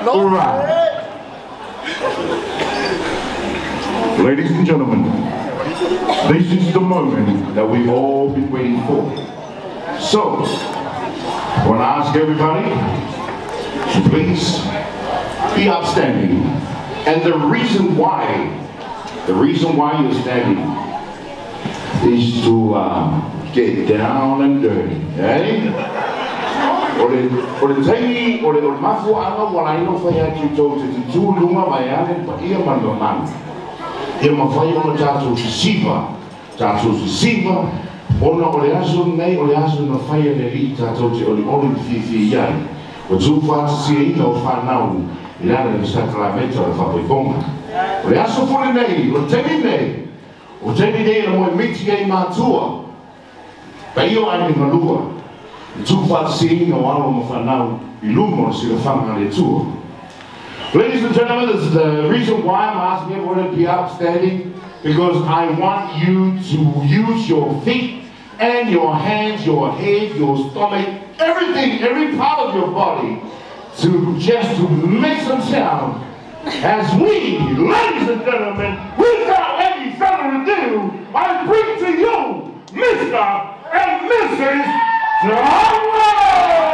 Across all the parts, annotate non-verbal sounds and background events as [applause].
you, son. All right. Ladies and gentlemen, this is the moment that we've all been waiting for. So, I want to ask everybody to please be upstanding. And the reason why, the reason why you're standing is to uh, get down and dirty, eh? O le, o le taimi, o le, o le mafu anga wala ino whai atu tau te tu lunga mai ane pa ia manu manu e mawhai ona tātou si siva, tātou si siva, ona o le aso nei, o le aso na whai ane li tātou te oli oli te whiwhi iai, o tū whāta si e ina o whanau, i rana ni staka la meta o whapoi konga. O le aso fore nei, o temi nei, o temi nei na moe miti ei mātua, pa io ai ni malua, i tū whāta si e ina o alo Ladies and gentlemen, this is the reason why I'm asking everyone to be upstanding, because I want you to use your feet and your hands, your head, your stomach, everything, every part of your body to just to make some sound as we, ladies and gentlemen, without any further ado, I bring to you Mr. and Mrs. John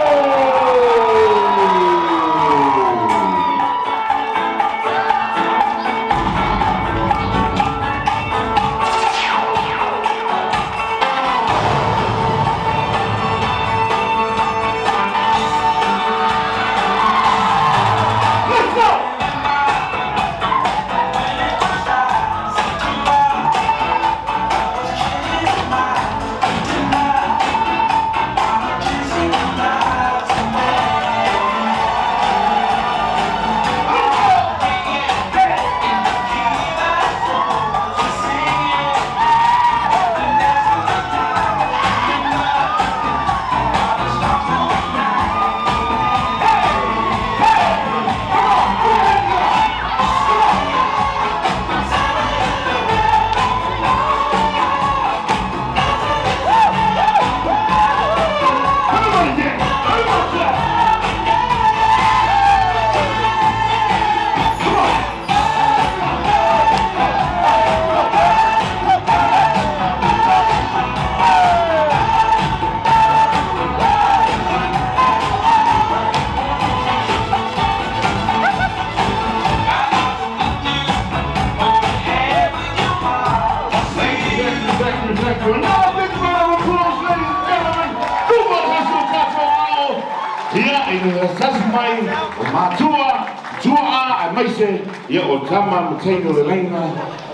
a maise ia o tama ma teino le leina,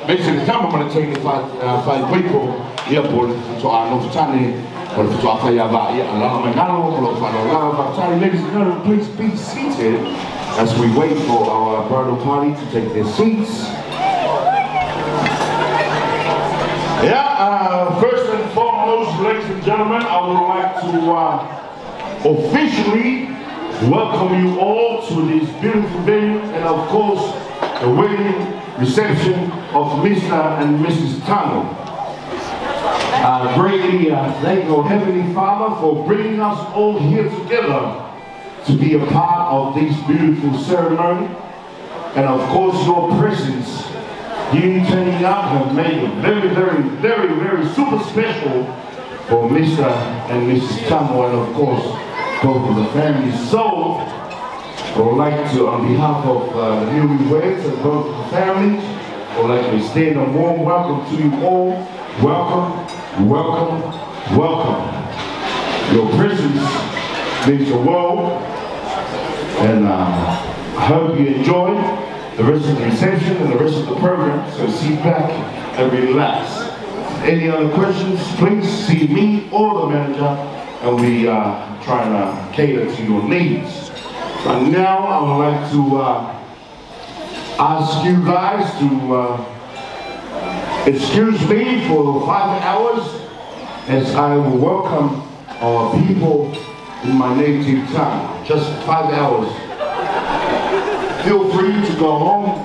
maise le tama ma le teino whai paipo ia po le to a no futane le to a whai awa ia a lama mai ngalo o lo whano lama. Ladies and gentlemen, please be seated as we wait for our bridal party to take their seats. Yeah, uh, first and foremost, ladies and gentlemen, I would like to uh, officially welcome you all to this beautiful venue and of course the wedding reception of Mr. and Mrs. Tago. Uh, greatly uh, thank our Heavenly Father for bringing us all here together to be a part of this beautiful ceremony and of course your presence you turning up have made it very, very, very, very super special for Mr. and Mrs. Tago and of course both of the families. So I would like to, on behalf of uh, the newlyweds and both of the families, I would like to extend a warm welcome to you all. Welcome, welcome, welcome. Your presence means the world and uh, I hope you enjoy the rest of the reception and the rest of the program. So sit back and relax. Any other questions, please see me or the manager and we uh, try to cater to your needs. But now I would like to uh, ask you guys to uh, excuse me for five hours as I will welcome our people in my native town. Just five hours feel free to go home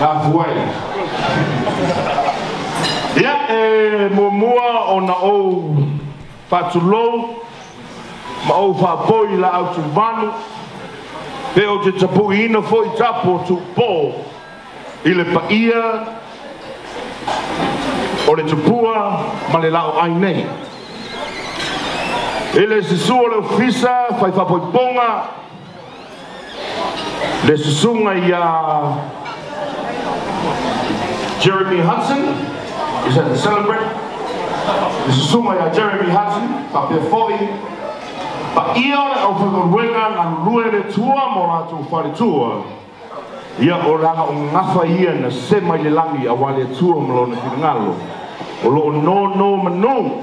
halfway. Ia e mua mua o na ou whatulou, ma ou whapoi la au tu vanu, pe o te tapu ina fo i tapu o tu pō, i le pa ia, o le tupua, ma le lao ai nei. I le sisua le ufisa, fa poi ponga, Le susunga a Jeremy Hudson is at the celebrate. Le susunga Sumaya Jeremy Hudson, papia foi. Pa ia le au whakaruenga ngā rue le tua mō rātou whare tua. Ia o ranga o ngafa ia na se mai le langi a wale tua mo lona ki ngalo. O lo no no manu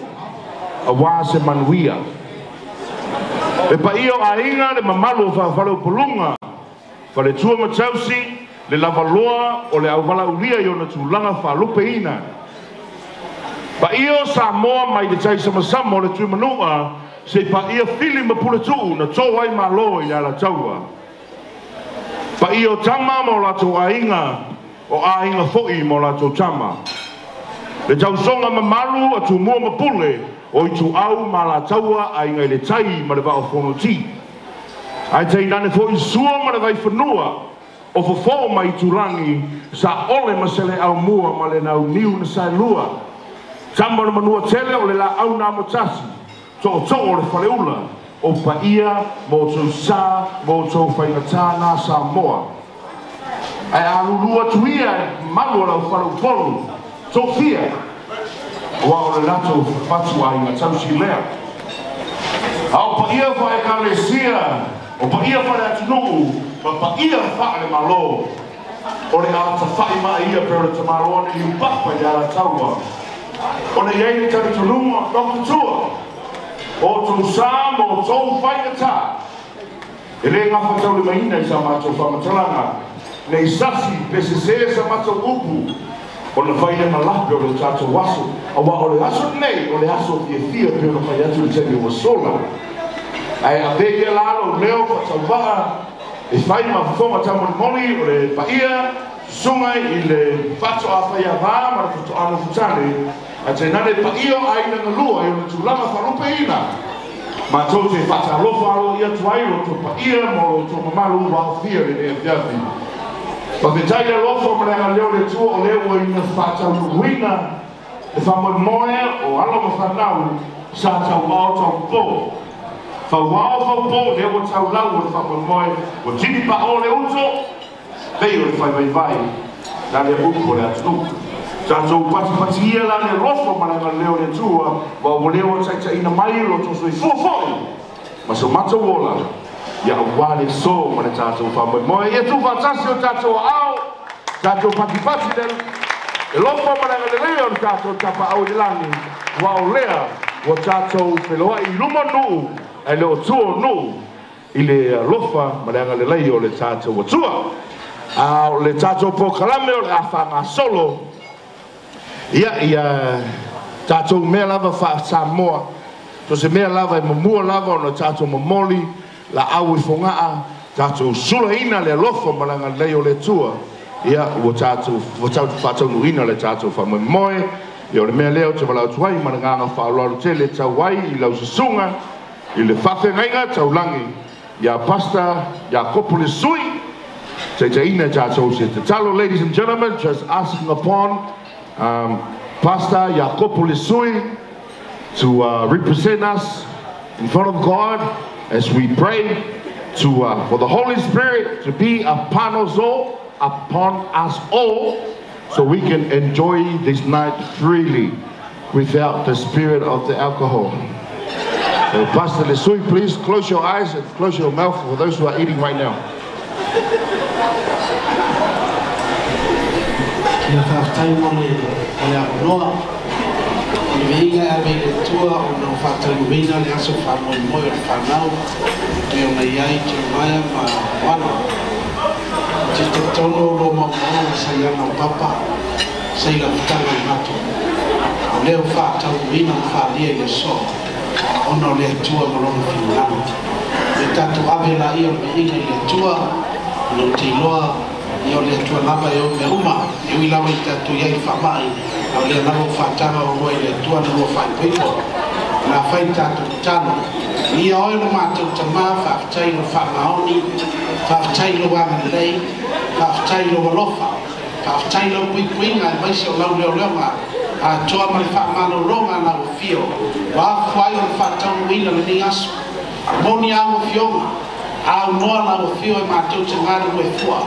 a wā se manuia. E pa ia o a inga le mamalu o whawhare o fa le tua matausi le lava loa o le au wala uria i ona tūlanga wha lupe ina. Pa io sa moa mai le tai sama sama o le tui manua se pa ia fili ma pula tu na to ai ma lo ia la tawa pa io tama mo la to o ainga fo mo la to tama. Le tau songa ma malu a tu mo ma pule o i tu au ma la tawa ainga le tai ma le va o fono ti ai tei nane fo i sua ma le vai fenua o fo fo ma i tu sa ole ma sele au mua ma le nau niu na sa lua. Tambo na manua tele o le la au na motasi tō o o le whaleula o pa ia mō tau sā, mō tau whaingatā nā sā moa. Ai a lulua tu ia e mago la o whalau polu, tau fia. O a o le lato whatu a inga tau si lea. A o pa ia whae ka le sia, o pa ia whare atu nuu, ma pa ia whae le malo. O le ata whae maa ia pere te maroa ni upapa i ala taua. O le iei ni tau tu lumua, tau tua. O tu sa mo tau whai a ta. E le ngā whatau le maina i sa mātou whamatalanga. Ne i sasi, pese se sa mātou upu. O na whai ma lape o le tātou waso. A wa o le aso nei, o le aso fia fia pero whai atu le temi o sola. ai a ve ia lalo leo fa sa va e fai ma fo ma tamu moni o le paia sunga i le fato a fai a va ma to anu futale a te nane paio ai na lua e tu lama fa rupe ina. Ma to te fata lo fa lo ia tu ai lo to paia mo to ma lu wa fia e e fiafi pa te tai le lo fo ma le leo le tu o le o ina fata lu wina e fa mo moe o alo ma fa nau sa ta wa to po fa wao fa po le o tau lau o fa po moi o tini pa o le uto pei o le fai vai vai la le upo le atu sa so pati pati ia la le rofo ma le leo le tua wa o leo o tai tai ina mai lo to sui fo fo ma so mata wola ia wale so ma le tātou whamoe moe. Ia tu whatasi o tātou au, tātou pati pati le, e lopo ma le leo o tātou tapa au i langi, wa o lea, wa tātou wheloa i luma nuu, e leo tuo nuu, i le lofa ma le le leo le tātou wa tua. A o le tātou po kalame o le awhanga solo, ia ia. Tatou mea lava faasamoa so se mea lava e mamua lava ona tatou mamoli laau i e foga'a tatou sulaina le alofa ma lagalelei o le atua ia ua tatou faataunuina le tatou faamoemoe ia o le mea lea o te valautu ai ma lagaga faaoloalo tele tau ai i laususuga i le faafegaiga taulagi ia pasta iakopo le sui. Taitaina tatou se tatalo ladies and gentlemen just asking upon um, pasta ia kopu le sui to uh, represent us in front of God as we pray to uh, for the Holy Spirit to be upon us all, upon us all, so we can enjoy this night freely without the spirit of the alcohol. So Pastor Lesui, please close your eyes and close your mouth for those who are eating right now. I veiga a vei le tua o na whātaluina le aso whanoi moi o whanau me o na iai te maia ma wana te te tono lo ma maua sa iana o papa sa ila putanga i mato o leo whātaluina o whālia i le so o na le tua ma longa whiunano me tatu ave la ia me inga i le tua no te iloa i o le tua lava e o me uma e ui lava i tatu iai whamai au le lava whātanga o moe le tua na lua whai pipo na whai tātou tano. I a oe no mātou ta mā whaafitai no whamaoni whaafitai no wanga lei whaafitai no walofa whaafitai no pui puinga e maisi o lau leo leo ngā a toa mai whaamano ronga na o fio wa whai o whātau wina le ni asu moni a a unoa la o e mātou te ngāra e fua.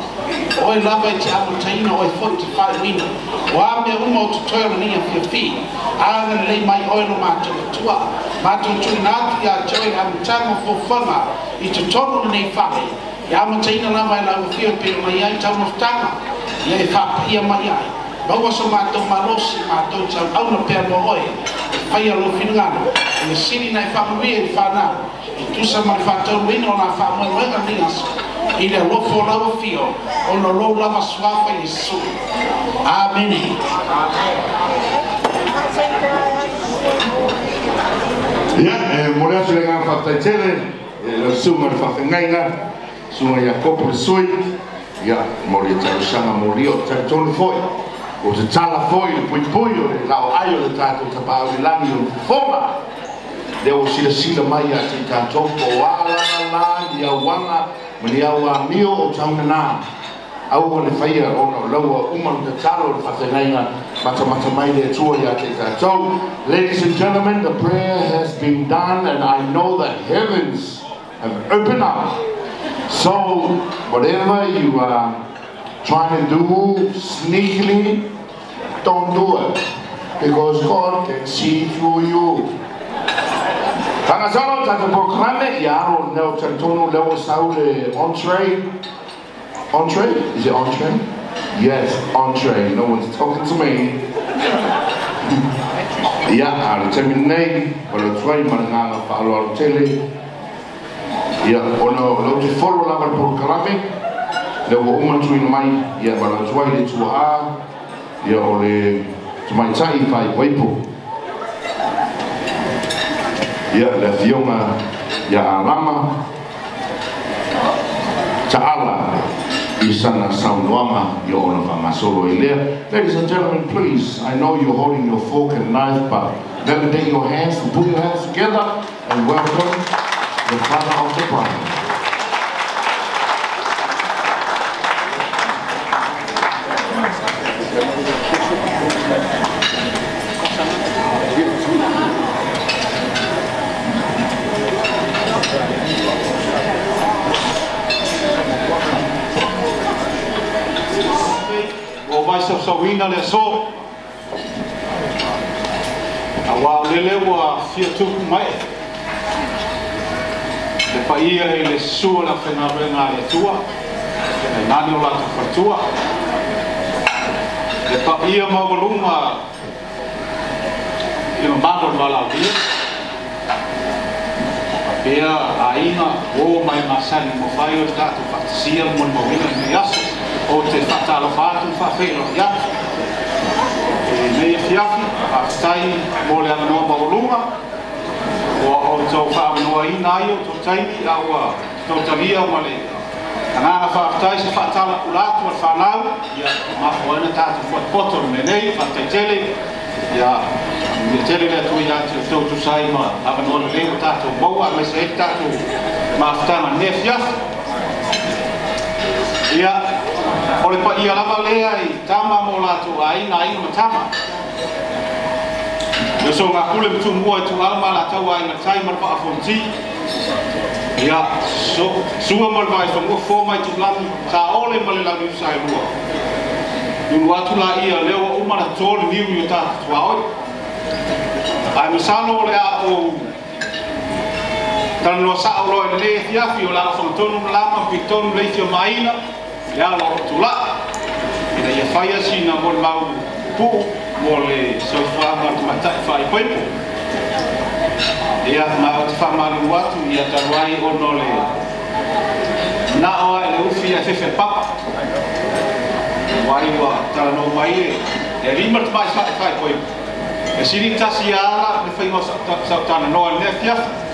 oe lava i te apu taina o e 45 mina. O a mea uma o tutoe o nia fia fi. A ngan lei mai oe e no mātou tua. Mātou tui nāki a joe a mutanga fōwhanga i te tonu ni nei whahe. I a taina lava e la o e pina mai ai tau no whtanga. I e whapia mai ai. Bawa so mātou marosi mātou tau au na mo oe. Whai alo ia ngāra. na e sini nei whakawe e whanau. tusa ma le fatau ina o la faamoeloega lega so i le alofo laua fio o lo lou lava suafa i iesu amene ia e mole atu lega faataitele e lau suga le faafegaiga suga iakopo por sui ya mo le tausaga molia o taitonu foʻi o te tala foi le puipui o le laoai o le tatou tapaulilagi o le fofoma o sila sila mai a te tātou po ala la la, i a wanga, mani au a mio o tau na nā, au o le whaia o na laua umanu te talo o le whakangainga, mata mata mai. Ladies and gentlemen, the prayer has been done and I know the heavens have opened up. So whatever you are trying to do sneakily, don't do it. Because God can see through you. Tangasano tata proclame yaro neo tantono lewo saule entree. Entree? Is it entree? Yes, entree. No one's talking to me. Ia, ala temi nei, wala tuai maranganga whaalo alo tele. Ia, ono lau te whoro lava por kalame, le wa uma tui na mai, ia wala tuai le tua a, ia o le tumai tai whai waipo. Ia, ta'ala, Isana. Ladies and gentlemen, please, I know you're holding your fork and knife, but validate your hands, put your hands together, and welcome the father of the bride. o vai sa sawina le so a wa lele wa fia tu mai Le pa ia e le sua la whenā renga le tua. E nani o lata whatua. Le pa ia mawalunga i ma mano wala via. Pea a inga o mai masani mo whai o tātu whatasia mo mawina ni asu. O te whatala whātu whawhero i atu. E mei fiafi, a tai mo le anoa mawalunga. o o tau whaamanoa i nai o tau taimi a ua tau tawia o male. Angana whaafitai se whaatala ulatu al whanau, ia maho ana tātu fuat poto nei, whatai tele, ia me tele lea tui ati o tau tu sai ma awanoa le maua, me. Ia, O le pa'i alama lea i tama mo la tu aina aina ma tama. Yo so ngā kule mtu mua i tu alama la tau aina tai mara pa'a fonti. Ia, so, sua mara vai so ngua fōma i tu lami, tā ole mali lami i lua. Yunu atu la ia leo umara tōli niu i o tā tua oi. Ai misano le a o tanu no sa'a uloa i le lehi afi o lāna fontonu lāma, pitonu leiti o maina, ya la rotula ina ya faya si na mol mau pu mole so fa ma ma ta ma ot fa ma lu wa tu ya ta wai o no le na o le u fi ya fe fe pa wai ta no mai e ya ri ma ta fa e si ri la le fa i ma sa ta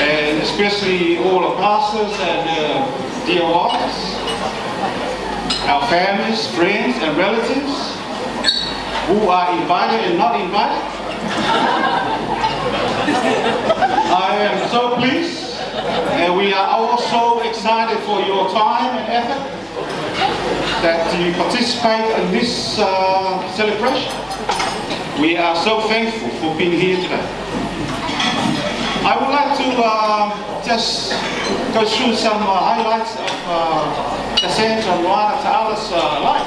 and especially all the pastors and uh, DORs, our families, friends, and relatives who are invited and not invited. I am so pleased, and we are also excited for your time and effort that you participate in this uh, celebration. We are so thankful for being here today. I would like to uh, just go through some uh, highlights of uh, Cassandra Moana Ta'ala's uh, life.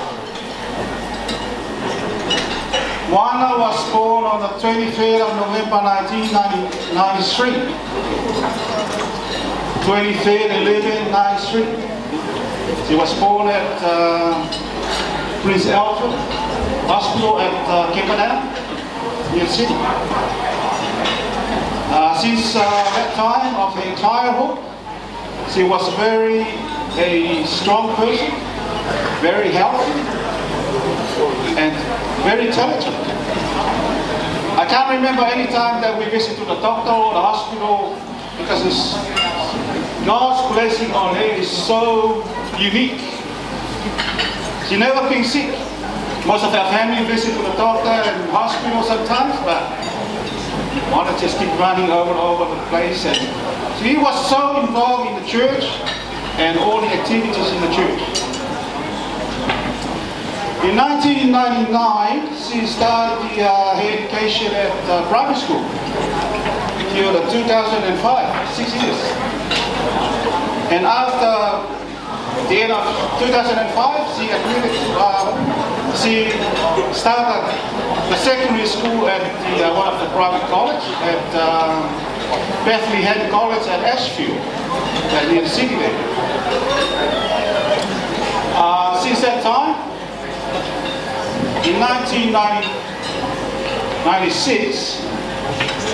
Moana was born on the 23rd of November 1993. 23rd 11 93. She was born at uh, Prince Alfred Hospital at uh, Ann, near Sydney. Uh, since uh, that time of her childhood, she was very a strong person, very healthy, and very intelligent. I can't remember any time that we visited the doctor or the hospital because it's, God's blessing on her is so unique. She never been sick. Most of our family visit the doctor and hospital sometimes, but Mona just keep running over and over the place. And she was so involved in the church and all the activities in the church. In 1999, she started uh, her education at uh, private school the 2005, six years. And after the end of 2005, she admitted, uh, she started the secondary school at the, uh, one of the private college at uh, Bethlehem College at Ashfield, uh, near the city there. Uh, since that time, in 1996,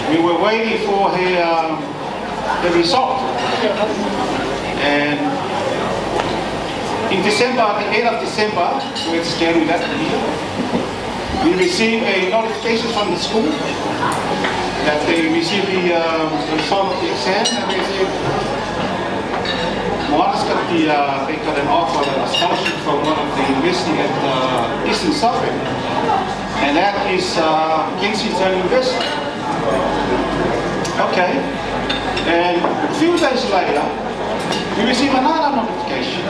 we were waiting for her, um, the result. And in December, at the end of December, so it's January that year, we received a notification from the school that they received the, um, result of the exam and they said, Moana's got the, uh, they got an offer, a scholarship from one of the university at uh, Eastern Suffolk, and that is uh, Kensington University. Okay, and a few days later, we received another notification.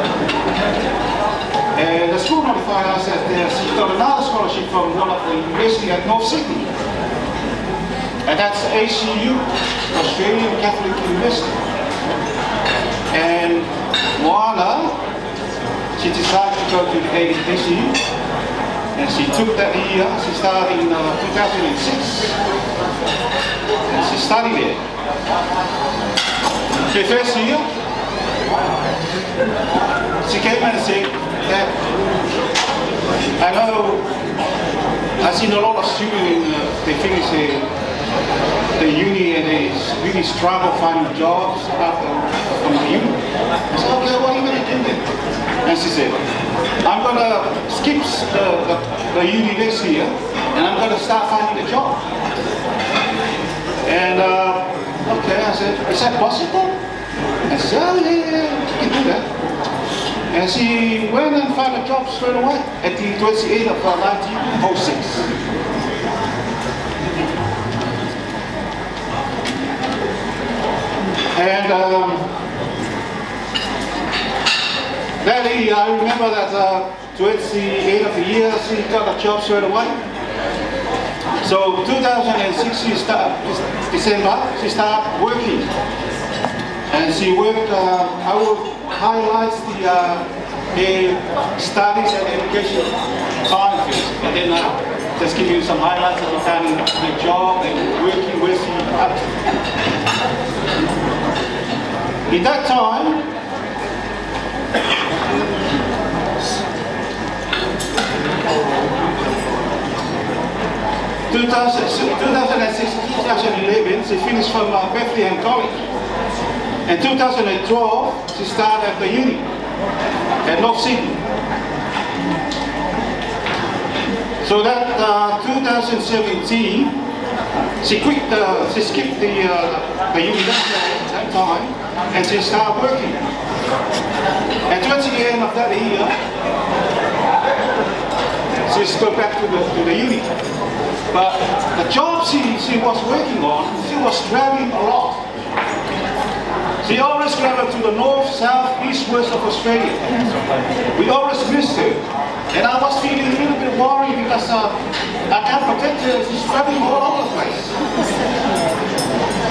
And the school notified us that uh, she got another scholarship from one of the university at North Sydney. And that's ACU, Australian Catholic University. And Moana, she decided to go to the ACU. And she took that year, she started in uh, 2006. And she studied there. The first year, she came and said that I know I've seen a lot of students, uh, they finish the, the uni and they really struggle finding jobs after from the uni. I said, okay, what are you going to do then? And she said, I'm going to skip the, the, the uni this year and I'm going to start finding a job. And uh, okay, I said, is that possible? That. And she went and found a job straight away at the 28th of uh, 1906. And um, year, I remember that uh, towards the end of the year, she got a job straight away. So 2006, she start, December, she started working. And she worked, uh, I will highlight the uh, her studies and education first. And then uh, just give you some highlights of regarding her job and working where she up. In that time, thousand, 2006, 2011, she finished from uh, Bethlehem College. In 2012, she started at the uni at North Sydney. So that uh, 2017, she quit the, she skipped the, uh, the university at that time and she started working. And towards the end of that year, she's go back to the, to the uni. But the job she, she was working on, she was traveling a lot. She always traveled to the north, south, east, west of Australia. We always missed her. And I was feeling a little bit worried because uh, I can't protect her. She's traveling all over the place.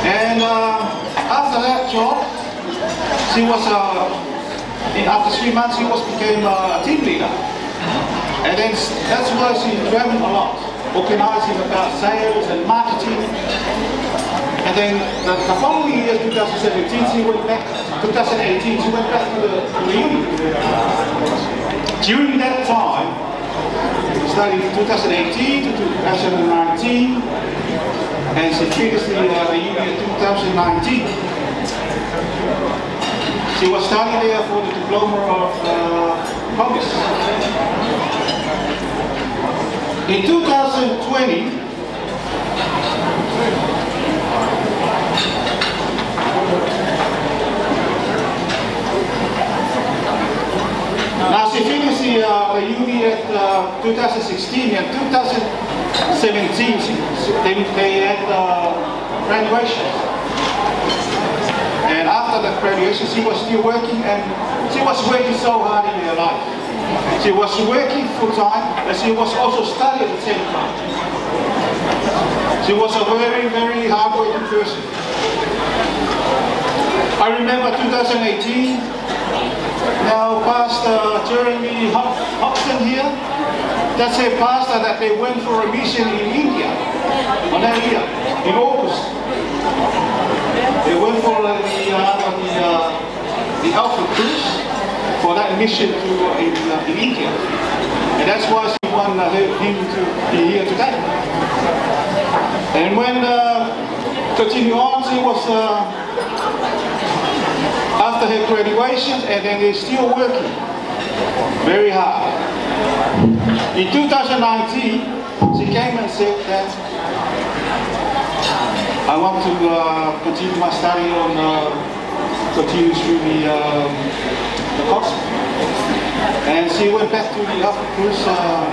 And uh, after that job, she was, uh, in- after three months, she was became uh, a team leader. And then that's why she traveling a lot, organizing about sales and marketing. And then the, the following year, 2017, she went back, 2018, she went back to the, to the uni. During that time, starting 2018 to 2019, and she finished the, uh, the uni in 2019. She was studying there for the diploma of uh, commerce. In 2020, Now she finished the, uh, the uni at uh, 2016 and 2017 she, she- they, they had uh, graduation. And after the graduation she was still working and she was working so hard in her life. She was working full time and she was also studying at the same time. She was a very, very hardworking person. I remember 2018 now, Pastor Jeremy Hobson here, that's a pastor that they went for a mission in India on that year, in August. They went for the, uh, the, uh, the Alpha Cruise for that mission to, uh, in, uh, in India. And that's why she wanted him to be here today. And when uh, continue on, she was uh, after her graduation and then they're still working very hard. In 2019, she came and said that I want to uh, continue my study on, uh, continue the, um, the course. And she went back to the Alpha Cruz, uh,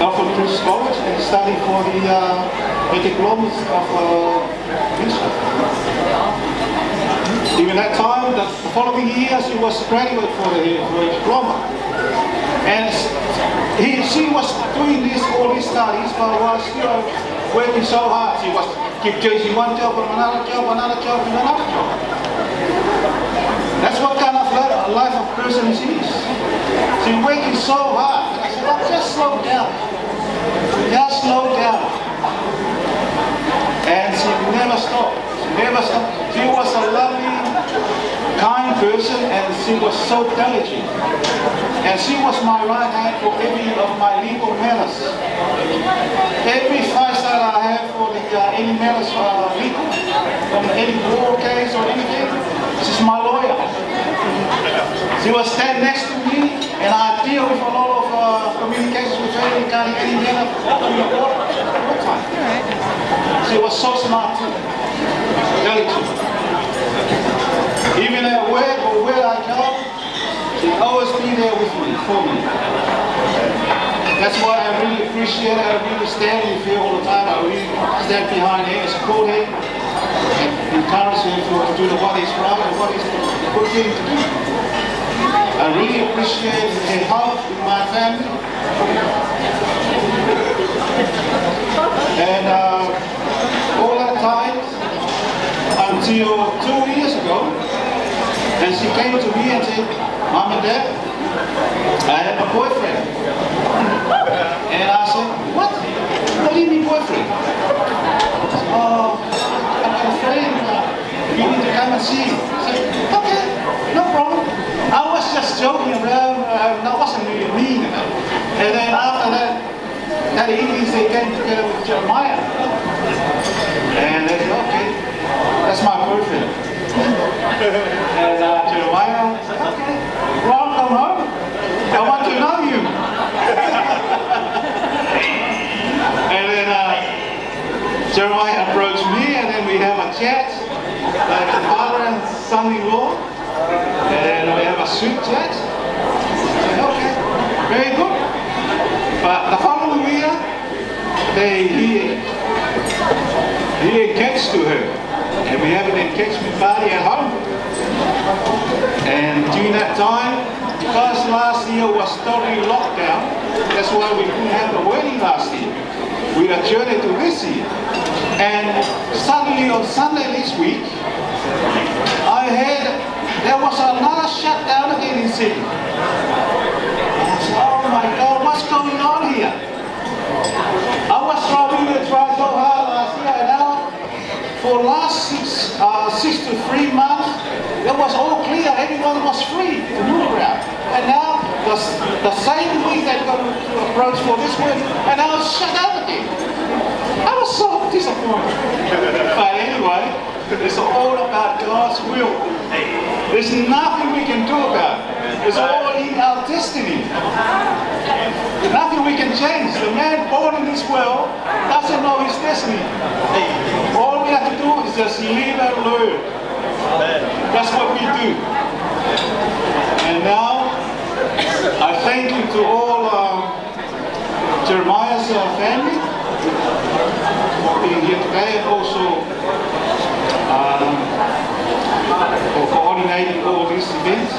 Alpha Cruz College and studied for the uh, the diplomas of uh, ministry. following year, she was graduate for the for diploma. And he, she was doing this, all these studies, but was still working so hard. She was keep chasing one job and another job, another job, and another job. That's what kind of li- life of person she is. She's working so hard. I said, oh, just slow down. Just slow down. And she never stopped. She never stopped. She was a lovely, kind person and she was so diligent. And she was my right hand for every of my legal matters. Every fight that I have for the, uh, any matters uh, legal, from any war case or anything, she's my lawyer. She was stand next to me and I deal with a lot of uh, communications with her regarding any matter from the court all the time. She was so smart too. Diligent. Even at work or where I go, she always be there with me, for me. That's why I really appreciate it. I really stand with her all the time. I really stand behind her, support her, encourage her to do the what is right and what is the good to do. I really appreciate the help with my family. And uh, all that time, until two years ago, and she came to me and said, Mom and Dad, I have a boyfriend. And I said, what? What do you mean boyfriend? Oh, Uh, You need to come and see. I said, okay, no problem. I was just joking around. uh, I wasn't really mean. And then after that, that evening they came together with Jeremiah. And they said, okay, that's my boyfriend. and uh, Jeremiah said, okay, welcome home. I want to know you. and then uh, Jeremiah approached me and we have a chat, like father and son-in-law. And we have a sweet chat. Okay, very good. But the following year, they, he, he engaged to her. And we have an engagement party at home. And during that time, because last year was totally locked down, that's why we couldn't have the wedding last year. We adjourned it to year. And suddenly on Sunday this week, I heard there was another shutdown again in Sydney. And I said, oh my God, what's going on here? I was trying to try so hard last year, and now for last six, uh, six to three months, it was all clear, everyone was free to move around. And now, the, the same week they got to approach for this week, and I was shut down again. I was so disappointed. [laughs] but anyway, it's all about God's will. There's nothing we can do about it. It's all in our destiny. Nothing we can change. The man born in this world doesn't know his destiny. All we have to do is just live and learn. That's what we do. And now, I thank you to all uh, Jeremiah's uh, family for being here today and also um, for coordinating all these events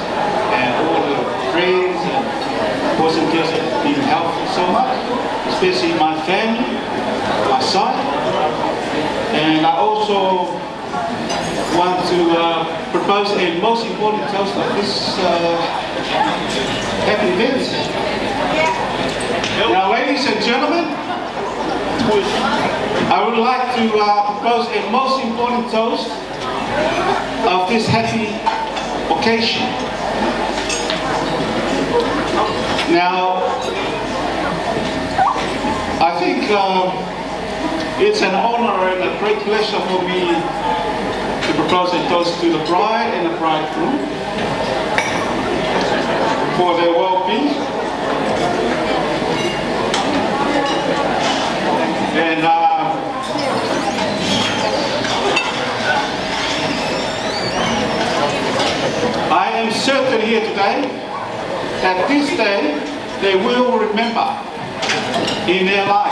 and all the friends and wasn't just being helpful so much, especially my family, my son. And I also want to uh, propose a most important toast of this uh, happy event. Now, ladies and gentlemen, I would like to uh, propose a most important toast of this happy occasion. Now, I think uh, it's an honor and a great pleasure for me to propose a toast to the bride and the bridegroom for their well-being. And uh, I am certain here today that this day they will remember in their life.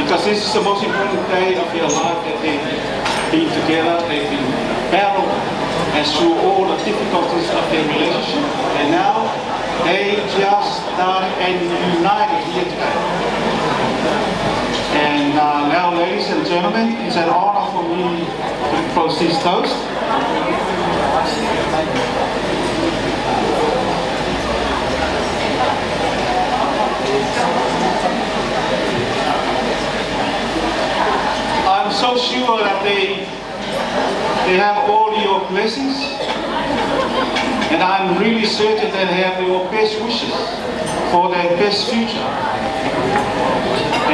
Because this is the most important day of their life that they've been together, they've been battled and through all the difficulties of their relationship. And now they just started and united here today. And uh, now, ladies and gentlemen, it's an honor for me to close this toast. I'm so sure that they they have all your blessings and I'm really certain that they have your best wishes for their best future.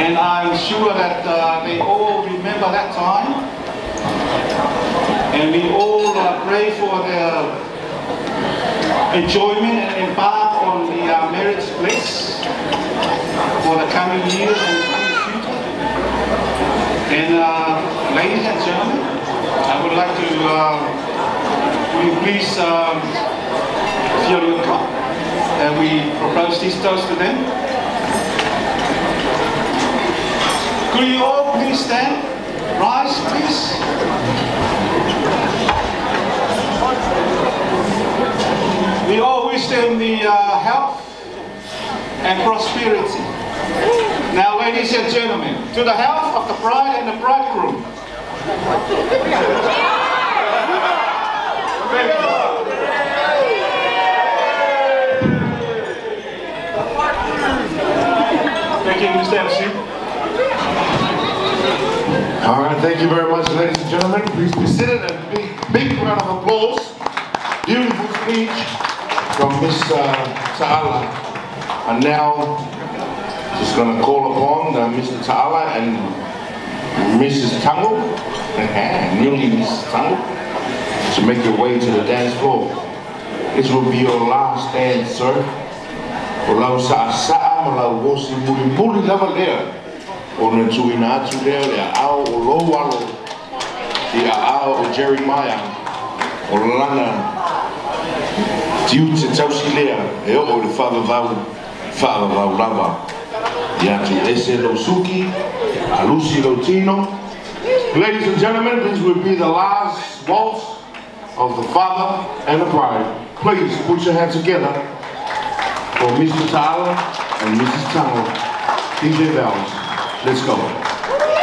And I'm sure that uh, they all remember that time and we all uh, pray for their enjoyment and embark on the uh, marriage bliss for the coming years and coming future. And uh, ladies and gentlemen, I would like to, uh, will you please um, fill your cup and we propose this toast to them. Could you all please stand? Rise, please. We all wish them the uh, health and prosperity. Now, ladies and gentlemen, to the health of the bride and the bridegroom. All right, thank you very much, ladies and gentlemen. Please be seated and big, big round of applause. Beautiful speech from Miss uh, Ta'ala. And now, just going to call upon uh, Mr. Ta'ala and Mrs. Tago, uh-huh, newly Mrs. Tago, to make your way to the dance floor. This will be your last dance, sir. O lau sa saa ma lau wosi muri muri lava lea. O na tui na atu lea lea ao o lo alo. I a ao o Jeremiah. O lana tiu te tausi lea. E o le whawa vau, whawa vau lava. Ia tu ese lo suki, Lucy lo tino. Ladies and gentlemen, this will be the last waltz of the father and the bride. Please put your hands together for Mr. Tyler and Mrs. Tunnel. DJ Bells. Let's go.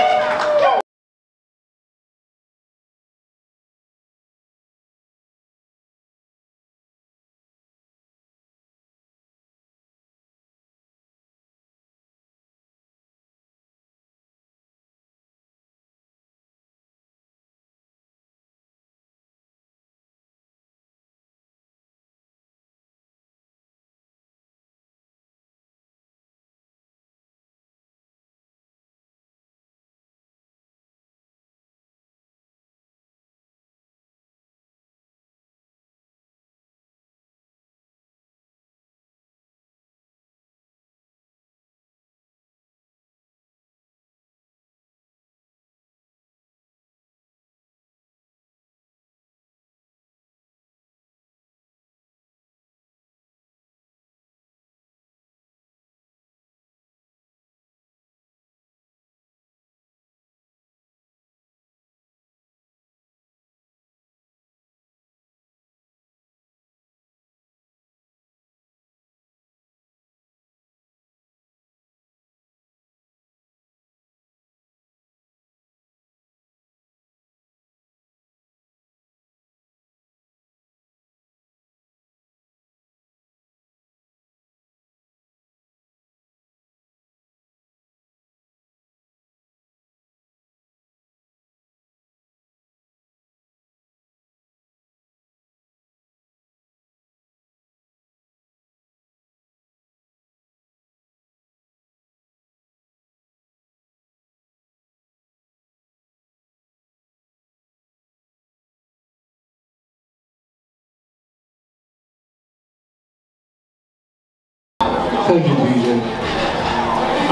Thank you, DJ.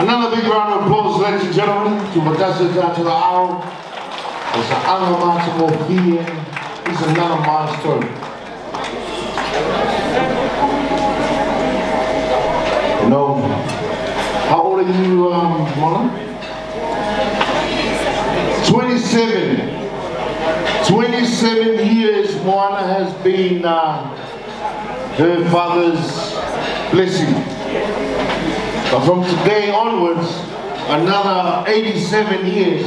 Another big round of applause, ladies and gentlemen, to Madassa down to the hour. It's an Anamata being. It's another milestone. You know, how old are you, um, Mona? 27. 27 years Moana has been uh, her father's blessing. But from today onwards, another 87 years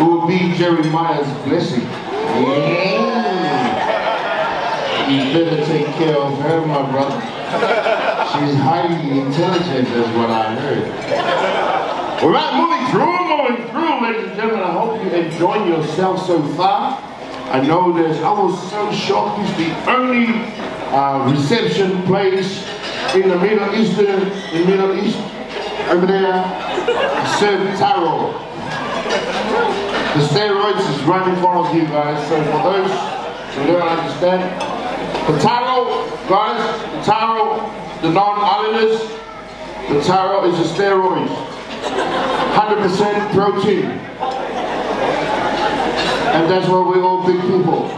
will be Jeremiah's blessing. Yeah. You better take care of her, my brother. She's highly intelligent, is what I heard. All right, moving through, moving through, ladies and gentlemen. I hope you enjoyed yourself so far. I know there's, I was so shocked. It's the only uh, reception place in the Middle Eastern, in Middle East, over there, serve taro. The steroids is right in front of you guys. So for those who don't understand, the taro, guys, the taro, the non-islanders, the taro is a steroid. 100% protein. And that's why we're all big people.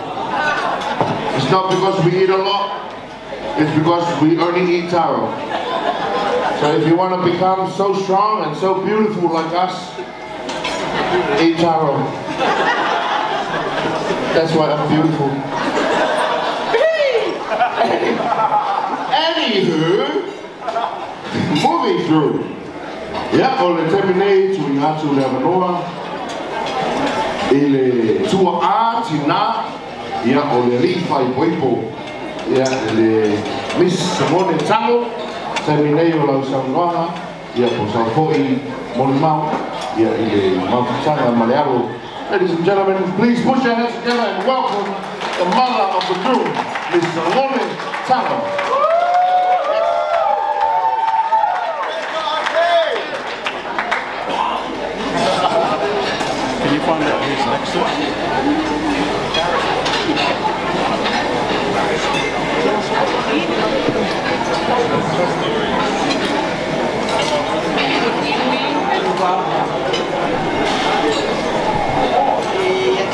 It's not because we eat a lot, it's because we only eat taro. So if you want to become so strong and so beautiful like us, eat taro. That's why I'm beautiful. Anywho, moving through. Yeah, o le terminate tu inga tu le avanoa i le tua a tina ia o le rifa i poipo Uh, Simone Tago Ladies and gentlemen, please put your hands together and welcome the mother of the groom, Miss Simone Tago. Find out who's next to us? Ia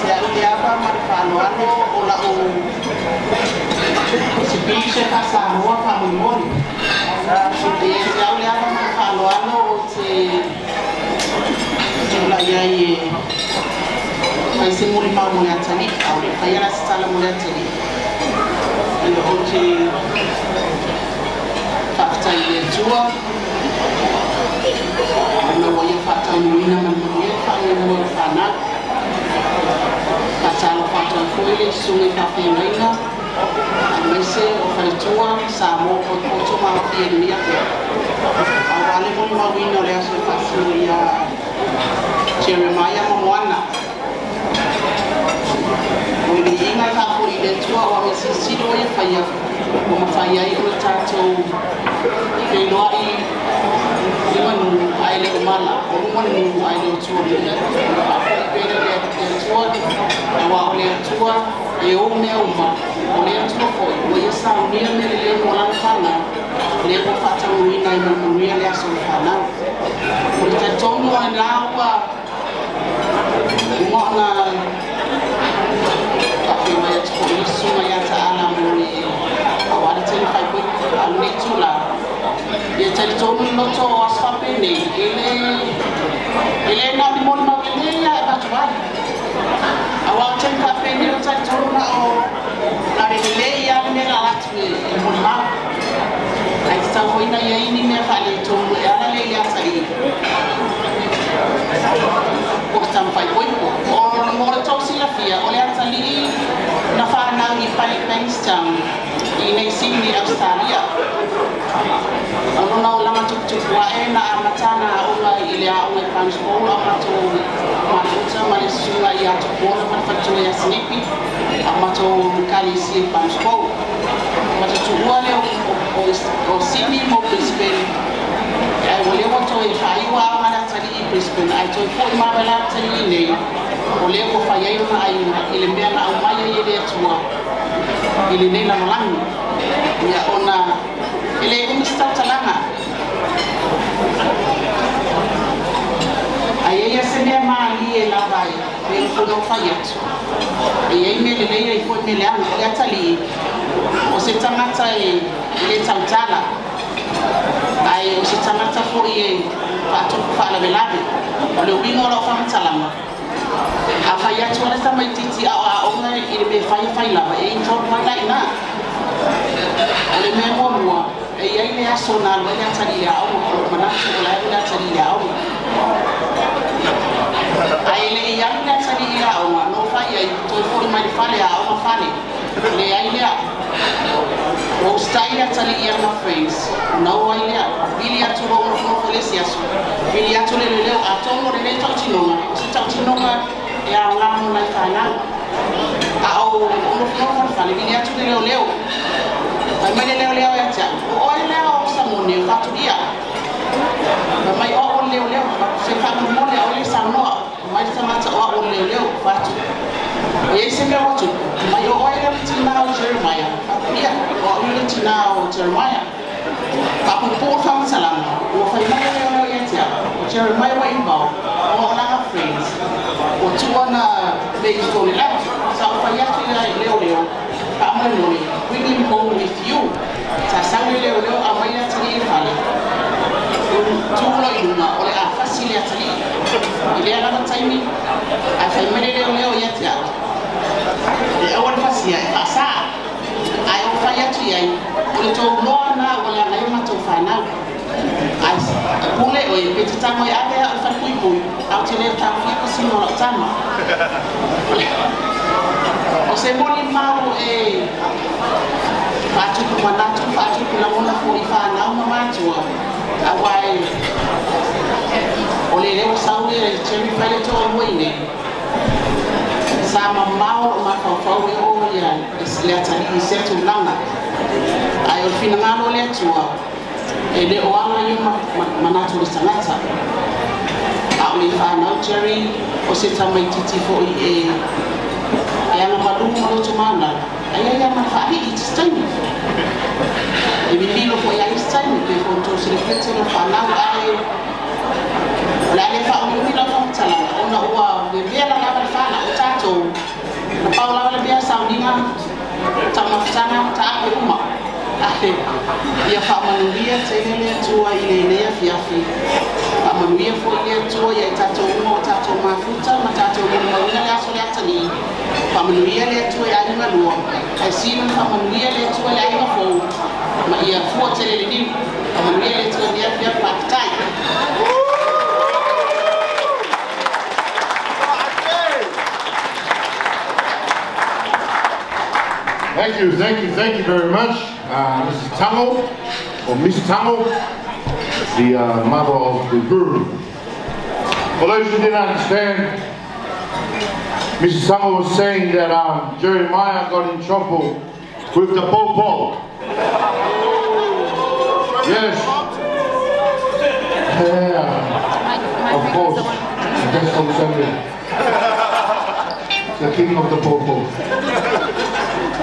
te au te apa ma le whanoano o la o se pise ka Samoa ka mimori. So te ia te au le apa ma le whanoano o te te ula ia i e mai se muri mau mune atani, au le whai ana se tala mune atani. Ia o te whakatai le tua, Ana wa ia whātau nuina ma muri e whāngai mua o whānau. Patalo pato koile sungai papi maina. Mese o faitua sa mo ko poto ma fi ni ya. Awale mo ma wino le aso pasu ya Jeremiah Momwana. Mo ni inga ka ko ile tua wa me si si do ya faya. Mo ma faya i o tato. Ke loai Iman aile umala, oruman aile utua mina, apa ipere le tua, e wa ole tua, e o me uma, ole tua foi, o ia sa unia me le mo lan fana, le ko fata uina i mo unia le aso fana. O te tono e la wa, mo na ka fi mai tu ko isu mai ata ala mo ni, awali tele fai ko alu ne tula, ia tali tonu no to asfape ne ele ele na di mon ma ele ya ka twa awa chen ka pe ne tali tonu na o. Na de le ya ne la latwe e mon ma. Ai sta ko ina ya ini me fa le tonu ya la le ya sai ko tam fai ko o mo le to si la fia o le atali na fa na ni pa le pensam i nei sini Australia. Ano na ulama tuk tuk wa e na amatana ula ile a ule transport amato maluta mali sunga ya to bola ma fatu ya snipi amato kali si transport mato tu wale o o sini mo Brisbane. Ai wale wato e fai wa mana tali i Brisbane. Ai to fo ma bala tali nei o le ko fa yai na ai ile mea na au mai ye le tua ile nei la malangi ya ona. Ile ko mista talanga ai ya se mea mali e la vai e ko no fa yetu e ai me le nei ko me le anga le tali o se tangata e le tautala ai o se tangata fo e fa to fa la velave o le wingo lo fa mtalanga a fa ya tona sa mai titi a i le me fai fai lava e i tō mai lai nā. O le mea mua mua, e iai le aso nā lua le atari le au, o manatu o lai le atari le au. Ai le iai le atari le au, no fai ai, toi fori mai fale a au ma fale, le ai le au. O stai le atari ia ma friends, nau ai le au, bili atu ro o fofo le si asu, bili atu le le leo, a tongo le le tau tinonga, o si tau tinonga, e a ngamu mai whanau. A o o fofo le fale, bili atu le leo leo, Mai mai leo leo ya tia. O ai leo o sa moni o fatu dia. Mai o o leo leo. Se fatu moni o le sa noa. Mai sa mata o o leo leo fatu. O ye se leo watu. Mai o ai leo tina o Jeremiah. Fatu dia. O o leo tina o Jeremiah. Papu po fam salam. O fai mai leo leo ya tia. O Jeremiah wa imbao. O o langa friends. O tuana me i tole leo. Sa o fai atu leo leo. Paamaloni, bringing home with you. Sa sangi leo leo amai na tali ifale. A fasili atali. Ile ala na taimi. A fai mene leo leo yatia. E awan fasia e fasa. Ai o fai atu yai. Ole to loa na ole a ngai mato whanau. Ai pule o e peti tamo e ake a fai pui pui. Au te leo tamo i kusino la tamo. O se moli mau e Fatuku manatu, fatuku la mona fo i whanau ma matua. A wai, o le leo sauri e cherry whale to o moine. Sa ma mau o ma kau e o ia, e le atari i setu langa. Ai o fina ngalo le atua, e le o anga i manatu le tangata. A o le whanau cherry, o se tamai titi fo i e Kaya nga malungo mo sa mana, ay ay ang mafahi, it's time. Ibibilo ko ay it's time, kaya kung to sila kaya ng panang ay wala ni fa umi bila fa tsala ona uwa be bela la ba fa na tato na pa wala wala bia sa ndinga tama tsana ta ko uma ate ya fa manuia tele tua ile ile ya fiafi amanuia fo ile tua ya tato uma tato mafuta ma tato uma una ya so ya tani familia letu ya ni malua asina familia letu ya ni mafo ma ia fo tele ni familia letu ya ya faktai Thank you, thank you, thank you very much, uh, Mrs. Tago, or Miss Tago, the uh, mother of the guru. For those who didn't understand, Mrs. Tago was saying that um, Jeremiah got in trouble with the popo. Yes. Yeah, of course. That's on Sunday. The king of the popo.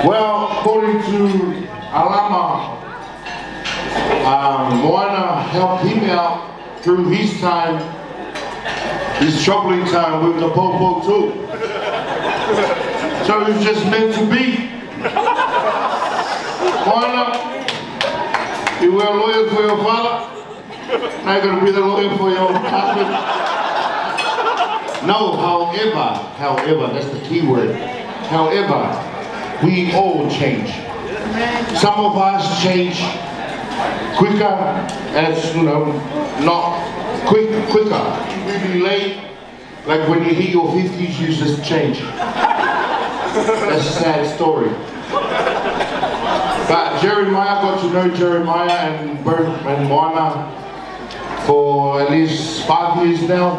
Well, according to Alama, um, Moana helped him out through his time, his troubling time with the Popo too. So it's just meant to be. Moana, you were a lawyer for your father, now you're going to be the lawyer for your husband. No, however, however, that's the key word. However, we all change. Some of us change quicker, as you know, not quick, quicker, really late. Like when you hit your 50s, you just change. That's a sad story. But Jeremiah got to know Jeremiah and Bert and Moana for at least five years now.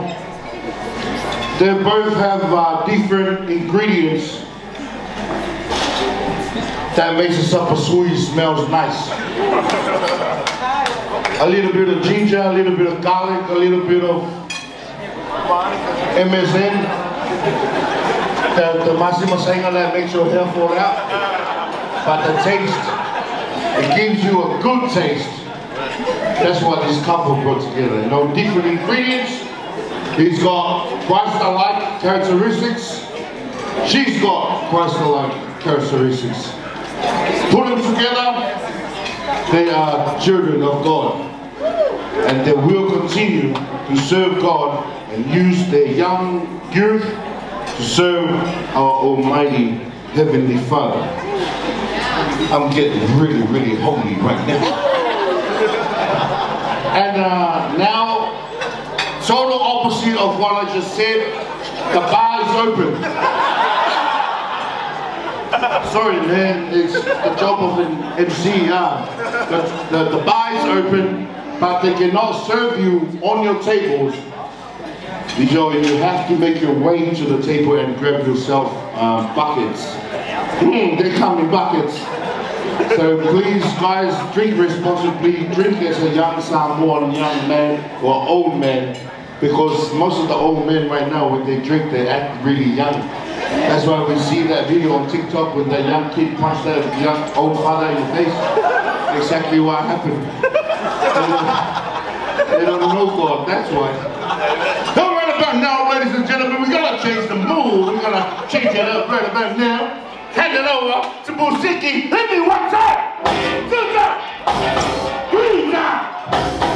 They both have uh, different ingredients that makes a supper sweet, smells nice. A little bit of ginger, a little bit of garlic, a little bit of MSN. The, the Massimo Senga that makes your hair fall out. But the taste, it gives you a good taste. That's what this couple brought together. No different ingredients. He's got Christ-alike characteristics. She's got Christ-alike characteristics. Put them together, they are children of God. And they will continue to serve God and use their young youth to serve our Almighty Heavenly Father. I'm getting really, really holy right now. And uh, now, total opposite of what I just said, the bar is open. Sorry, man, it's the job of an MC. The, the, the bar is open, but they cannot serve you on your tables. You know, you have to make your way to the table and grab yourself uh, buckets. Mm, they come in buckets. So please, guys, drink responsibly. Drink as a young Samoan young man or old man, because most of the old men right now, when they drink, they act really young. That's why we see that video on TikTok when the young kid punched that young old father in the face. Exactly what happened. They don't, don't know God, that's why. About now, ladies and gentlemen, we gotta change the mood. We gotta change it up right about now. Hand it over to Pusiki. Hit me one time, two times, three times.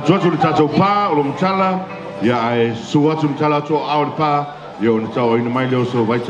Whamana tu atu le tatou pā o lo mtala, ia ae su atu mtala atu o awa le pā, ia o na tau ina mai leo so vai.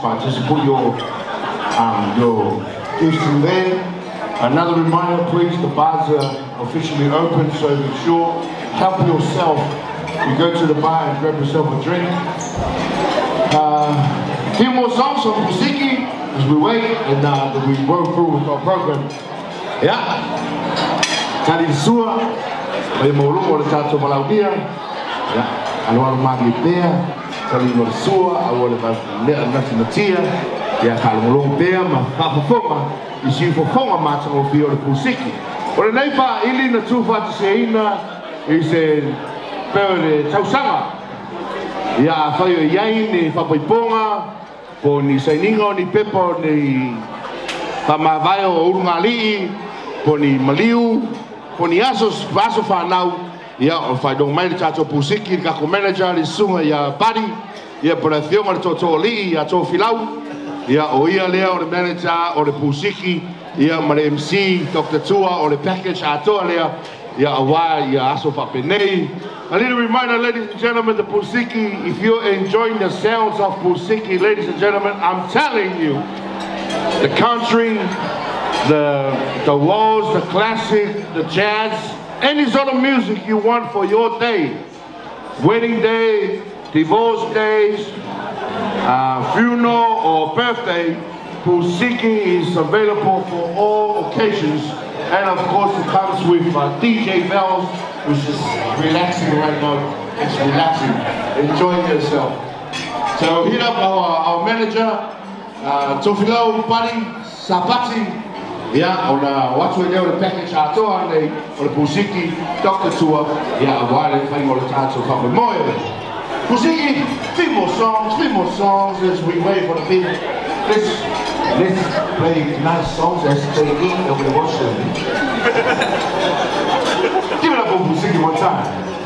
Box, just put your um, your gifts there. Another reminder, please, the bars are officially open, so be sure, help yourself. You go to the bar and grab yourself a drink. Uh, few more songs from Pusiki as we wait and uh, we go through with our program. Yeah. Tali Sua, mai maulungo le tato malaudia. Yeah. Aloha magi pea, tali mo le sua, awa le lea nati natia. Ya kalungolong pea ma whapafonga, i si whafonga mātango fi o le Pusiki. O le nei wha ili na tūwha te se ina, i se peo le tausanga. Ia whai o iai ni whapaiponga, po ni sainingo ni pepo ni whamawai o urunga lii, po ni maliu, po ni asos, aso whanau, ia o whai dong mai le tato pusiki, ka ko manager li sunga ia pari, ia thionga le toto lii, ia tō filau, ia o ia lea o le manager o le pusiki, ia ma le MC, Dr. Tua o le package atoa lea, ia awa, ia aso whapenei, A little reminder, ladies and gentlemen, the Pusiki, if you're enjoying the sounds of Pusiki, ladies and gentlemen, I'm telling you, the country, the, the waltz, the classic, the jazz, any sort of music you want for your day, wedding day, divorce days, uh, funeral or birthday, Pusiki is available for all occasions. And of course, it comes with uh, DJ Bells, which is relaxing right now. It's relaxing. Enjoying yourself. So hit up our, our manager, uh, Tofilao Pari Sapati. Yeah, on uh, what's we do the package atoa nei o le Pusiki Dr. Tua. Yeah, a wale whai mo le tātou whape moe. Pusiki, three more songs, three more songs as we wait for the people. Let's, let's play nice songs as they eat and we watch them. Give it up for Pusiki one time.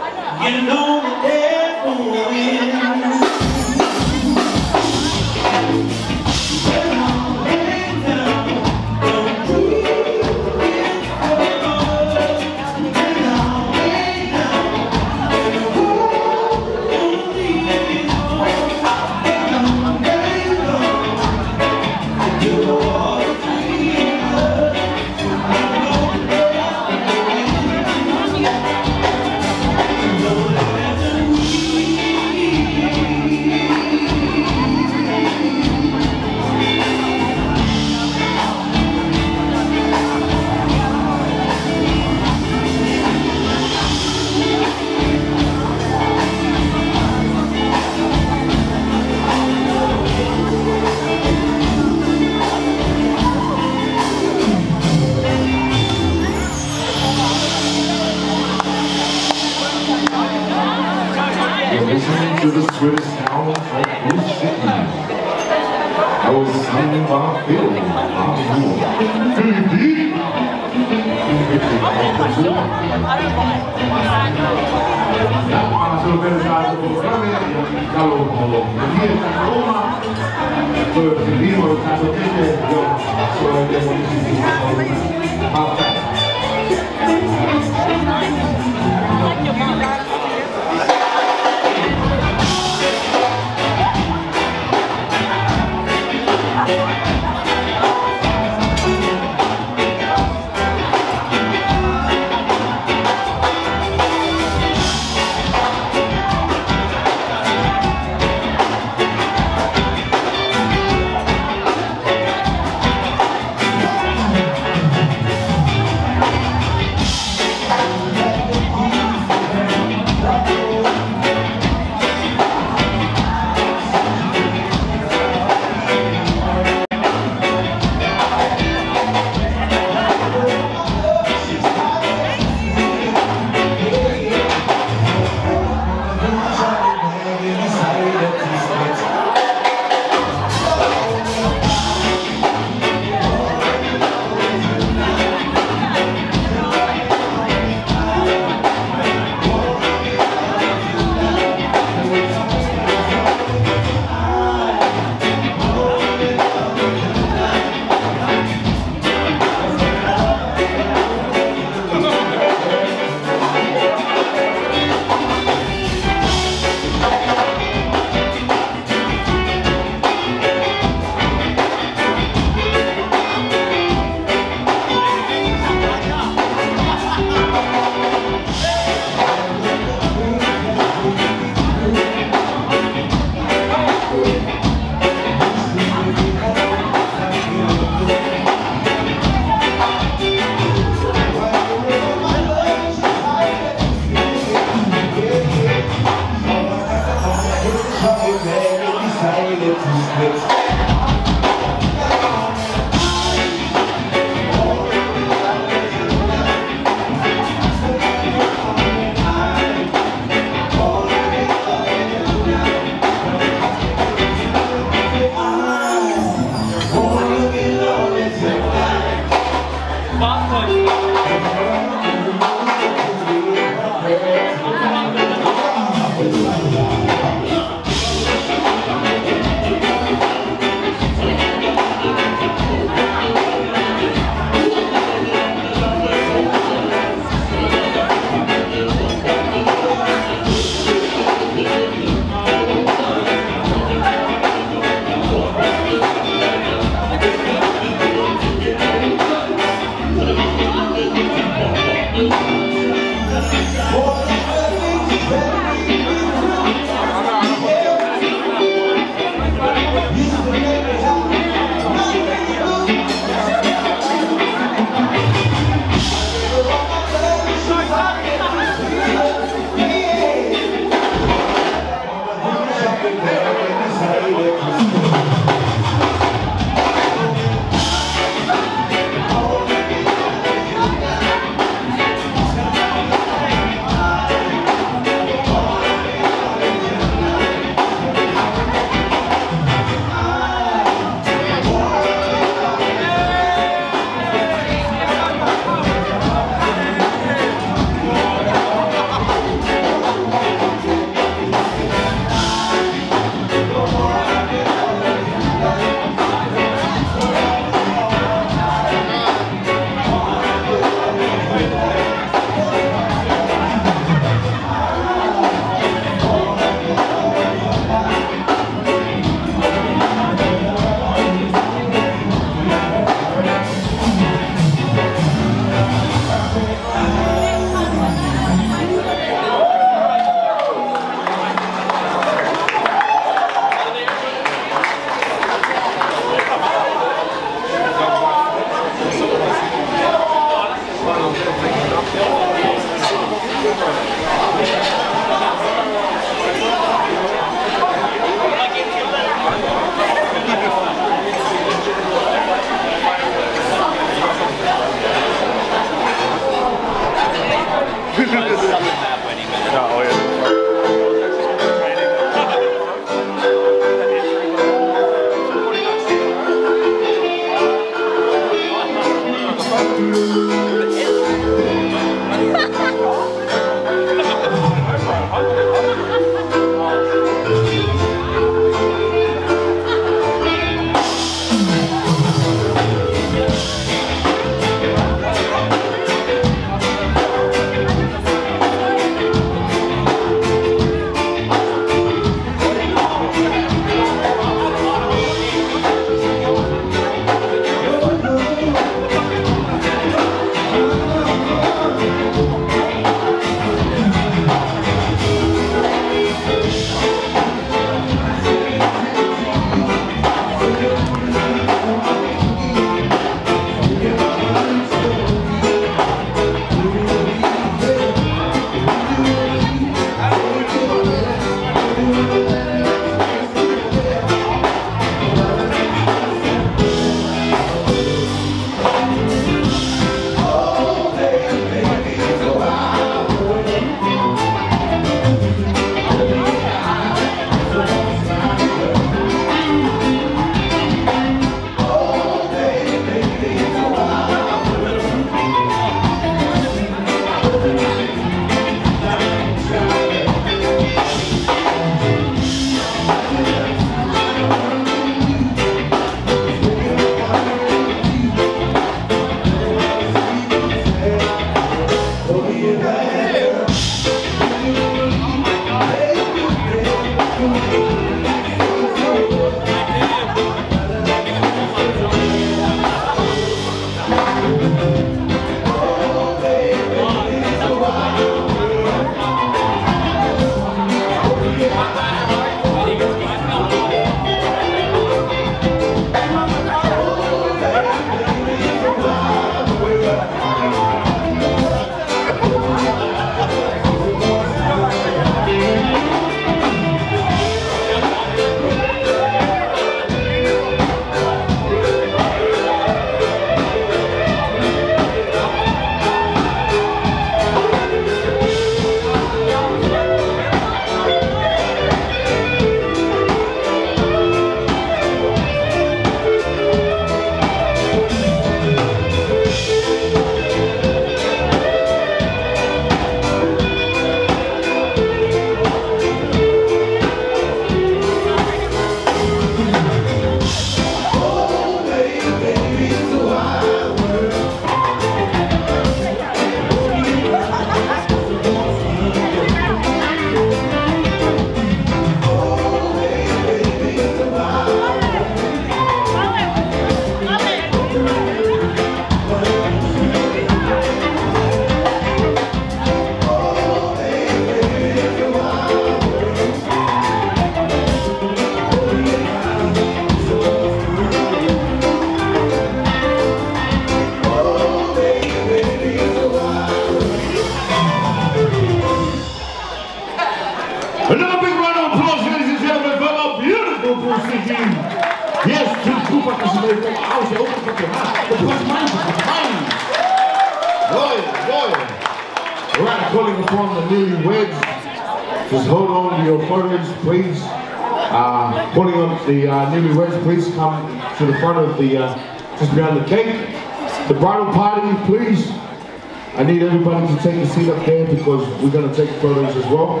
A seat up there because we're going to take photos as well.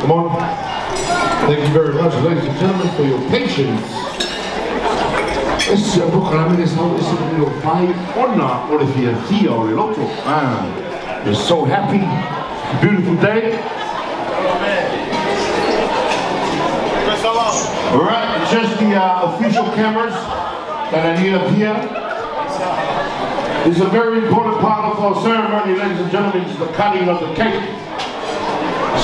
Come on. Thank you very much, ladies and gentlemen, for your patience. Esse é o proclamar esse não esse é o pai ona o le fia fia o le loto. Ah, we're so happy. Beautiful day. All right, just the uh, official cameras that I need up here. This is a very important part of our ceremony, ladies and gentlemen. It's the cutting of the cake.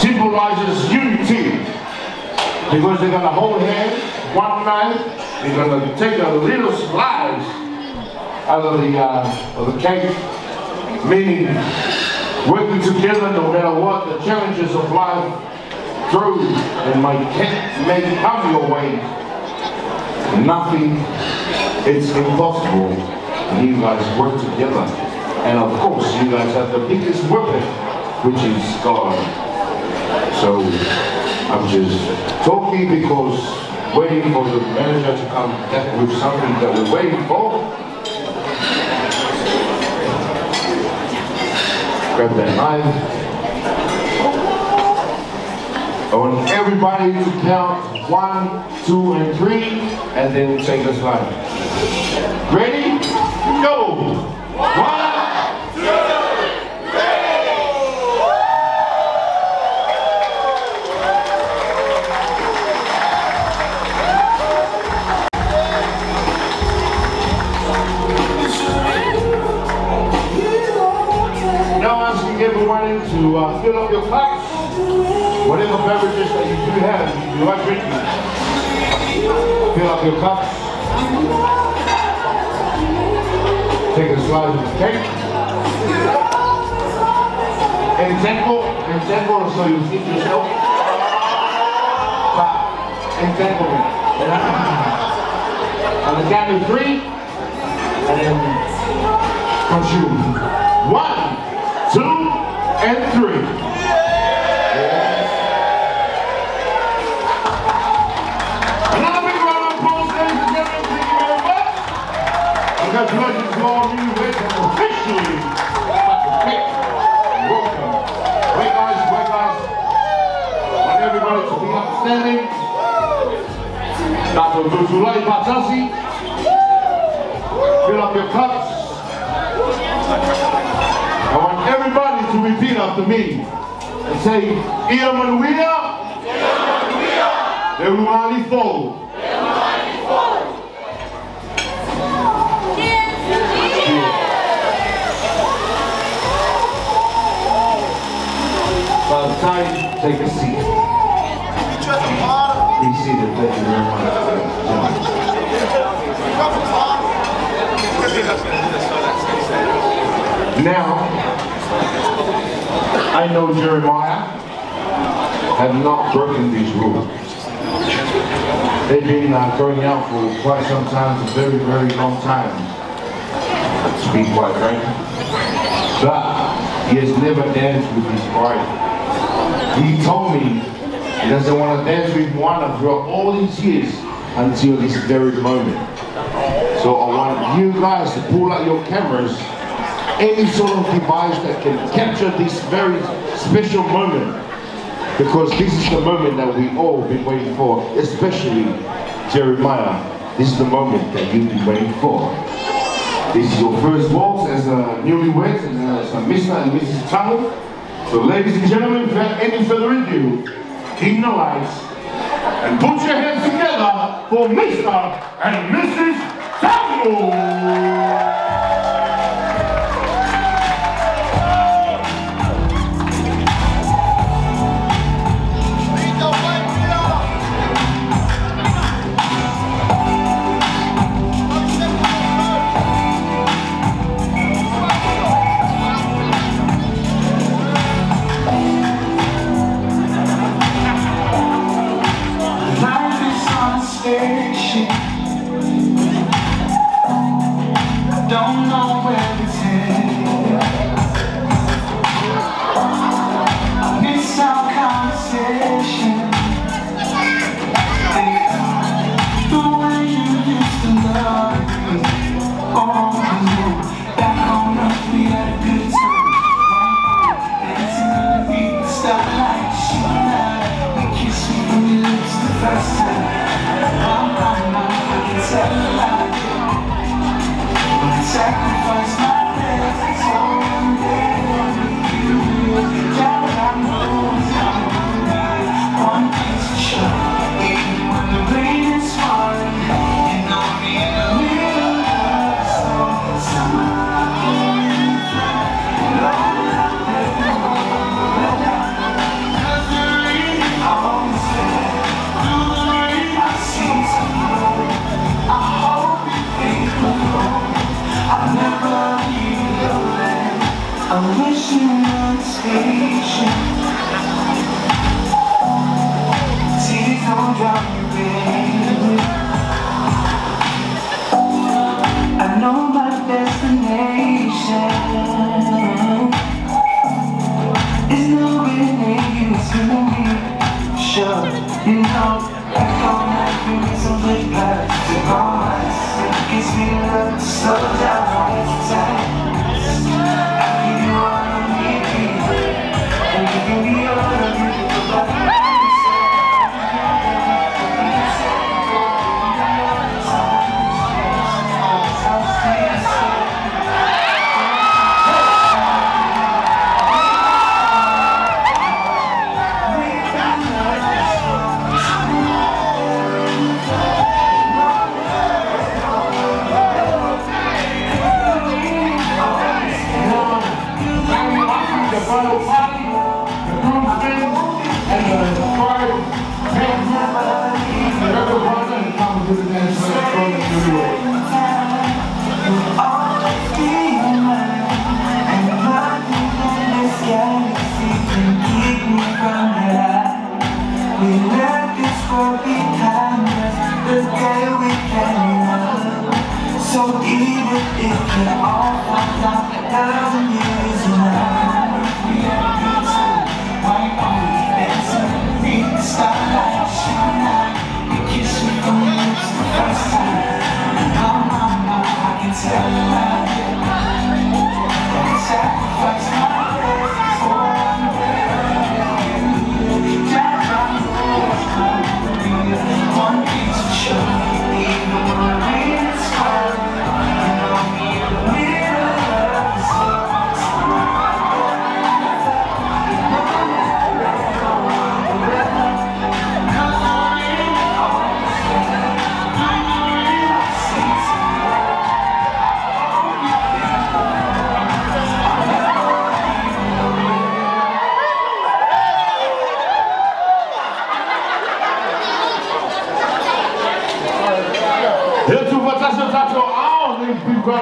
Symbolizes unity because they're gonna hold hands, one knife, they're gonna take a little slice out of the uh, of the cake, meaning working together no matter what the challenges of life through and may, may come your way. Nothing it's impossible. You guys work together. And of course, you guys have the biggest weapon, which is God. So I'm just talking because waiting for the manager to come back with something that we're waiting for. Grab that knife. I want everybody to count one, two, and three, and then take a slide. Cups. Take a slice of the cake. En tempo, en tempo, so you see yourself. In tempo. On the count of three, and then consume. Patasi. Fill up your cups. I want everybody to repeat after me and say, Ia Manuia, Te Rumali Fo. By the time, take a seat. Now, I know Jeremiah have not broken these rules. They've been uh, going out for quite some time, a very, very long time, to be quite frank. But he has never danced with his bride. He told me he doesn't want to dance with Moana throughout all these years until this very moment. So I want you guys to pull out your cameras, any sort of device that can capture this very special moment. Because this is the moment that we all been waiting for, especially Jeremiah. This is the moment that you've been waiting for. This is your first waltz as a newlyweds, as a Mr. and Mrs. Tago. So ladies and gentlemen, without any further ado, dim the lights and put your hands together for Mr. and Mrs. Tago! さ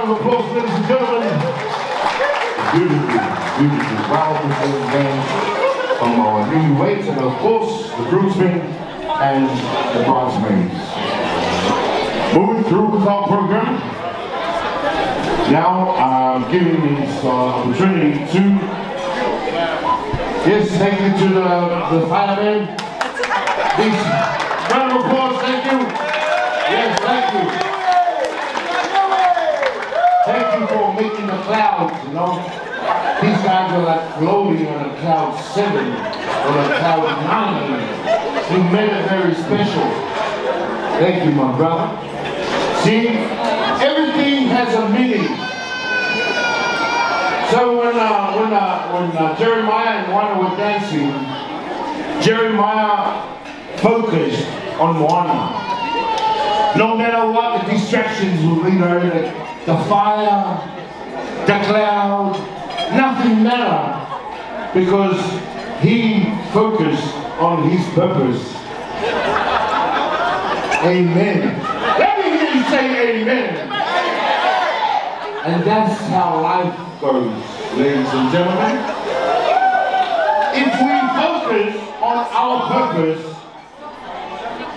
round of applause, ladies and gentlemen. Beautiful, beautiful, powerful old man from our new weights, and of course, the groomsmen and the bridesmaids. Moving through with our program, now I'm giving this uh, opportunity to yes, thank you to the, the fireman. Round of applause, thank you. clouds, you know. These guys are like floating on a cloud seven, on a cloud nine. You made it very special. Thank you, my brother. See, everything has a meaning. So when uh, when uh, when uh, Jeremiah and Moana were dancing, Jeremiah focused on Moana. No matter what the distractions would be, the fire, cloud, nothing matter because he focused on his purpose. amen. Let me hear you say amen. And that's how life goes, ladies and gentlemen. If we focus on our purpose,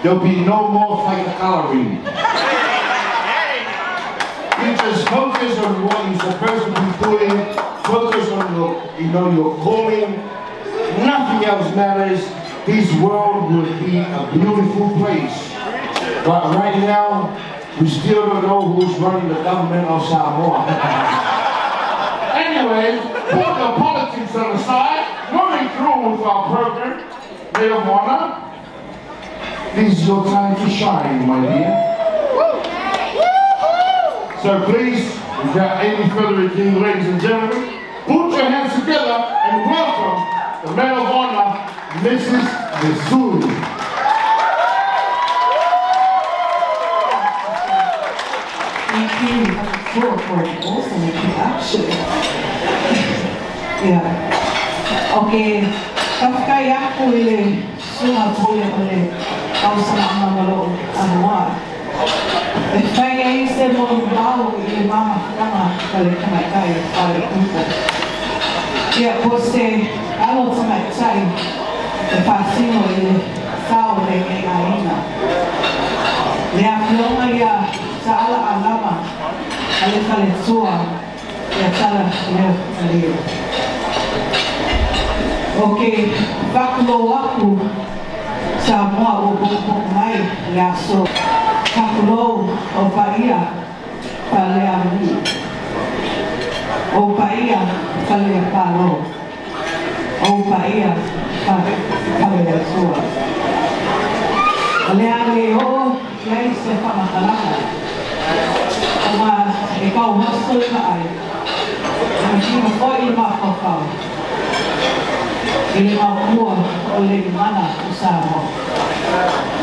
there'll be no more fight calories just focus on what you're supposed to be doing, focus on your, you know, your calling. Nothing else matters. This world will be a beautiful place. But right now, we still don't know who's running the government of Samoa. [laughs] Anyways, put the politics on the side, moving through with our program, Mayor Moana. This is your time to shine, my dear. So please, without any further ado, ladies and gentlemen, put your hands together and welcome the Mayor of Honor, Mrs. Missouri. Thank you for an awesome introduction. yeah. Okay. Kafkai aku ile sunga pole ole kau sama mamalo anwa. E whai ai se mo wau i mama kama kale kamai kai kale kuko. Ia po se alo tamai tai e whasino i sao le ngai aina. Lea whionga ia sa ala alama ale kale tua ia tala leo alio. Ok, whakulo aku sa moa o bukbuk mai le aso. kakulou o paia palea mi. O paia palea palo. O paia ka, ka lea sua. A lea leo lei se whamakalaka. O ma e kau hosu i ka ai. A mi tima koi i mako kau. I ni mau kua o le mana u sāmo.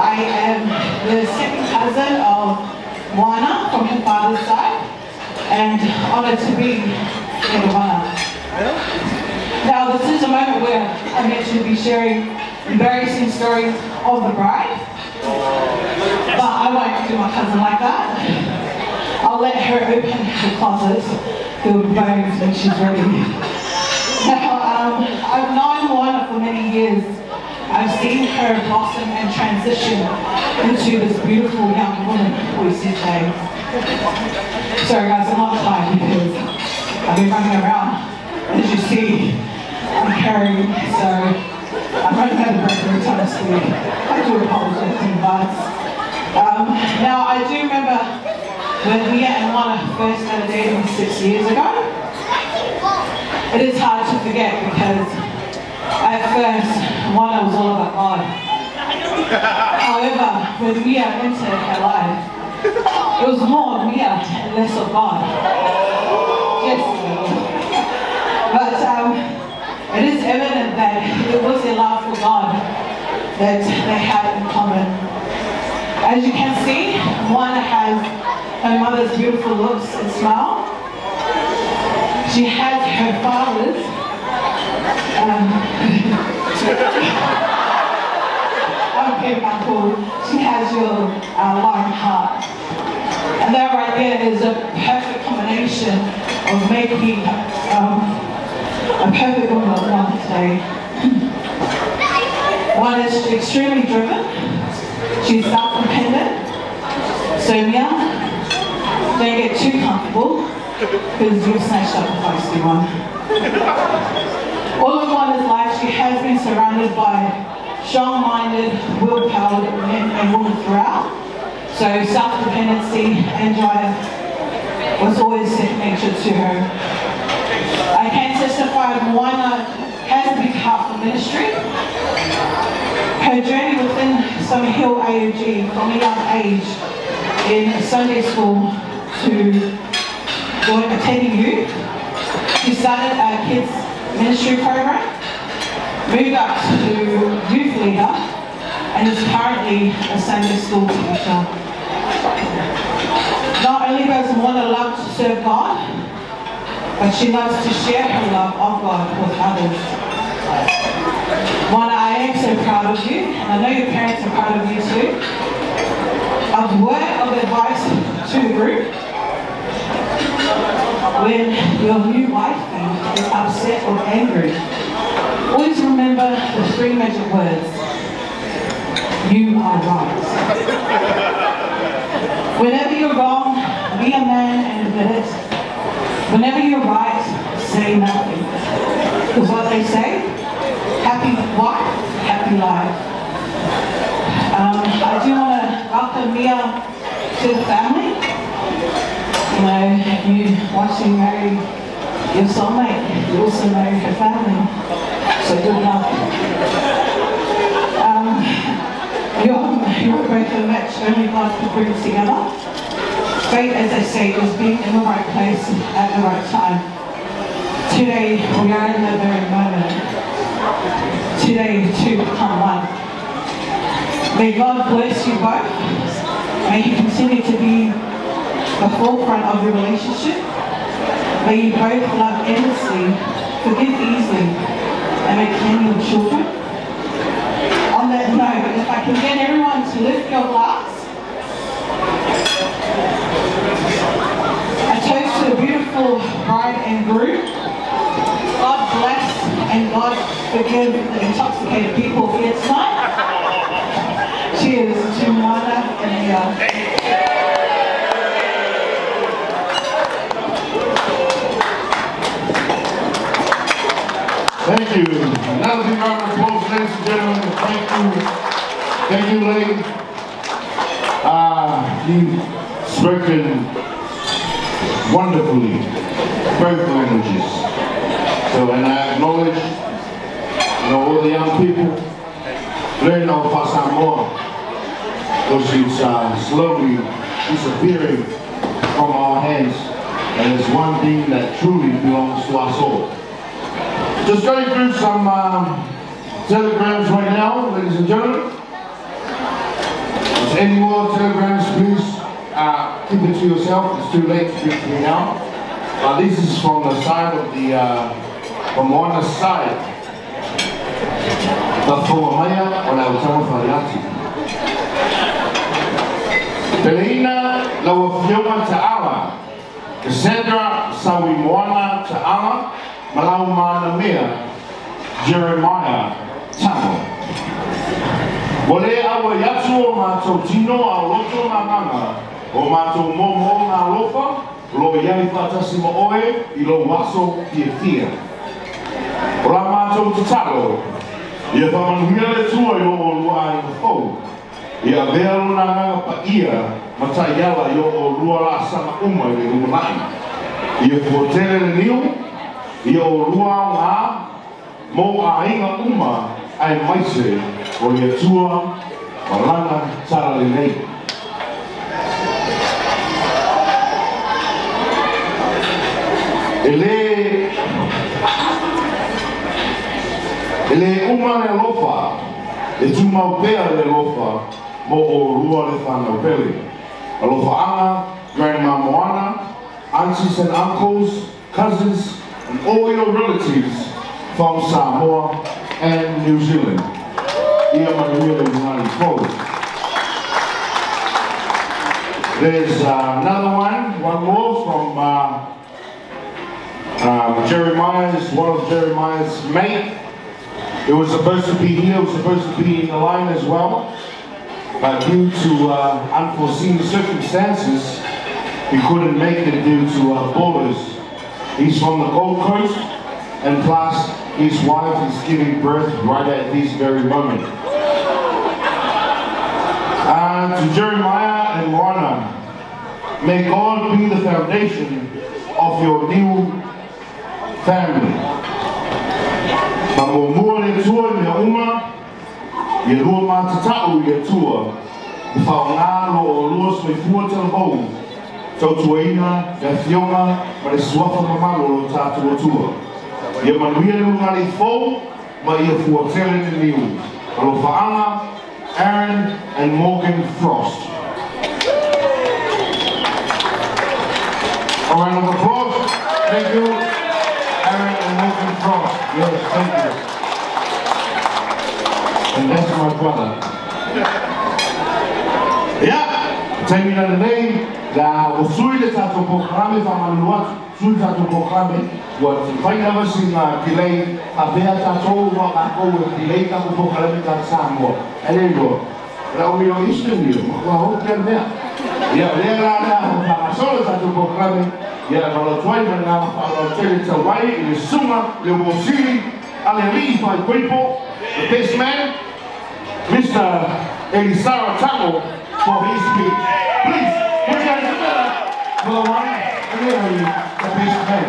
I am the second cousin of Moana from her father's side and honoured to be in. Now this is a moment where I'm to be sharing embarrassing stories of the bride, but I won't do my cousin like that. I'll let her open her closet with bones when she's ready. Now, um, I've known Moana for many years. I've seen her blossom and transition into this beautiful young woman we see today. Sorry guys, I'm not tired because I've been running around. As you see, I'm carrying, so Running out of breath every time I. I do apologize in advance. Um, now, I do remember when me and Moana first started dating six years ago. It is hard to forget because at first, Moana was all about God. However, when Mia entered her life, it was more of Mia and less of God. Yes. But um, it is evident that it was their love for God that they had in common. As you can see, Moana has her mother's beautiful looks and smile. She has her father's um, [laughs] okay, Michael, she has your uh, warm heart. And that right there is a perfect combination of making um, a perfect woman of one today. One is extremely driven. She's self-dependent. So yeah, don't get too comfortable because you'll snatch up feisty one. All of Moana's life, she has been surrounded by strong-minded, will-powered men and women throughout. So self-dependency and drive was always second nature to her. I can testify Moana has a big heart for ministry. Her journey within some Hill AUG from a young age in Sunday school to going attending youth. She started a kids ministry program, moved up to youth leader, and is currently a Sunday school teacher. Not only does Moana love to serve God, but she loves to share her love of God with others. Moana, I am so proud of you, and I know your parents are proud of you too, a word of advice to the group. When your new wife is upset or angry, always remember the three magic words. You are right. Whenever you're wrong, be a man and admit it. Whenever you're right, say nothing. Because what they say, happy wife, happy life. Um, I do want to welcome Mia to the family. You know, you you marry your soulmate, you also marry her family. So good luck. Um, you're, you're both a match only God could bring together. Fate, as I say, is being in the right place at the right time. Today, we are in the very moment. Today, two become one. May God bless you both. May you continue to be the forefront of your relationship. May you both love endlessly, forgive easily, and make of children. On that note, if I can get everyone to lift your glass. A toast beautiful bride and groom. God bless and God forgive the intoxicated people here tonight. [laughs] Cheers to Moana and Mia. Thank you. Another big round of applause, ladies and gentlemen. Thank you. Thank you, ladies. Uh, you've spoken wonderfully, both languages. So, and I acknowledge, you know, all the young people learn of Samoa because it's uh, slowly disappearing from our hands. And it's one thing that truly belongs to us all. Just going through some um, telegrams right now, ladies and gentlemen. If any more telegrams, please uh, keep it to yourself. It's too late to give to me now. Uh, this is from the side of the, uh, from one side. The Maya o la Utama Fariati. Peleina la Wafioma Ta'ala. Cassandra Sawimoana Ta'ala. Malaumana Mea, Jeremiah Tamo. Wale awa yatu o mātou tino a loto na manga, o mātou momo ngā lofa, lo iai whātasi mo oe, i lo waso ki e fia. O la mātou tatalo, ia whamanuhia le tua i o o lua i o fau. Ia vea luna ngā pa ia, matai ala i o o lua la sama uma i le umanai. Ia fuotele le niu, i o lua ngā mō a inga uma ai maise o le tua o lana tara le nei. E le e le uma le lofa e tu mau pea le lofa mo o rua le whanau pele. Lofa anga, grandma Moana, aunties and uncles, cousins, and all your relatives from Samoa and New Zealand. Ia manuia le United Post. There's uh, another one, one more from uh, uh, is one of Jeremiah's mate. It was supposed to be here, it was supposed to be in the line as well. But due to uh, unforeseen circumstances, he couldn't make it due to uh, borders He's from the Gold Coast, and plus his wife is giving birth right at this very moment. And to Jeremiah and Moana, may God be the foundation of your new family. Mamomua le tua i mea uma, i rua mātatau i a tua, i whao ngā lo o lua smai fua tala bau, tau tuaina, e fionga, ma le suafa mamalo lo tātua tua. Ia manuia le ngari fau, ma ia fuatele ni niu. Alo whaanga, Aaron and Morgan Frost. A round of applause. Thank you, Aaron and Morgan Frost. Yes, thank you. and that's my brother. Yeah, taimi na nei, la o sui le tato po krame fa manu atu, sui tato po krame, wa te whai nawa si ngā kilei, a pēa tato wa ka kou e kilei ka po krame ka Samoa. Ele ro, la o mio istu mio, wa ho kia mea. Ia, lea la la, ho whakasolo tato po krame, ia la kalo tuai ma ngā whakalo tele te wai, i le sunga, le mo siri, ale li whai the best man, Mr. Elisara Tago, for his speech. Please, put your hands together for the one and only, the best man.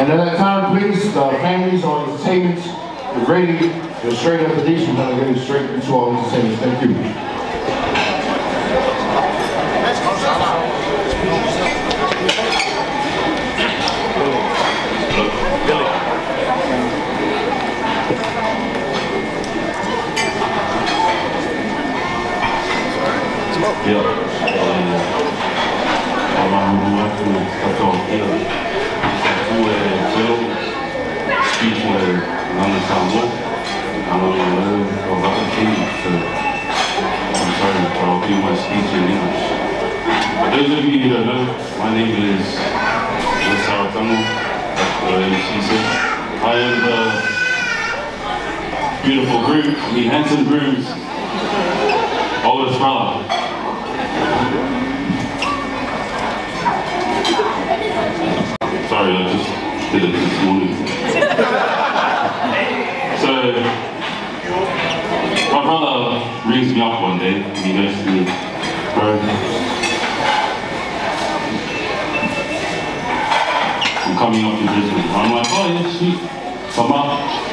And at that time, please, the families or entertainment, the ready, the straight up edition, going to get straight into our entertainment. Thank you. Ia, o la mulu atu katoa kia. Ku e teo, speech e nana Samoa, ana o leu o waka ki, so I'm sorry, but I'll do my speech in English. For those of you don't know, my name is Will Saratamo, or MC. I am the beautiful I mean handsome groom's oldest brother. Sorry, I just did it this morning. so, my brother rings me up one day and he goes to me, bro, I'm coming up to Brisbane. I'm like, oh yeah, sweet, come up.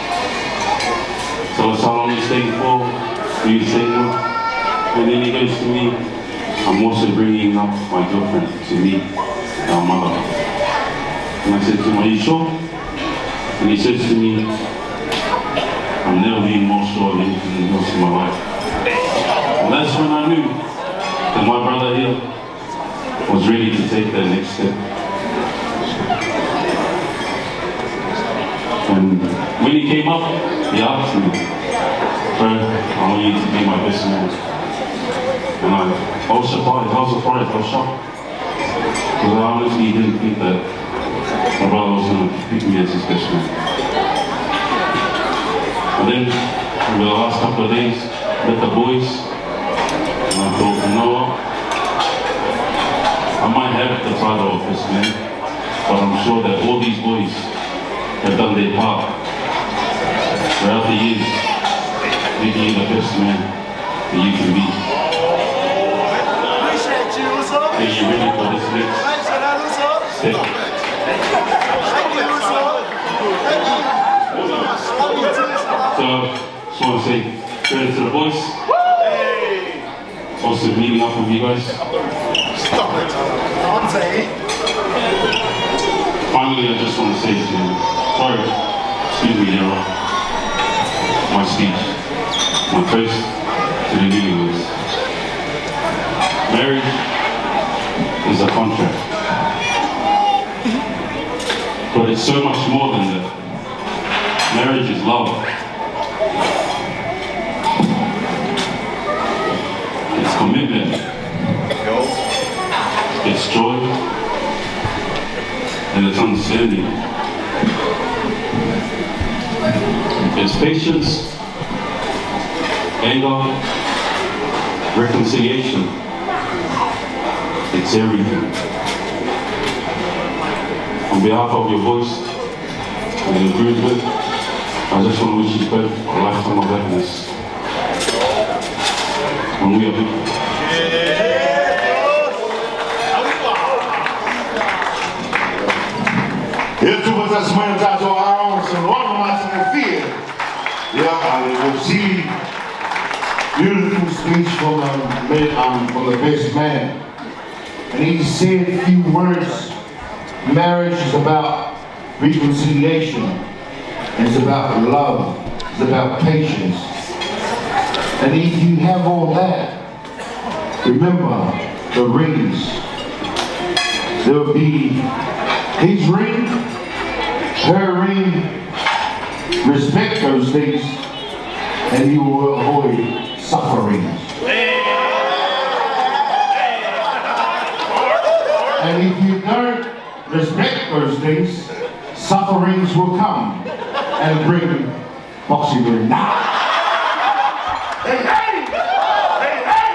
So how long you staying for? Are you for? And then he goes to me, I'm also bringing up my girlfriend to meet our mother. And I said to him, are you sure? And he says to me, I've never been more sure of anything else in my life. And that's when I knew that my brother here was ready to take that next step. And when he came up, he asked me, bro, I want you to be my best man. And I, was surprised, I was surprised, I was shocked. Because I honestly didn't think that my brother was going to pick me as his best man. But then, over the last couple of days, met the boys, and I thought, you know what? I might have the father of best man, but I'm sure that all these boys have done their part throughout the years, making you the best man that you can be. Are you ready for this next step? So, just want to say credit to the boys. Also meeting up with you guys. Finally, I just want to say to you, sorry, excuse me, Nero, my speech, my toast to the newlyweds. Marriage is a contract. But it's so much more than that. Marriage is love. It's commitment. It's joy. And it's understanding. It's patience, anger, reconciliation. It's everything. On behalf of your voice and your groomsmen, I just want to wish you both a lifetime of happiness. And we are Yesu watasema mtato wao sanono masinofia. Yeah, I will see beautiful speech from the um, from the best man. And he said a few words. Marriage is about reconciliation. It's about love. It's about patience. And if you have all that, remember the rings. There will be his ring, Hurry, respect those things, and you will avoid sufferings. And if you don't respect those things, sufferings will come and bring boxing ring. Nah. Hey, hey! Hey, hey!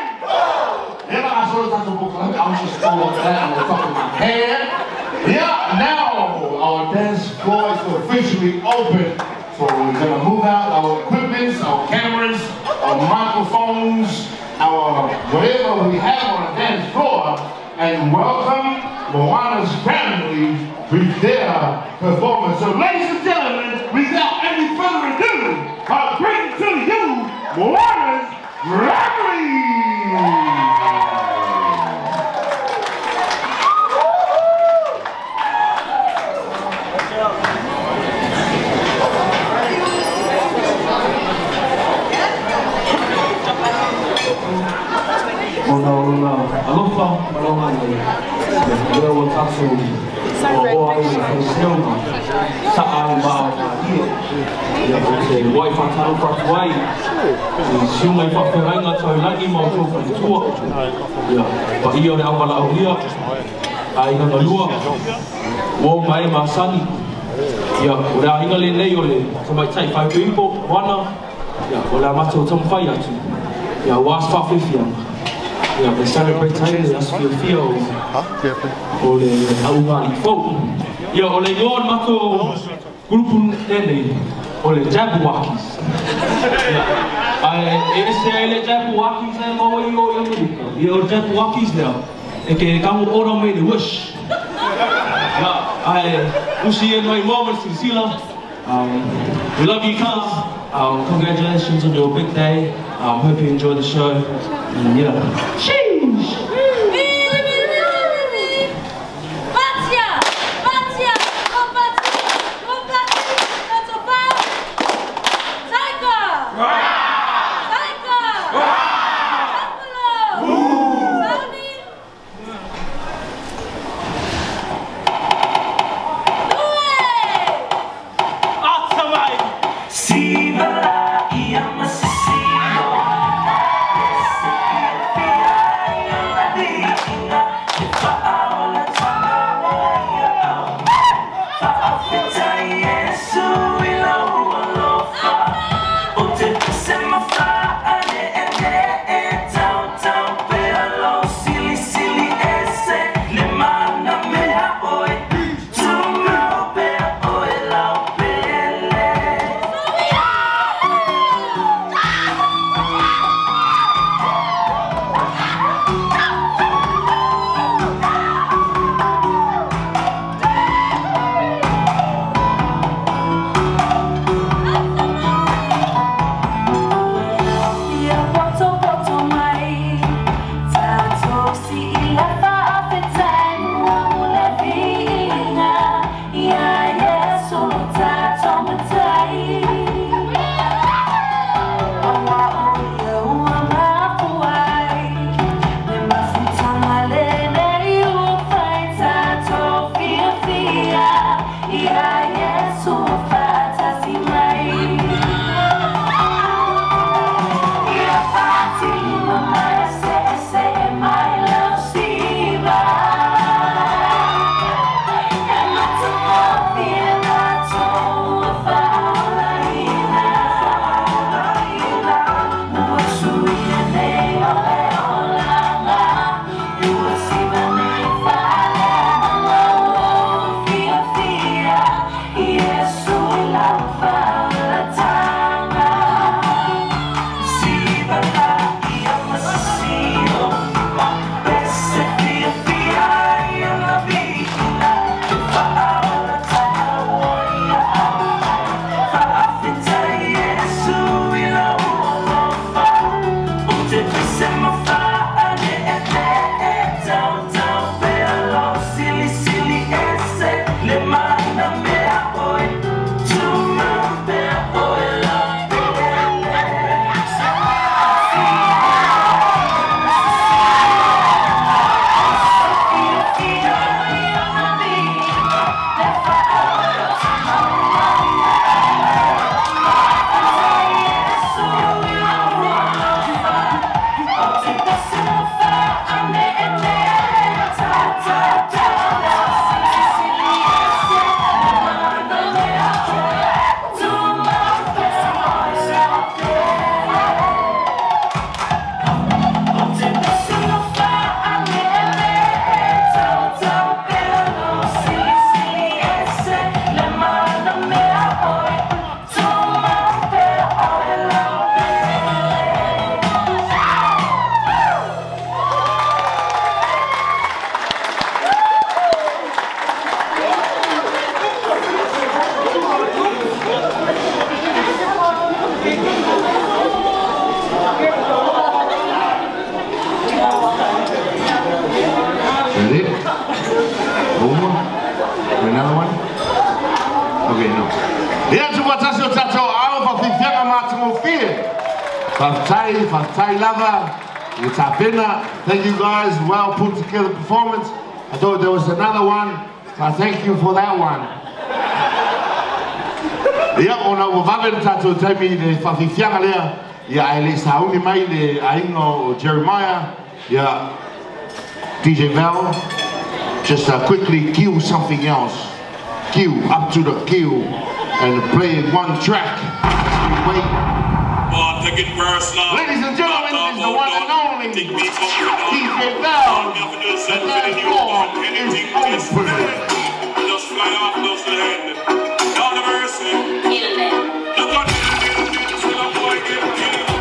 Yeah, I saw that book. I was just full of that. I was fucking my hair. Yeah, now our dance floor is officially open. So we're gonna move out our equipment, our cameras, our microphones, our whatever we have on the dance floor, and welcome Moana's family with their performance. So ladies and gentlemen, without any further ado, I bring to you Moana's Grammy! Ona oh, ona alofa malonga ni le o taso o o ai o seo sa ai ma o ia o se wai fa tau fa wai i siu mai fa fa nga tau lagi ma o tau fa tua ia pa ia o le au mala au ia ai na lua o mai ma sani ia o le ainga le nei o le samai tai fai pipo wana ia o le amata o tamu fai atu ia o as fa fifianga Yeah, we celebrate Taylor, that's what we feel. O le auhani fau. Ia, o le yon mako grupu nene, o le Jabberwockies. Ia, ai, e se ai le Jabberwockies e maua i o i Amerika. Ia, o Jabberwockies lea, e ke kamu ora me the wish. Ia, [laughs] ai, usi e mai moments in Sila. Um, we love you, cuz. Um, congratulations on your big day. I um, hope you enjoy the show. And yeah. Fifianga lea. Ia ai le sauni mai le aingo o Jeremiah. Ia DJ Val. Just uh, quickly cue something else. Cue up to the cue and play one track. Wait. Boy, take it personal. Ladies and gentlemen, this is the one and only DJ Val. The dance floor is open. Just fly off those land. Down the mercy. Look at this little boy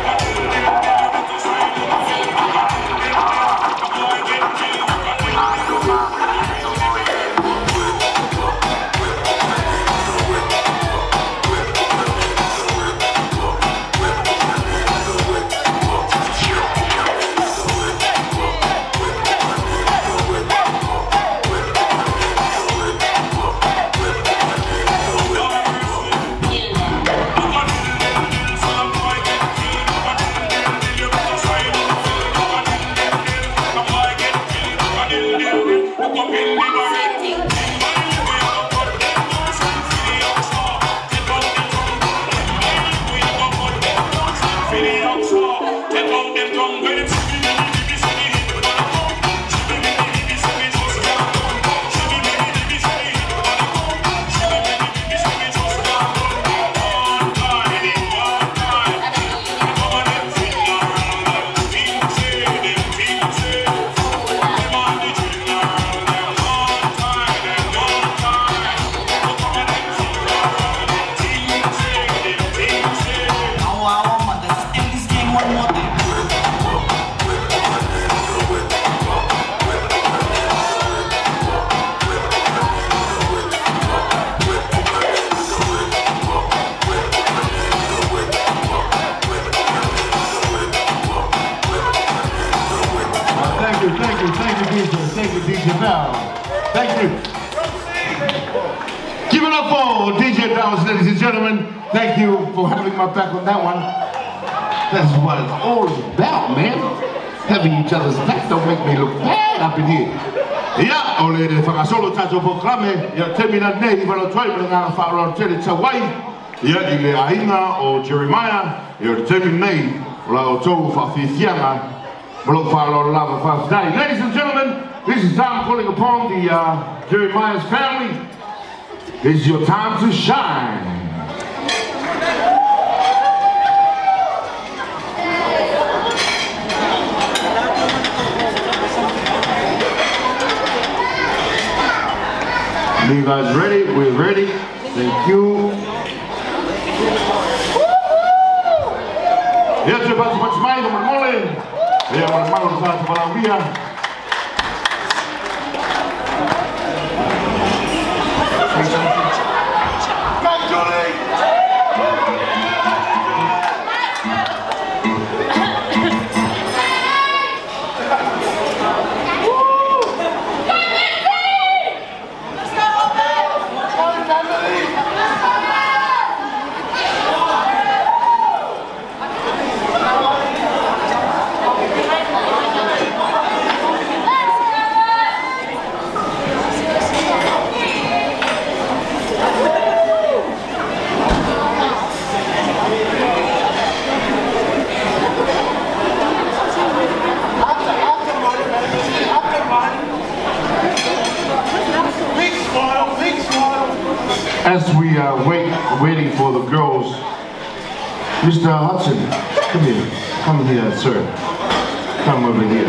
nei i ngana whaarau tere tawai, ia i le ainga o Jeremiah, ia te mina nei la o tau whawhiwhianga. Ladies and gentlemen, this is time calling upon the uh, Jeremiah's family. Is your time to shine. You guys ready? We're ready. Thank you. About to put smile on morning. Yeah, my mouth is Mr. Hudson, come here. Come here, sir. Come over here.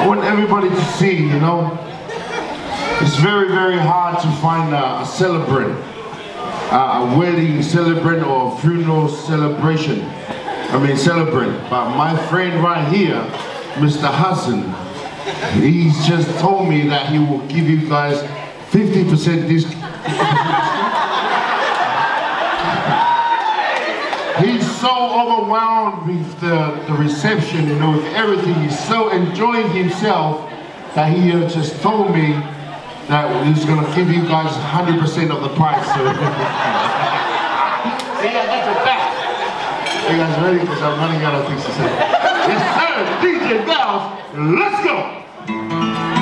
I want everybody to see, you know, it's very, very hard to find a, a celebrant, a, a wedding celebrant or a funeral celebration. I mean, celebrant. But my friend right here, Mr. Hudson, he's just told me that he will give you guys 50% discount. [laughs] so overwhelmed with the, the reception and with everything. He's so enjoying himself that he uh, just told me that he's going to give you guys 100% of the price. So. [laughs] See, You guys ready? Because I'm running out of things to say. Yes, sir. DJ Bells, let's go.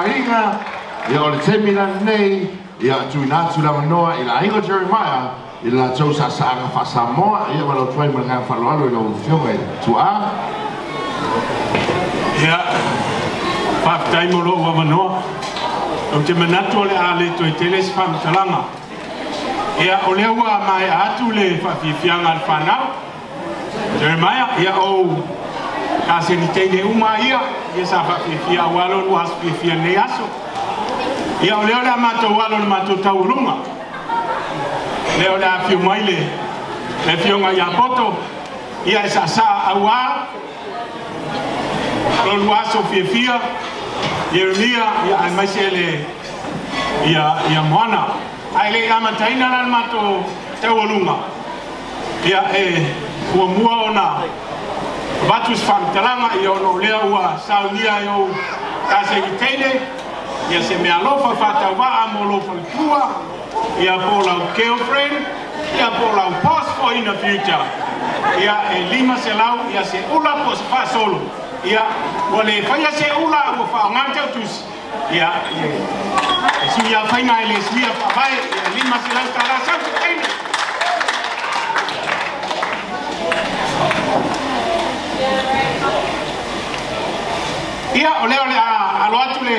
faainga ia o le temi lani nei ia tuina atu lamanoa i laiga o jeremia i latou saasaaga faasamoa ia ma lautu ai ma legaga faaloalo i laulufioga i tuā ia faafetai mo lou amanoa au te manatu o le a le toe tele se faamatalaga ia o lea ua mae atu le faafiafiaga a le fanau jeremia ia ou ka se ni teine uma ia, ia sa whawhiwhia walo nu as whiwhia nei aso. Ia, o leo le amato walo le mato taurunga. Leo le a whiu mai le, le whiunga ia poto, ia e sa sa awa, Lord waso fia fia Jeremia ia ai mai se le ia ia moana ai le ama taina ran mato te walunga ia e ua mua ona batus fam talanga ia ono lea ua saunia yo ta se gitene ia se me alofa fata wa amo lofa kua ia pola girlfriend ia pola post for in the future ia e lima se lau ia se ula pos fa solo ia ua le faia se ula ua faaogata tusi ia su ia faiga e le suia faavae ia lima se lau talasau teteine ia o leo le a alo atu le.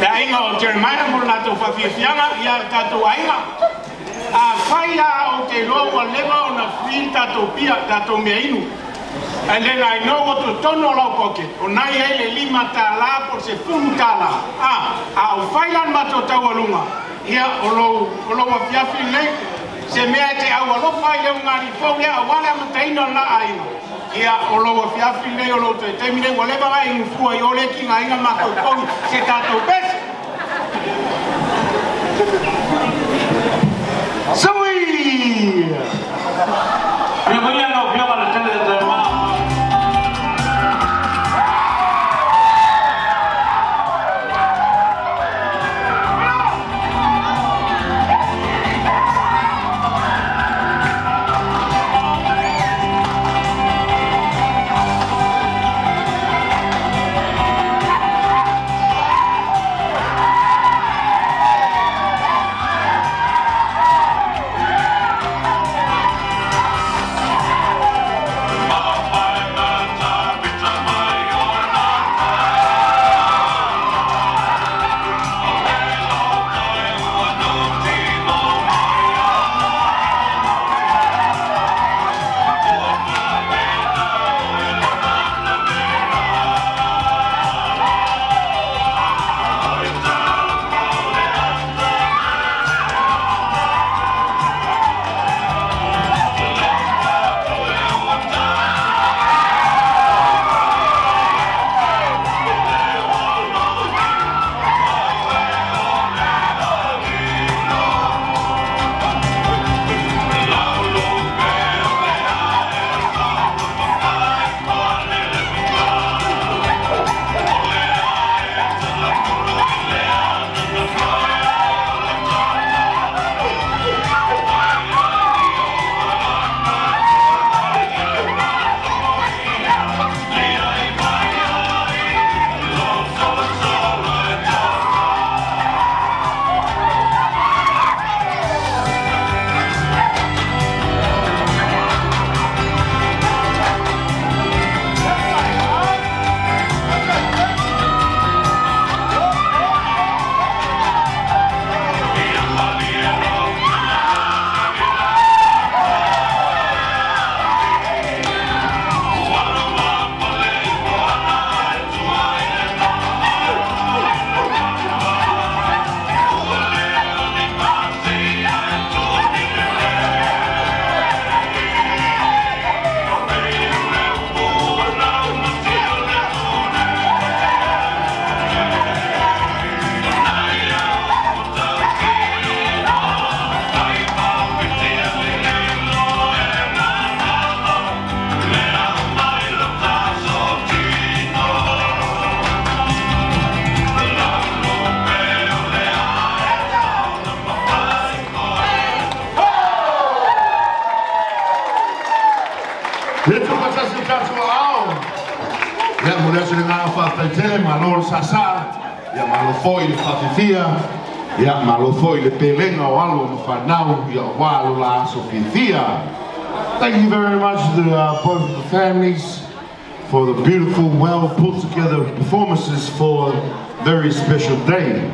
Le a inga o Jeremiah mo na tau whawhiawhianga ia tatou ainga. A whai a o te loa wa leva ona na whi tatou pia tatou mea inu. And then I know what to turn all our pocket o nai e le lima ta la por se fung ta la a a o whai lan mato ia o lo o lo wafiawhi le se mea te au alofa ia unga ni fau ia a wale amataino la a Ia o lo wa fiafi le o lo te temine wa lewa ai ngufua i ole ki ngā inga mako koni se tātou pese. Sui! Bienvenida pelenga la aso whithia. Thank you very much to the, uh, both of the families for the beautiful, well put together performances for a very special day.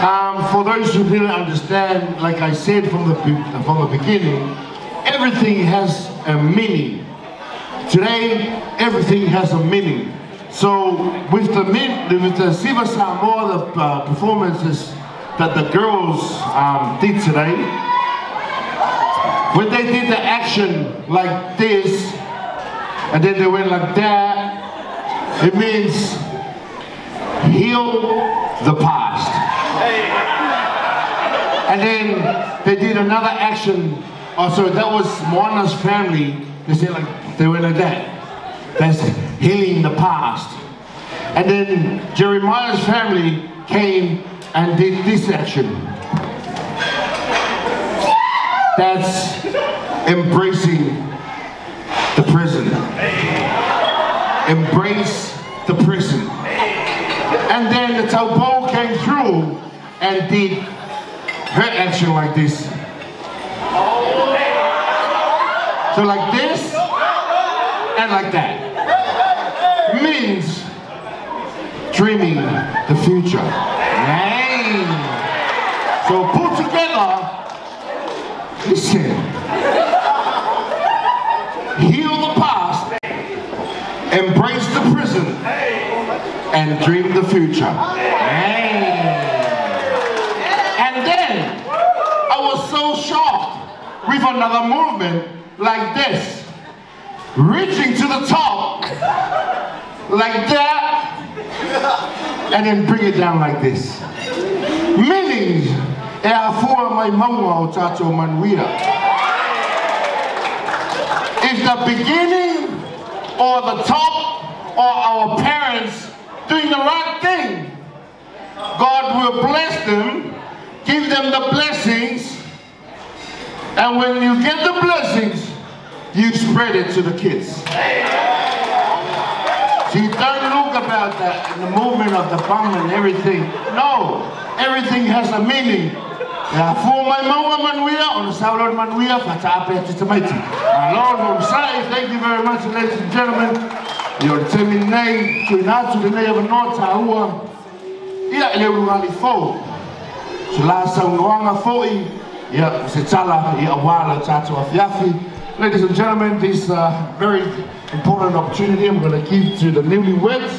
Um, for those who didn't understand, like I said from the, from the beginning, everything has a meaning. Today, everything has a meaning. So with the with the Siva Samoa, the uh, performances that the girls um, did today, when they did the action like this, and then they went like that, it means heal the past. And then they did another action. Also, that was Moana's family. They said like they went like that. That's healing the past. And then Jeremiah's family came and did this action. That's embracing the prison. Embrace the prison. And then the Taupo came through and did her action like this. So like this and like that. Means dreaming the future. So put together, listen, heal the past, embrace the present, and dream the future. And then I was so shocked with another movement like this, reaching to the top, like that, and then bring it down like this. Meaning, e a fua mai maua o tātou manuira. If the beginning or the top or our parents doing the right thing, God will bless them, give them the blessings, and when you get the blessings, you spread it to the kids. See, don't look about that in the movement of the bum and everything. No, everything has a meaning. For my mama manuia on the Sauler manuia fatape titamaiti. My Lord will say, thank you very much, ladies and gentlemen. You're determined name to inatu the name of North Taua. Ia ele urali fo. So la sa unoanga foi. Ia se tala ia wala tatu afiafi. Ladies and gentlemen, this uh, very important opportunity I'm going to give to the newlyweds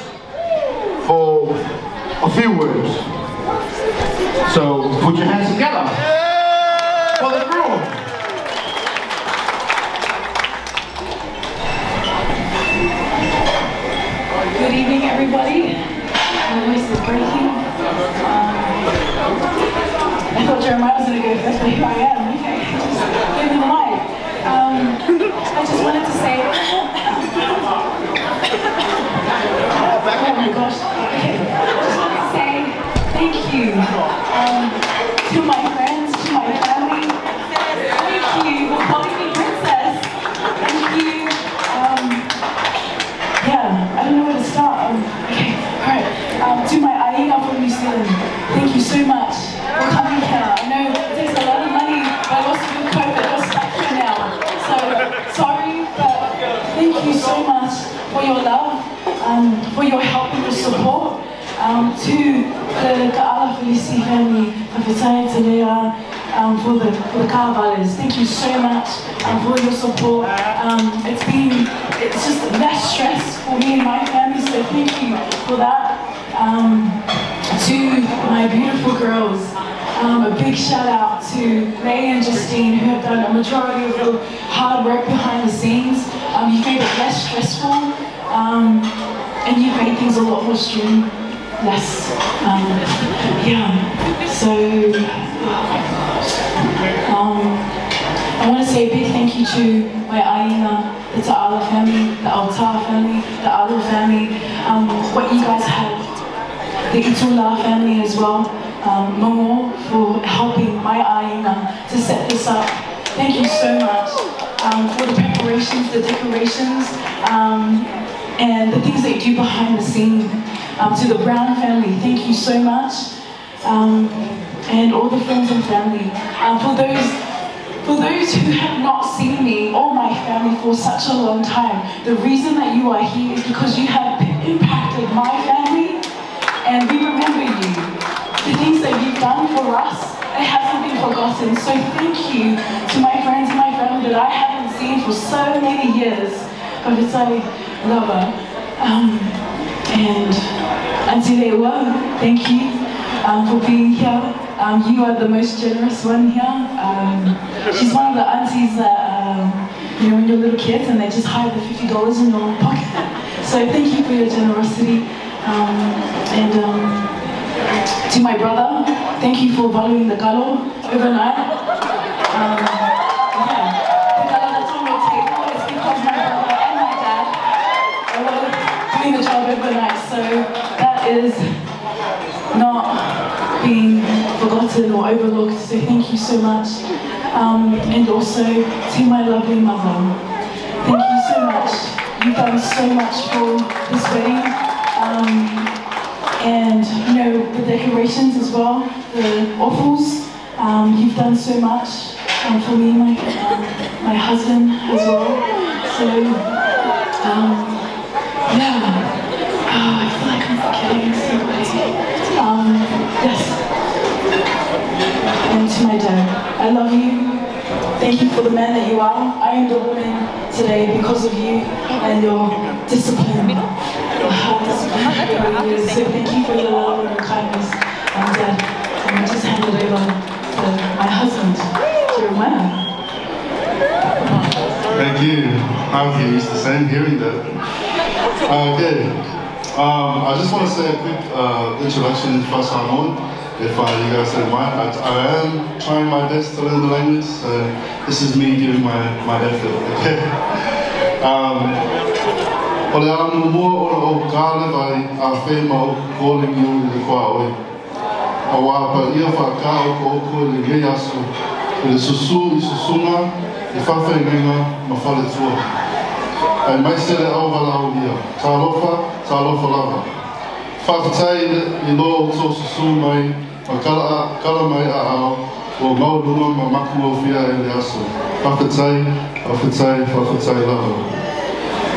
for a few words. So put your hands together for the groom. Good evening, everybody. My voice is breaking. Um, I thought Jeremiah was going to go first, but here I am. Okay, just give me the mic. Um, I just wanted to say. oh my gosh. Okay. Just wanted to say thank you um, to my friends, to my family. Thank you for calling me princess. Thank you. Um, yeah, I don't know where to start. Um, okay, alright. Um, to my Aina from New Zealand, thank you so much for coming here. I know it takes a lot of money, but also with COVID, we're stuck here now. So, sorry, but thank you so much for your love, um, for your help and your support. Um, to the Ka'ala Felici family, Whakataya Te Lea, um, for the for the Carvalhas. Thank you so much um, for your support. Um, it's been it's just less stress for me and my family, so thank you for that. Um, to my beautiful girls, um, a big shout out to May and Justine who have done a majority of the hard work behind the scenes. You've made it less stressful and you've made things a lot more stream less. Um, yeah, so um, I want to say a big thank you to my Aina, the Ta'ala family, the Altar family, the Alu family, um, what you guys have, the Itula family as well, um, Momo for helping my Aina to set this up. Thank you so much um, for the preparations, the decorations, um, and the things that you do behind the scenes. Um, to the Brown family, thank you so much. Um, and all the friends and family. Um, for those for those who have not seen me or my family for such a long time, the reason that you are here is because you have impacted my family and we remember you. The things that you've done for us, it hasn't been forgotten. So thank you to my friends and my family that I haven't seen for so many years. But it's like, lover. Um, and Auntie Lewa, thank you um, for being here. Um, you are the most generous one here. Um, she's one of the aunties that, um, you know, when you're little kids and they just hide the $50 in your pocket. [laughs] So thank you for your generosity. Um, and um, to my brother, thank you for valuing the galo overnight. Doing the job overnight. So that is not being forgotten or overlooked. So thank you so much. Um, and also to my lovely mother. Thank you so much. You've done so much for this wedding. Um, and you know, the decorations as well, the offals. Um, you've done so much um, for me, my, my husband as well. So, um, yeah, to my dad, I love you. Thank you for the man that you are. I am the woman today because of you and your discipline. Your hard discipline over the years. So thank you for your love and your kindness. And dad, and I just hand it over to my husband, Jeremiah. Thank you. I'm used to same hearing that. Uh, okay. Um, I just want to say a quick uh, introduction to Fasamon, if uh, you guys don't mind. I, I am trying my best to learn the language, so this is me giving my, my effort. Okay. [laughs] Um, o le anu mua o le o kāle vai a whema o kōling iu i le kua oi. A wā pa ia whaka o ko o ko le ngei asu, i le susu i susunga, i whawhai ngenga ma whale tua. Ai mai se le au wala au ia, tā lofa, tā lofa lava. Whakatai i lo o tō susu mai, ma kala, kala mai a au, o maurunga ma maku o whia e le asu. Whakatai, whakatai, whakatai lava.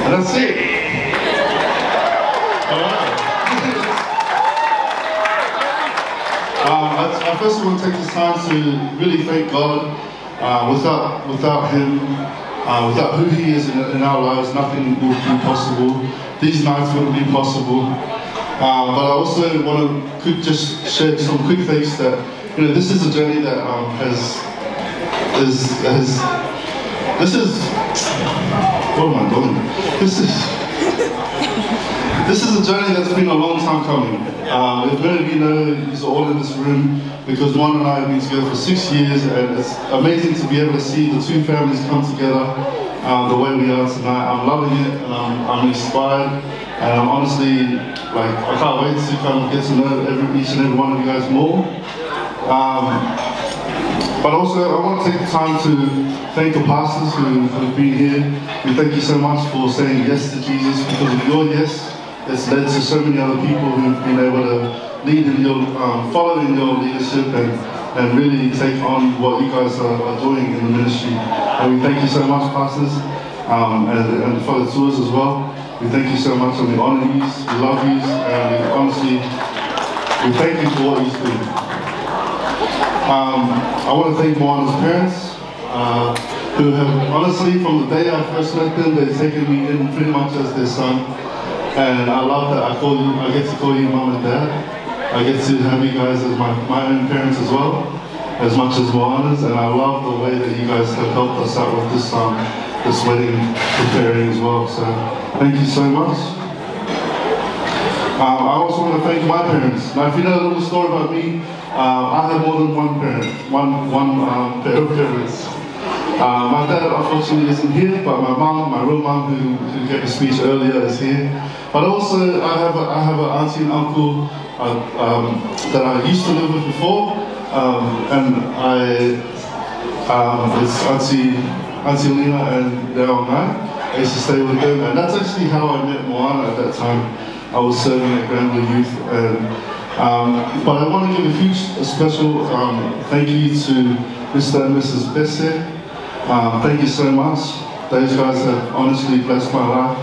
And that's it. Um, I, I first want to take this time to really thank God. Uh, without, without Him, uh, without who He is in, in, our lives, nothing would be possible. These nights wouldn't be possible. Uh, but I also want to just share some quick things that, you know, this is a journey that um, has, is, has, this is, what am I doing? This is, this is a journey that's been a long time coming. Um, if many of you know, you're all in this room because Juan and I have been together for six years and it's amazing to be able to see the two families come together um, the way we are tonight. I'm loving it and I'm, I'm inspired and I'm honestly, like, I can't wait to kind of get to know every, each and every one of you guys more. Um, but also, I want to take the time to thank the pastors who have been here. We thank you so much for saying yes to Jesus because of your yes, it's led to so many other people who've been able to lead in your, um, follow in your leadership and, and really take on what you guys are, are doing in the ministry. And we thank you so much, pastors, um, and, and for the tours as well. We thank you so much and we honor you, we love you, and we honestly, we thank you for what you do. Um, I want to thank Moana's parents, uh, who have, honestly, from the day I first met them, they've taken me in pretty much as their son. And I love that I call you, I get to call you mom and dad. I get to have you guys as my, my own parents as well, as much as Moana's. And I love the way that you guys have helped us out with this, um, this wedding preparing as well. So thank you so much. Um, I also want to thank my parents. Now, if you know a little story about me, uh, I have more than one parent, one, one um, pair of parents. Uh, my dad unfortunately isn't here, but my mom, my real mom who, who gave the speech earlier is here. But also I have a, I have an auntie and uncle uh, um, that I used to live with before, um, and I, um, it's Auntie, Auntie Lena and they're all nine. I used to stay with them, and that's actually how I met Moana at that time. I was serving at Granville Youth, and um, but I want to give a huge a special um, thank you to Mr. and Mrs. Bessie. Um, thank you so much. Those guys have honestly blessed my life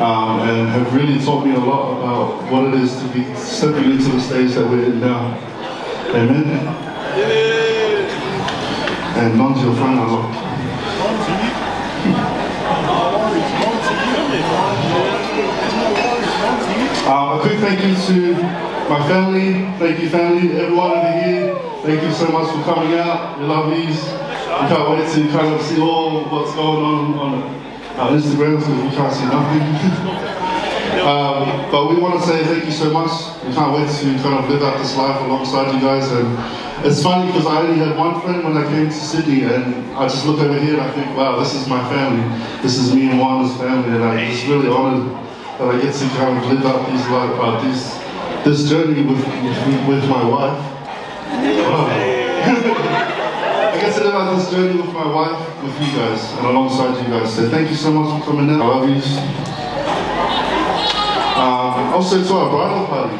um, and have really taught me a lot about what it is to be stepping into the stage that we're in now. Amen. And on to your friend a lot. A quick thank you to my family. Thank you, family. Everyone over here. Thank you so much for coming out. We love We can't wait to kind of see all what's going on on our Instagram because we can't see nothing. [laughs] um, but we want to say thank you so much. We can't wait to kind of live out this life alongside you guys. And it's funny because I only had one friend when I came to Sydney, and I just look over here and I think, wow, this is my family. This is me and Juana's family, and I'm just really honored that I get to kind of live out these life, uh, these, this journey with, with, with my wife. [laughs] Wow. [laughs] I get to live out this journey with my wife, with you guys, and alongside you guys. So thank you so much for coming out. I love you. Um, also to our bridal party.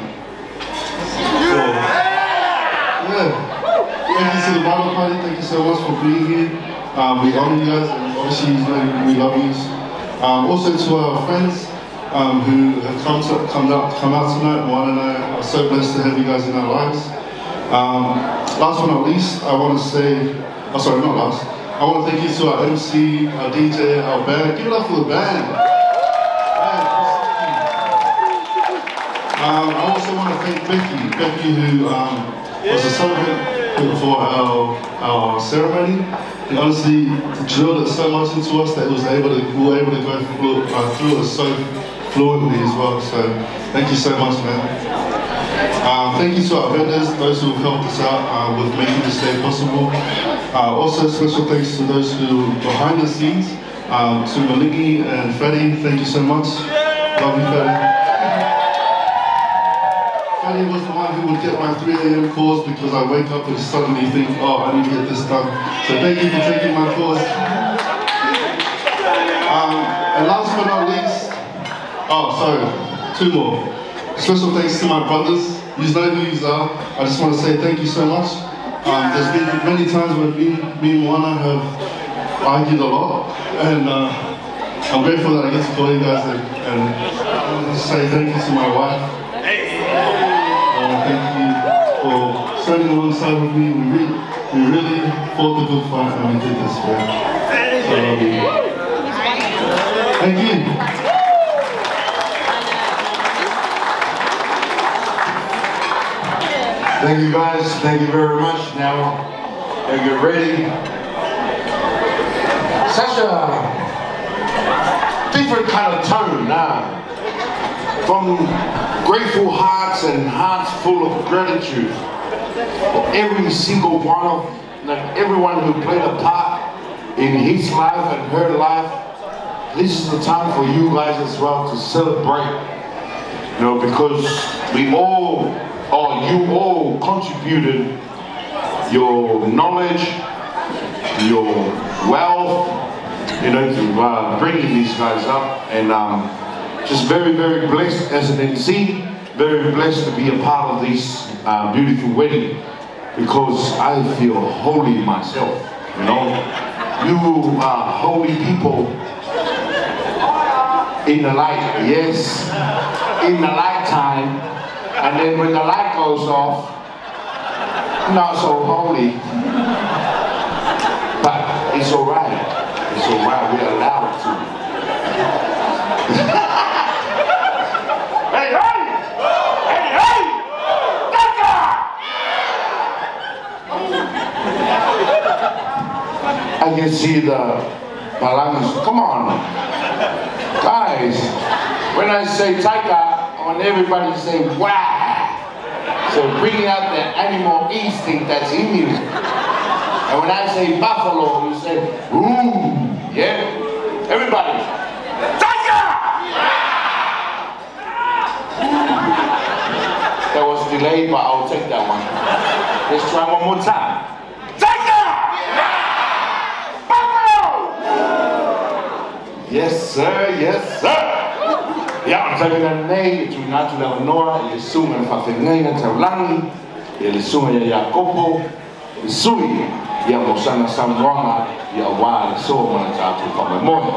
Yeah. yeah. Thank you to the bridal party. Thank you so much for being here. Um, we honor you guys, and obviously we love you. Um, also to our friends, um, who have come to come out come out tonight. Juan and I are so blessed to have you guys in our lives. Um, last but not least, I want to say, oh sorry, not last. I want to thank you to our MC, our DJ, our band. Give it up for the band. Um, I also want to thank Becky, Becky who um, was a celebrant for our, our ceremony. And honestly, drilled it so much into us that was able to, we were able to go through, uh, through it so fluently as well. So thank you so much, man. Um, thank you to our vendors, those who helped us out uh, with making this day possible. Uh, also, special thanks to those who behind the scenes, um, to Maliki and Freddie, thank you so much. Love you, Freddie. Freddie was the one who would get my 3 a.m. calls because I wake up and suddenly think, oh, I need to get this done. So thank you for taking my calls. Um, and last but not least, oh, sorry, two more. Special thanks to my brothers. You know who you are. I just want to say thank you so much. Um, there's been many times when me, me and Juana have argued a lot, and uh, I'm grateful that I get to call you guys and, and I want to say thank you to my wife. Uh, thank you for standing alongside with me. We really, we really fought the good fight and we did this. Man. So, um, thank you. Thank you guys. Thank you very much. Now, I get ready. Such a different kind of tone now. From grateful hearts and hearts full of gratitude for every single one of, like everyone who played a part in his life and her life. This is the time for you guys as well to celebrate. You know, because we all or you all contributed your knowledge, your wealth, you know, to uh, bringing these guys up. And um, just very, very blessed as an MC, very blessed to be a part of this uh, beautiful wedding because I feel holy myself, you know. You are holy people in the light, yes, in the lifetime and then when the light goes off, not so holy. But it's all right. It's all right. We're allowed to. [laughs] hey, hey! Hey, hey! I can see the Malangas. Come on. Guys, when I say Taika, I want everybody to say, wow. So bringing out the animal instinct that's in you. And when I say buffalo, you say, ooh, yeah? Everybody, tiger! That was delayed, but I'll take that one. Let's try one more time. Tiger! Buffalo! Yes, sir, yes, sir. Ja, sabi na nei, tu natu la onora, i sunga na whawhengai na taulangi, i le sunga ya Jacopo, i sui, i a mosana samroanga, i a wā le so mana tātu whamai mohi.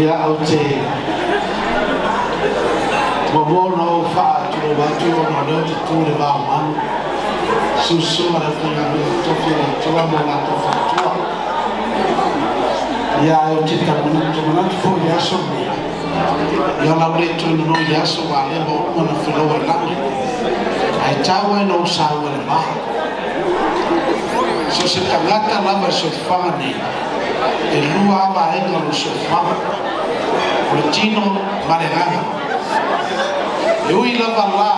Ia au te Mamono o wha tūro watu o ma leo te tūre wā manu Susua le kuna tofi o tua mo la tofa tua Ia au te tamunu te manatu fo i aso ni Ia la ule tu no i aso wa le mo umana whiloa langi Ai tawa e no sawa le maha So se tangata lava so whanga ni. E lua awa e ngaro so whanga o le tino marenganga. E ui lava la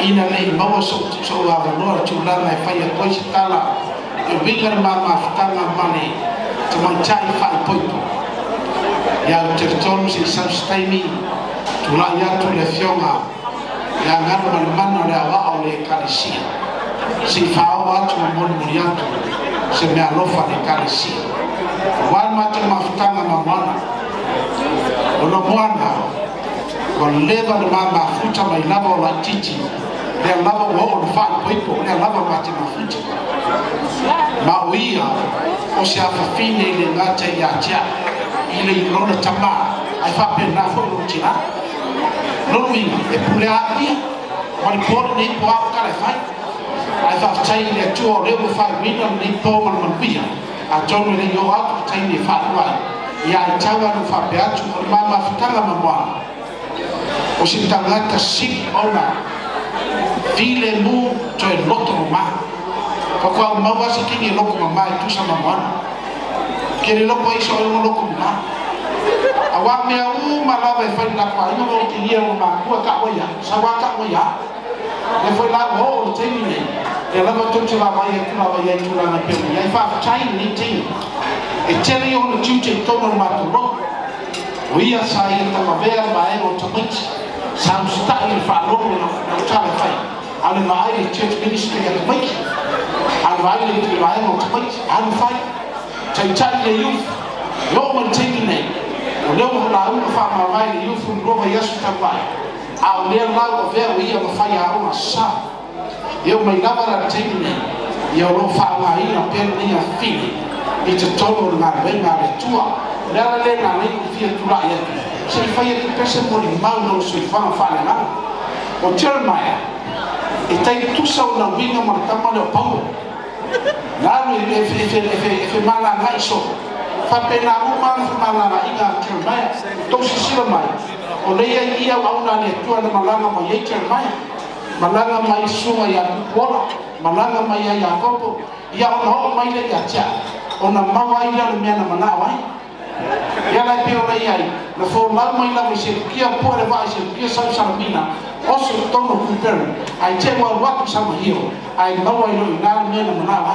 ina nei maua so so awa noa tu lana e whaia koe se tala e winga le mama whakanga mane te manchai whai poipo. Ia o te tonu si South Staimi tu la iatu le fionga ia ngano mani mana le awa o le kalisia. Si whao atu ma moni moni atu se mea lofa le kalisia. Wan matu mafutanga mamana ono moana, ko leva le mama futa mai lava o la titi le lava o o fa poi po le lava ma te ma futi ma o ia o se a fine le ngata ia tia i le lona tama ai fa pe na fo lo tina lo mi e pule a ia ma le por ni po a ka le fai ai fa tai le tu o le mo fa wina ni po ma ma pia a tono le yo a tai ni fa wa ia tawa no fa pe atu ma ma fitanga ma mo o si tangata si ona vile mu to e loto ma ko ko ma wa kingi loko ma mai tu sama ma ke le loko i so e loko ma a wa me u ma la ve fai na kwa ino mo ki ye ma ku ka o ya sa wa ka o ya le foi la ho te ni ne e la ma tu la mai e tu la vai e tu la na pe ya fa chai ni ti e te o no tu te to ma tu ro o ia sa ia tamavea ma ma e o tamiti sa usta i fa lo na na ta le fai ale le church ministry at mai ale mai le ti mai o tamiti ale fai tai tai le youth lo mo te ni ne o le mo la u fa ma mai le youth ro va yesu ta vai a o le la o ve o ia ma fai a o sa eu mai lava la te ni ne ia o fa ma i na pe ni a fini i te tono na venga le tua Lera le na nei fia tura ia. se ele faz aqui peça por mal não se fala fala o Jeremiah e tem tu só na vinha uma tampa de e lá e efe efe efe efe efe mala na isso fa pena uma mala na ina Jeremiah to se sila mai. O leia ia lá na ne tua na mala na mai. Jeremiah malanga mai sua ya kuala malanga mai ya kopo. Ya ona ho mai le ya cha ona mawa ya le mena mana wai la pe ora ia na fo la mai la mi se kia po le vai se kia sa sa mina o se tono ku per ai che wa wa ku sa ma hio ai no wa no na me na na va.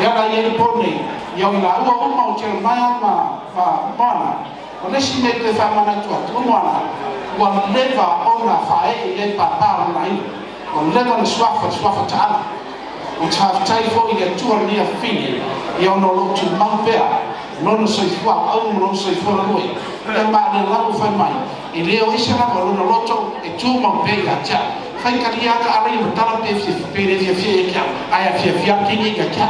Yala ia po ne ya la u o ma o che mai ma fa bona o le si me te fa mana tu tu mo na wa leva ona fa e le pa pa na i o leva na swafa swafa ta o ta tai fo i tu ni a fini ya no lo tu ma pe nono soi fua au nono soi fua roi e ma le lapo fai mai e leo e sera ko lono loto e tu ma pe ya cha fai ka ria ka ara i tala pe fi pe le fi fi ya ai fi fi ya ki ni ka cha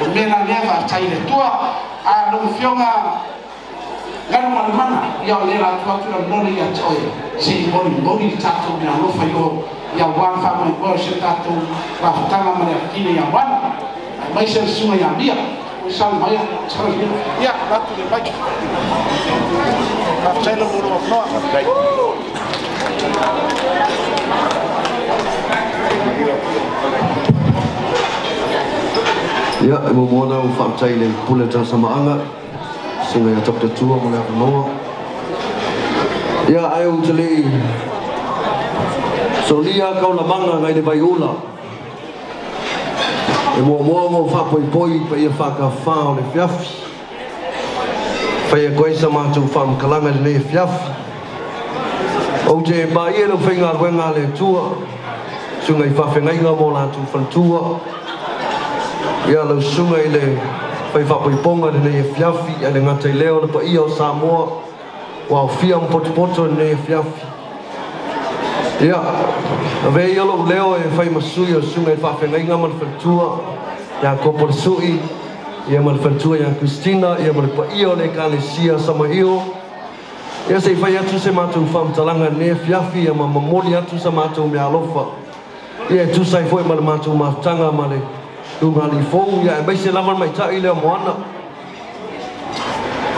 o me na le va tai le tua. A no fionga Gano mana ya le la tua tu no le ya choi si boni boni tato na no fai o ya wan fa mai bo se tato va tanga ma le ki ya wan mai se suma ya bia sal maya sal ni ya latu de baik saya lo buru no baik Ya, mo mona o fa tai le pula ta sama anga. Singa ya top te tua mo le no. Ya, ai o tele. So lia kau na manga ngai de baiula. E mo mo mo fa poi poi pa ia fa ka fa o le fiafi. Fa ia koe sa mātou fa mkalanga le fiafi. O te ba ia no whenga wenga le tua. Sunga i fa whenga inga mo la tu fantua. Ia lau sunga i le whai fa poi ponga le nei fiafi. Ia le ngata i leo le pa ia o Samoa. Wa o fia mpotopoto le nei fiafi. Ia, a ve lo leo e fai masui o sunga i fa whenga inga man fantua. Ia kopo le sui. Ia man fantua ia Christina. Ia man pa ia o le kane sia sama hio. Ia se fai atu se mātou whamtalanga ne fiafi ia ma mamoli atu sa mātou mea alofa. Ia tu sai foi ma le mātou mātanga ma le unga li. Ia e meise laman mai ta i leo moana.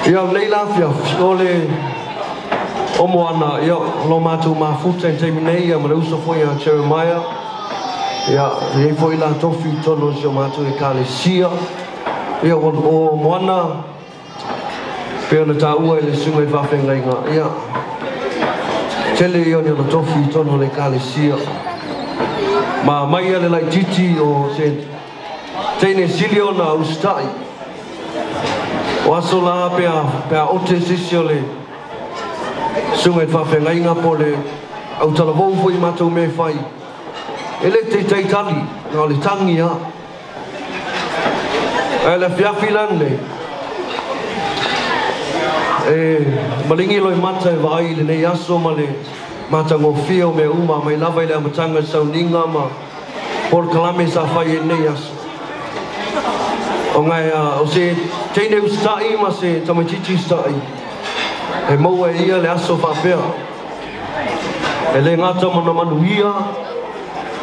Ia nei la fiafi o le o moana. Ia lo mātou māfuta en teimi nei ia mara usa foi a Jeremiah. Ia e foi la tofi tono si o mātou e kāle sia. Ia o moana. pia na tāua e le sunga i whawhenga inga. Ia. Tele i oni na tofi tono le kāle sia. Ma mai ale lai titi o se teine sili o na ustai. O aso la pia, pia ote sisi o le Sunga e whawhe ngai ngā pole, au tala wōwho i mātou me whai. E le te tei tali, le tangi ha. E le whiawhi lande. E, malingi loi mata e vai, le aso ma le mata ngō fio me uma, mai lava i le amatanga sau ma, por kalame sa whai e nei aso. O ngai, o se, teine ustai ma se, tamatiti ustai e maua e ia le aso whapea. E le ngāta mana manuia,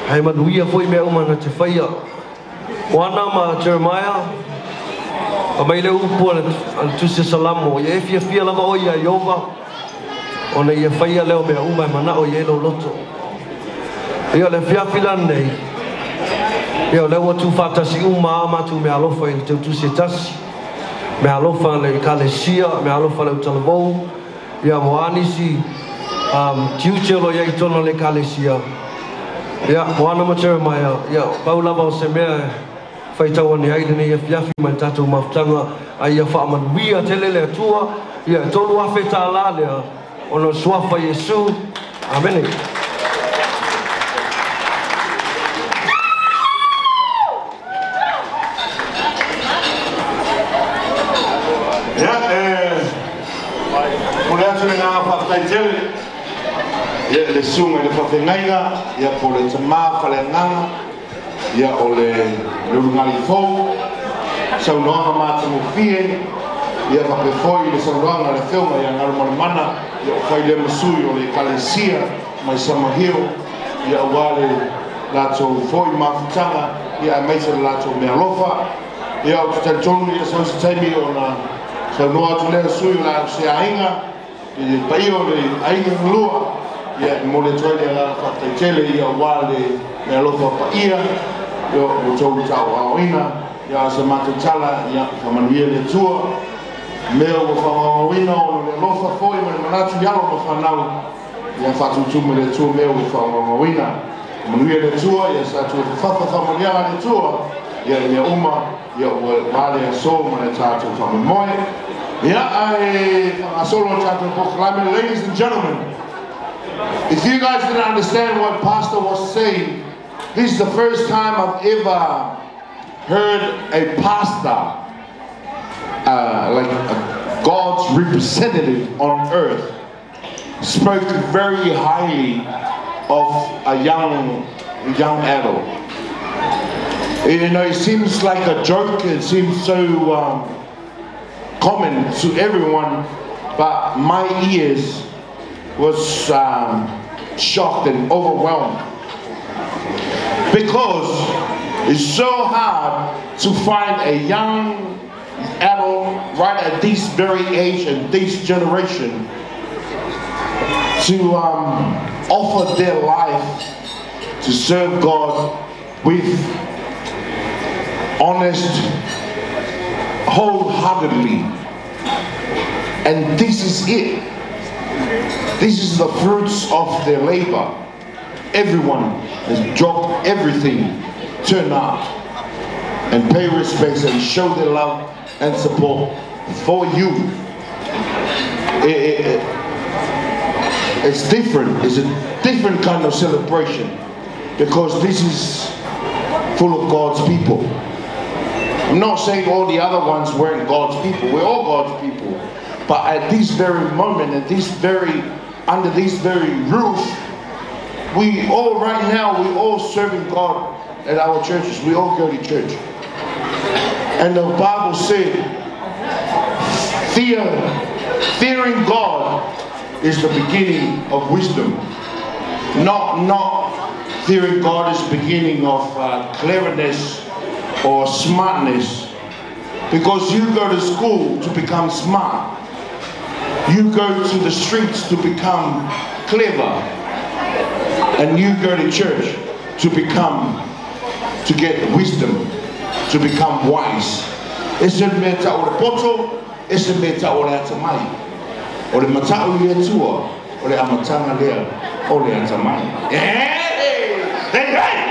hei manuia fwoi mea umana te whaia. O ana ma Jeremiah, a mai le upo ala al tuse salamo, i e fia fia lama oi Iova, ona i e leo mea umai mana o i elo loto. Ia le fia filan nei, ia le watu fatasi uma ama tu mea alofa i te tuse le fia filan nei, me alofa le kalesia, me alofa le utalavou, ia moanisi, um, tiutelo ia i tono le kalesia. Ia, moana ma Jeremiah, ia, paulama o se mea, faitau ane ai ne ia fiafi mai tatou maftanga, a ia wha amanuia telele atua, ia, tolu afe ta lalea, ono suafa Jesu, amene. Amen. Pule ngā whakatai tere. ia le sunga le whawhengainga, ia po le tamā whale nganga, ia o le lurungali fou, saunoanga māta mo fie, ia whape foi le saunoanga le whiunga ia ngaru mana ia o whai le masui o le kalesia, mai samahio, ia wale lātou foi mafutanga, ia maisa le lātou mea lofa, ia o te tonu ia sau se taimi o na sa noa tu lea sui la se ainga i pai o le ainga ngulua ia mo le toi le la whaktai tele ia wale mea lofa pa ia ia o tau tau aoina ia sa matu tala ia whamanuia le tua. Mea o whamawawina o le lofa foi ma le manatu ialo ma whanau ia whatutumu le tua mea o whamawawina manuia le tua ia sa tu whawha whamanianga le tua. Ia le uma ia ua vale aso ma le tatou whamamoe ia ai asolo tatou proklame ladies and gentlemen if you guys didn't understand what pastor was saying this is the first time I've ever heard a pastor uh, like a God's representative on earth spoke very highly of a young young adult. You know, it seems like a joke, it seems so um, common to everyone, but my ears was um, shocked and overwhelmed. Because it's so hard to find a young adult right at this very age and this generation to um, offer their life to serve God with honest, wholeheartedly. And this is it. This is the fruits of their labor. Everyone has dropped everything, turn up, and pay respects and show their love and support for you. It- it- it- it's different. It's a different kind of celebration because this is full of God's people. I'm not saying all the other ones weren't God's people. We're all God's people. But at this very moment, at this very, under this very roof, we all right now, we all serving God at our churches. We all go to church. And the Bible said, fear, fearing God is the beginning of wisdom. Not, not fearing God is the beginning of uh, cleverness or smartness. Because you go to school to become smart. You go to the streets to become clever. And you go to church to become, to get wisdom, to become wise. Ese me ta o le poto, ese me ta o le atamai. O le matau i e tua, o le amatanga lea, o le atamai. Hey! Hey,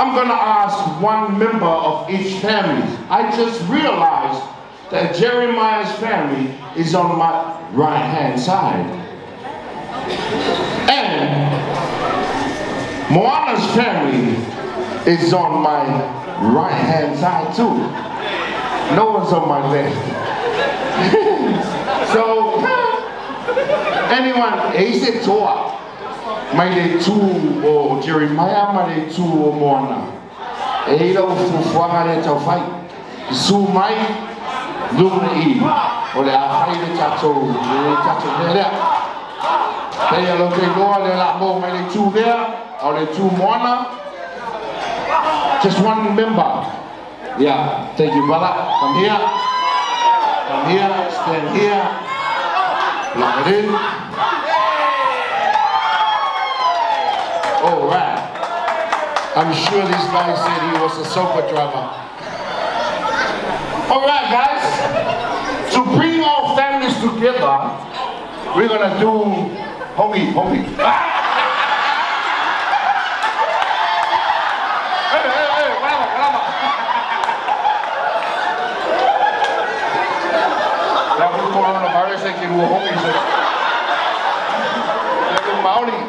I'm gonna ask one member of each family. I just realized that Jeremiah's family is on my right hand side. And Moana's family is on my right hand side too. No one's on my left. [laughs] so, anyone, he said toa. Mai le tu o Jeremiah, mai le tu o Moana. E ila o fufuanga le tau fai. Su mai, luna i. O le a fai le tatou, le tatou le lea. Pei alo te loa le la mo mai le tu lea, o le tu Moana. Just one member. Yeah, thank you brother. Come here. Come here, stand here. Lock it in. All right. I'm sure this guy said he was a sofa drummer. All right, guys. To bring our families together, we're gonna do homie, homie. Ah!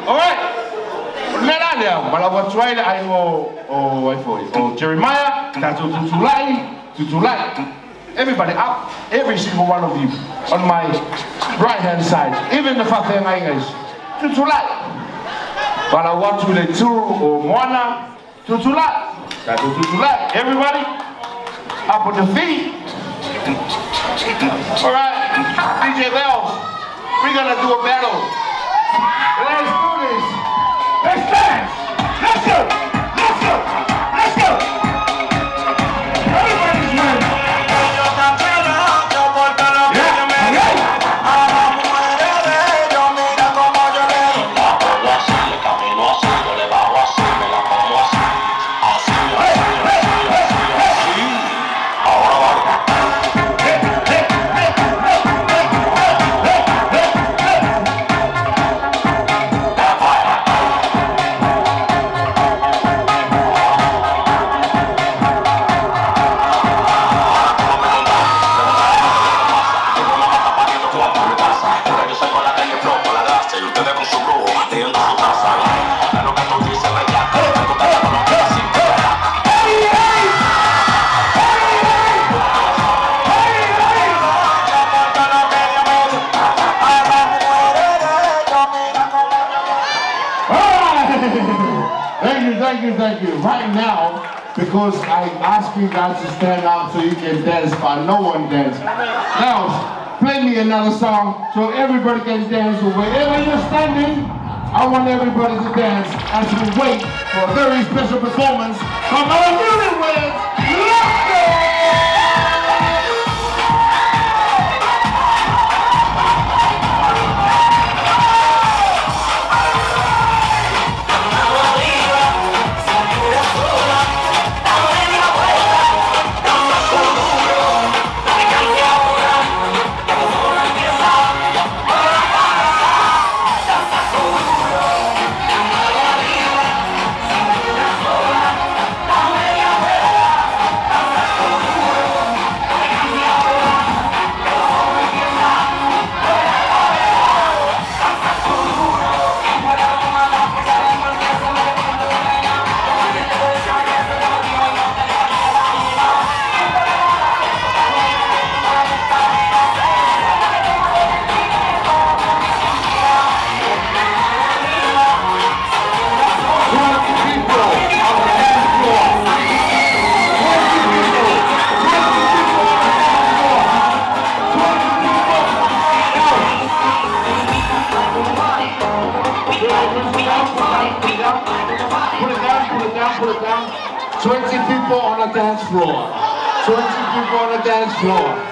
All right. Lea, malawa tuai le ai o o ai foi. O Jeremiah, tato tutulai, tutulai. Everybody up, every single one of you on my right hand side, even the fact oh, that guys, tutulai. Malawa tu le tu o moana, tutulai. Tato tutulai. Everybody up on the feet. All right, DJ Bells, we're gonna do a battle. Let's go. You guys to stand up so you can dance, but no one danced. Now, play me another song so everybody can dance. Wherever you're standing, I want everybody to dance as we wait for a very special performance from our newlyweds. Dance floor.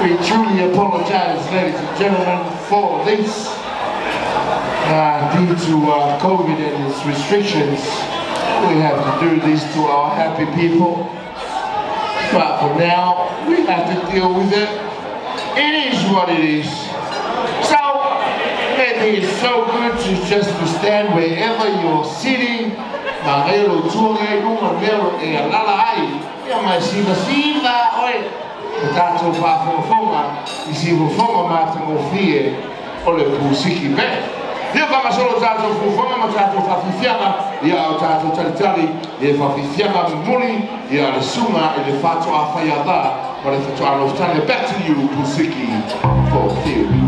We truly apologize, ladies and gentlemen, for this. Uh, due to uh, COVID and its restrictions, we have to do this to our happy people. But for now, we have to deal with it. It is what it is. So, it is so good to just to stand wherever you're sitting. Magelo tuangai nunga mero e alala ai. Ia mai siva siva oi. O tātou whāwhonga, i siva whonga mātango fie o le pūsiki me. Ia kama solo tātou fufonga ma tātou whawhiwhianga, ia o tātou taritari, e whawhiwhianga muli, ia le sunga e le whātua whaia ma le whātua aloftane. Back to you, pūsiki for theory.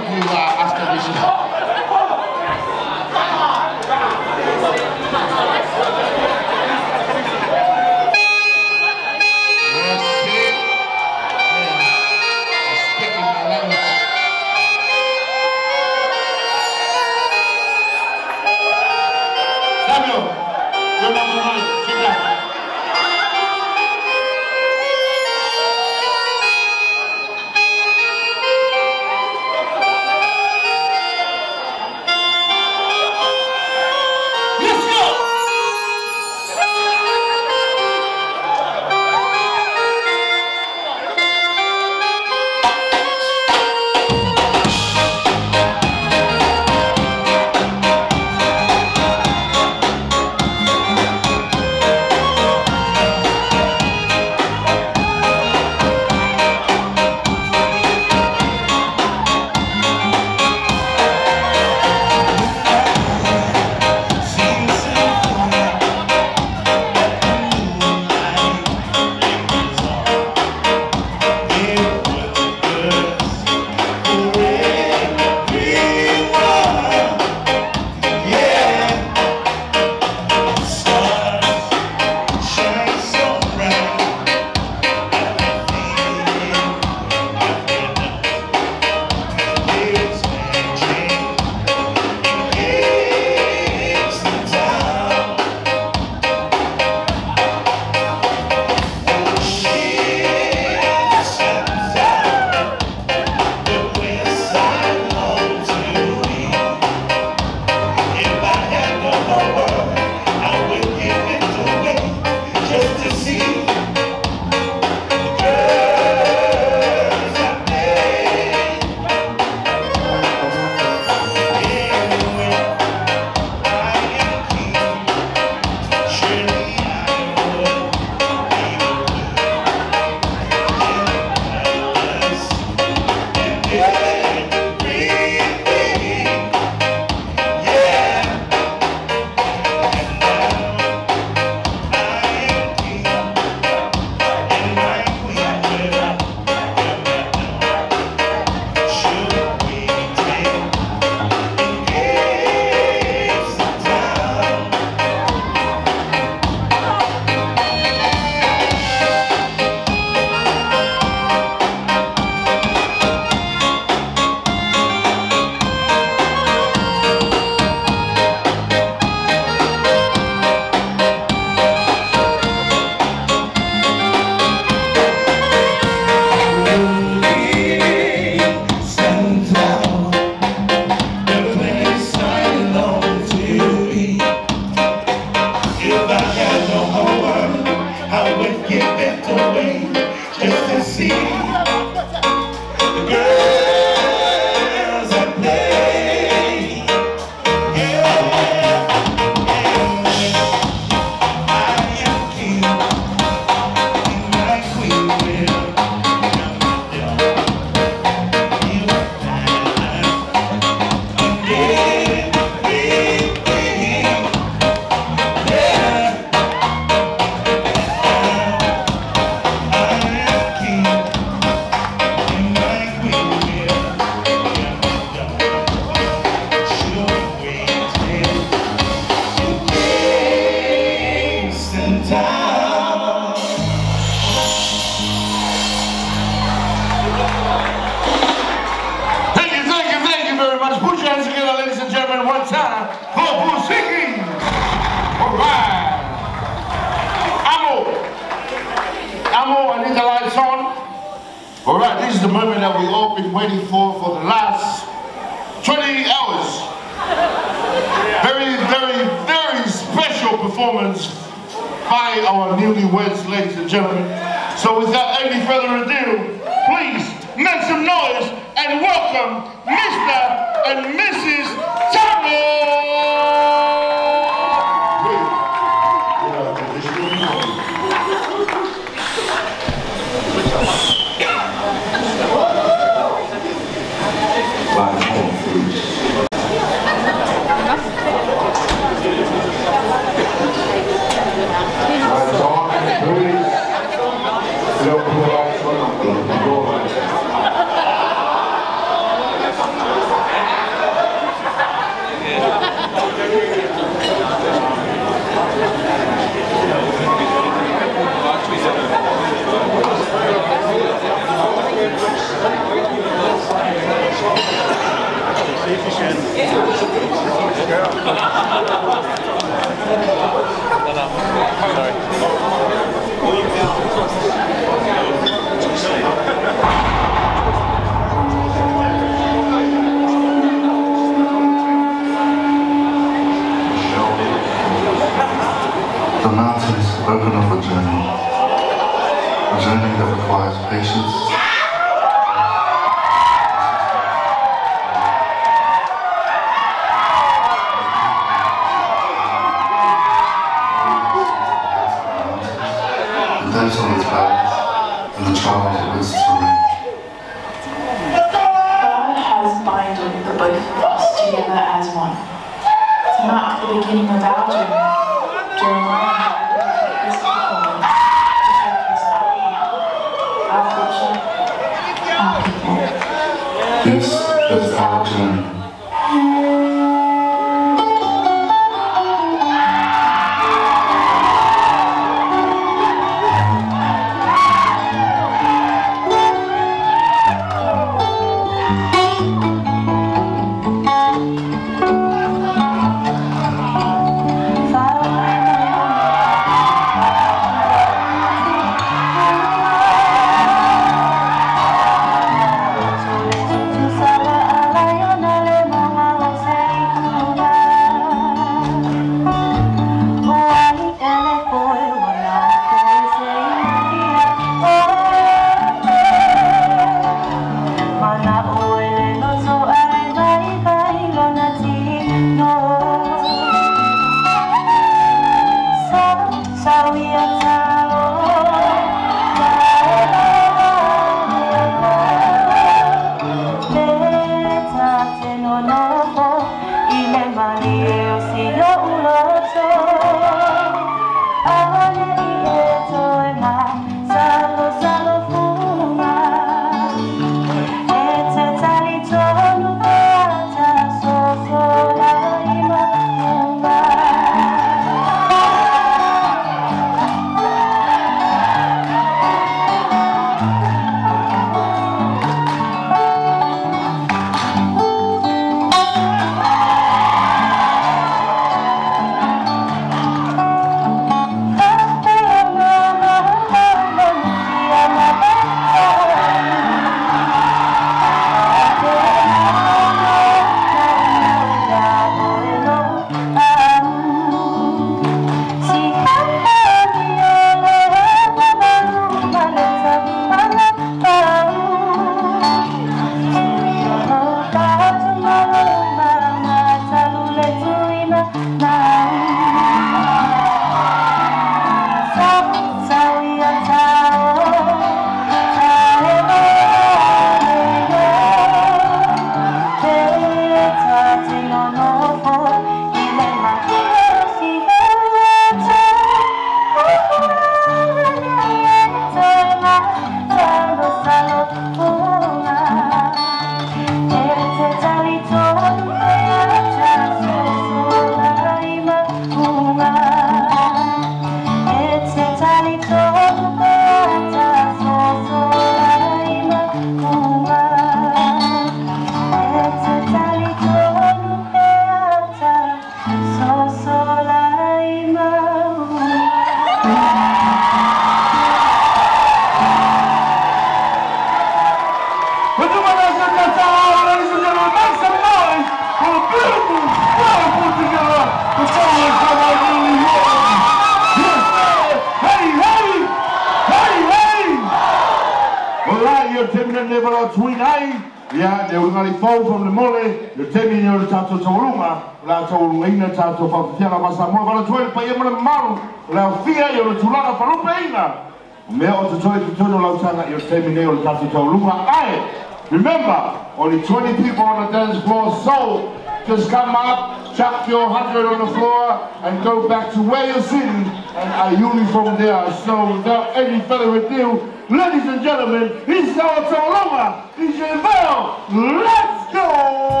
Yo tato tolunga. Remember, only 20 people on the dance floor, so just come up, chuck your 100 on the floor, and go back to where you're sitting, and are uniform there. So without any further ado, ladies and gentlemen, it's our Toloma, DJ Vel, let's go!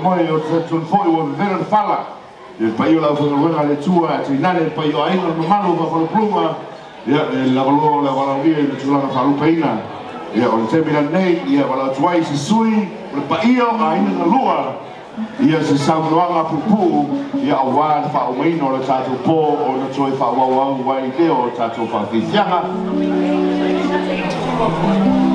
Mtatu fa moyo tunfoi wa vivera fala. Il paio la funga le tua tinane il paio aina no malo va con pluma. Ya la valo la valo via le tula fa lupaina. Ya on termina nei ya wala tuai si sui le paio aina na lua. Ia se saunoanga pupu ia awa fa o maino le tatu po o na toi fa wa wa wa i leo tatu fa fisianga. luenga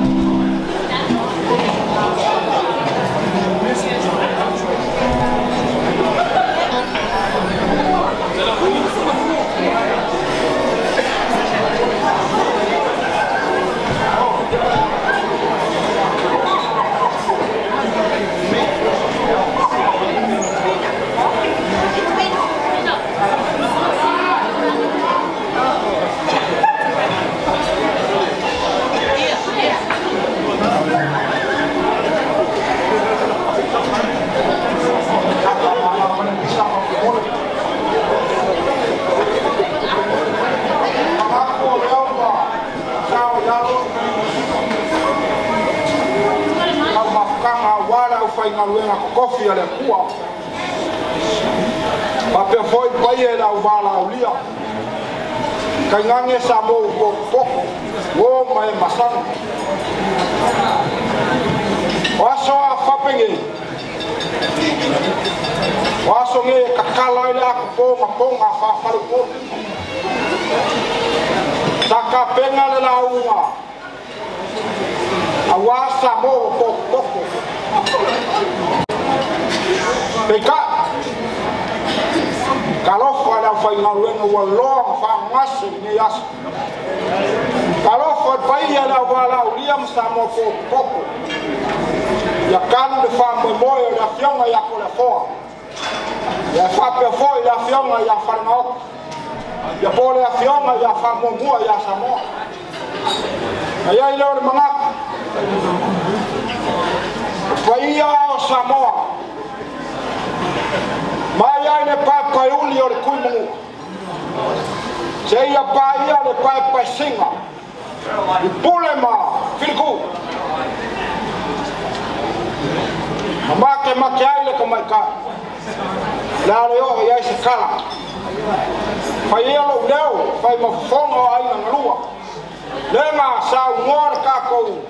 kokofi ale kua pa pe foi pai e la uvala ulia kai ngange sa mo ko poko wo mai masang. Waso a fapenge waso nge kakala ile aku po ma po nga fa faru po saka penga le la unga. Awasa mo ko poko Amerika kalau pada final wen wallong fa mas ni yas kalau kau pai ya la Liam uliam samo ko popo ya kan de fa mo moyo la ya ko la fo ya fa pe fo la fiona ya fa no ya pole la fiona ya fa mo ya samo ya ilo mangak pai ya samo pai uli o le kui mungu. Se ia pai ia le pai pai singa. I pule ma, filiku. Ma make make ai le kamai ka. Lea le o, ia isi kala. Fai ia lo leo, fai ma fono ai na ngalua. Lenga sa umor ka kou.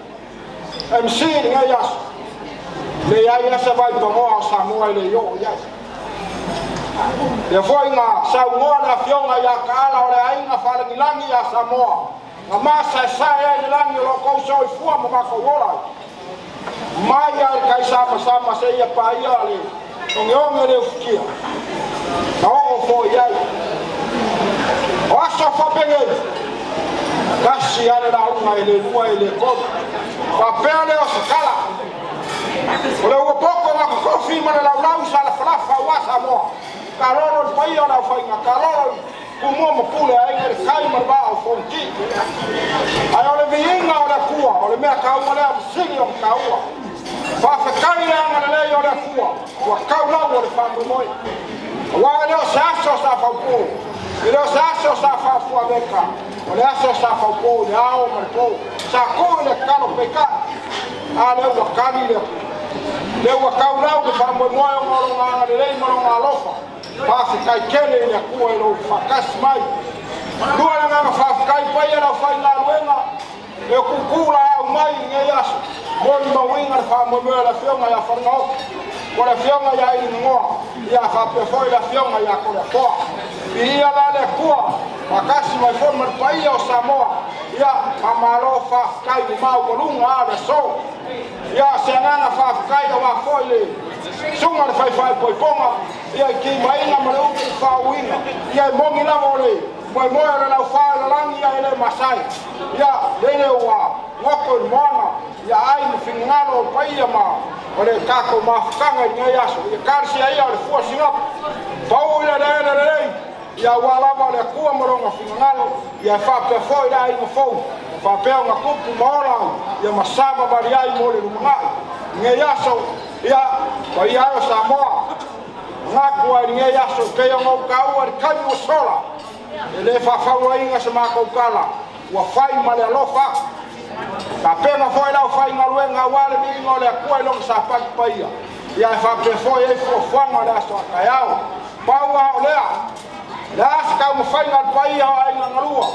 MC ni ngai. Le ia ia se vai pa moa sa mua ile yo, yasu. Ia. Le foi nga sa ngoa na fionga ya kala o le ainga fala ngilangi ya Samoa. Nga masa sa e ngilangi lo kou so i fua mo mako wola. Mai ai kai sama sama se ia pa ia le. Onge onge le ufikia. Na o fo ia. O aso fa benge. Kasi ale na unga ele nua ele kodu. Fa pele o sakala. O le ua poko na kofi mana la lau sa la falafa wa Samoa. Kaloro pai ona fai na kaloro kumo mo pule ai ngai kai mar ba o fonti. Ai ole vinga ole kua ole mea ka ole am o on kaua. Fa fa kai ngana le ole kua. Wa ka la ole fa mo moi. Wa le o sa so sa fa pu. Ile o sa so sa fa fu aveka. Ole aso sa fa pu ya o mar pu. Sa ko le kano peka. Ale wa kani le. Le wa ka la ole fa mo moi o alofa. fafi kai kele i kuwa ilo fakasi mai. Nua na nga fafi kai pai na fai na e kukula au mai nge yasu. Moni mawinga fa mwemwe la fionga ya farnao ko la fionga ya ingoa ya fa pefoi la fionga ya kwa la toa ia la le kua. Makasi wa ifo mertaia o Samoa. Ia mamalo fa kai mau ko kolunga ala so ia senana fa kai ya wafoi le sunga le fai fai poikonga ia ki maina mreuki fa uina ia mongi na mole moe moe o le lau whae la langi ia ele masai ia lele ua ngoko i moana. ia ai ni fingalo o paia maa. o le kako mafukanga i ngai aso ia karsia ia o le fua singapu pau ia le ele le ia ua lava o le kua moronga fingalo ia whapea foi la inga fau. whapea ngā kupu maola ia masama mariai mo le rumangai ngai aso ia pa ia o Samoa ngā kua ngai aso kei o ngau kau ar kai mo sola e le fafauaiga se makaukala ua fai ma le alofa. Kapena foi lao fai galuega auā le miliga o le akua i loga sa paki paia. Ia e faapefoi ai fuafuaga o le asoakaiao paua o lea. Le a se kau mafaigal paia o aigagalua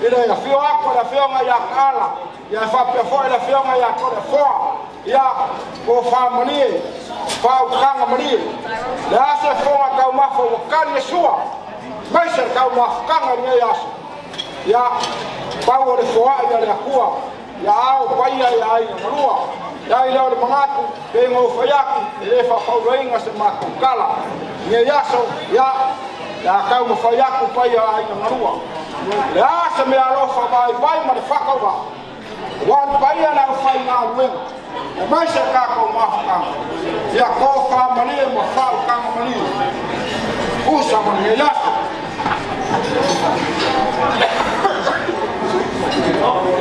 i le afio ako le afioga ia kaala ia e faapeafoi le afioga ia korefoa ia o famanie faaukaga malie le a se foga kaumafa ua kali e sua pesa ka ma kanga ni ya ya power de foa ya de akua. Ya au pai ya ya ai rua ya ile ole mangatu de ngo fayaku le fa fa ringa se ma kala. Ni ya so ya ya ka ma fayaku pai ya ai na rua le asa me alofa vai bai bai ma de fa wan pai ya na fa ma wen e mai se ka ko ya ko fa ma ni ma fa ma ni Usa, mano, me yaso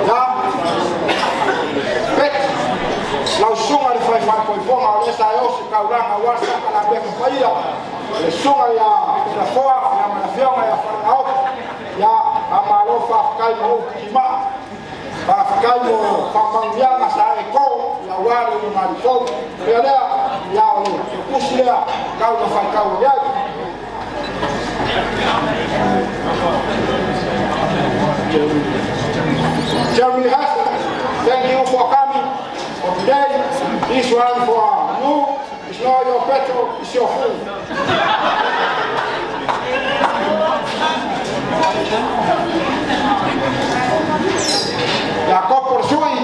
ia pet lau sunga le whai whai koi ponga o lesa e osi kauranga wasa ka la beka whaia le sunga ia na foa ia mana whionga ia whananga oku ia a malo whafkai ma oku ki maa Pakai mo pamangianga sa eko ya wale ni marifo pele ya o kusia kau na fai kau Jeremy Hassan, thank you for coming for today. This one for you. It's not your petrol, it's your food. ya kopor sui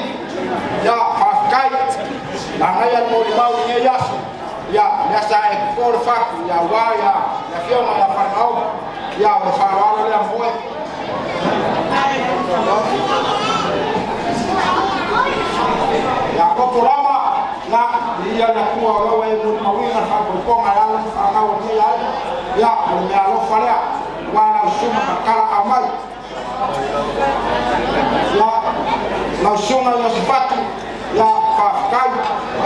ya fakai la ngaya mo mau yasu ya ya sa e por fa ya wa ya ya fiona ya farmau ia o le wharoalo lea moe. Ia kopo lama, ia ia na kua o lawa e muni mawina ka ko ko nga ala ka nga o ni ai. Ia o me alo farea, wana usuma ka kala amai. Ia na usuma ya sifatu, ia ka kai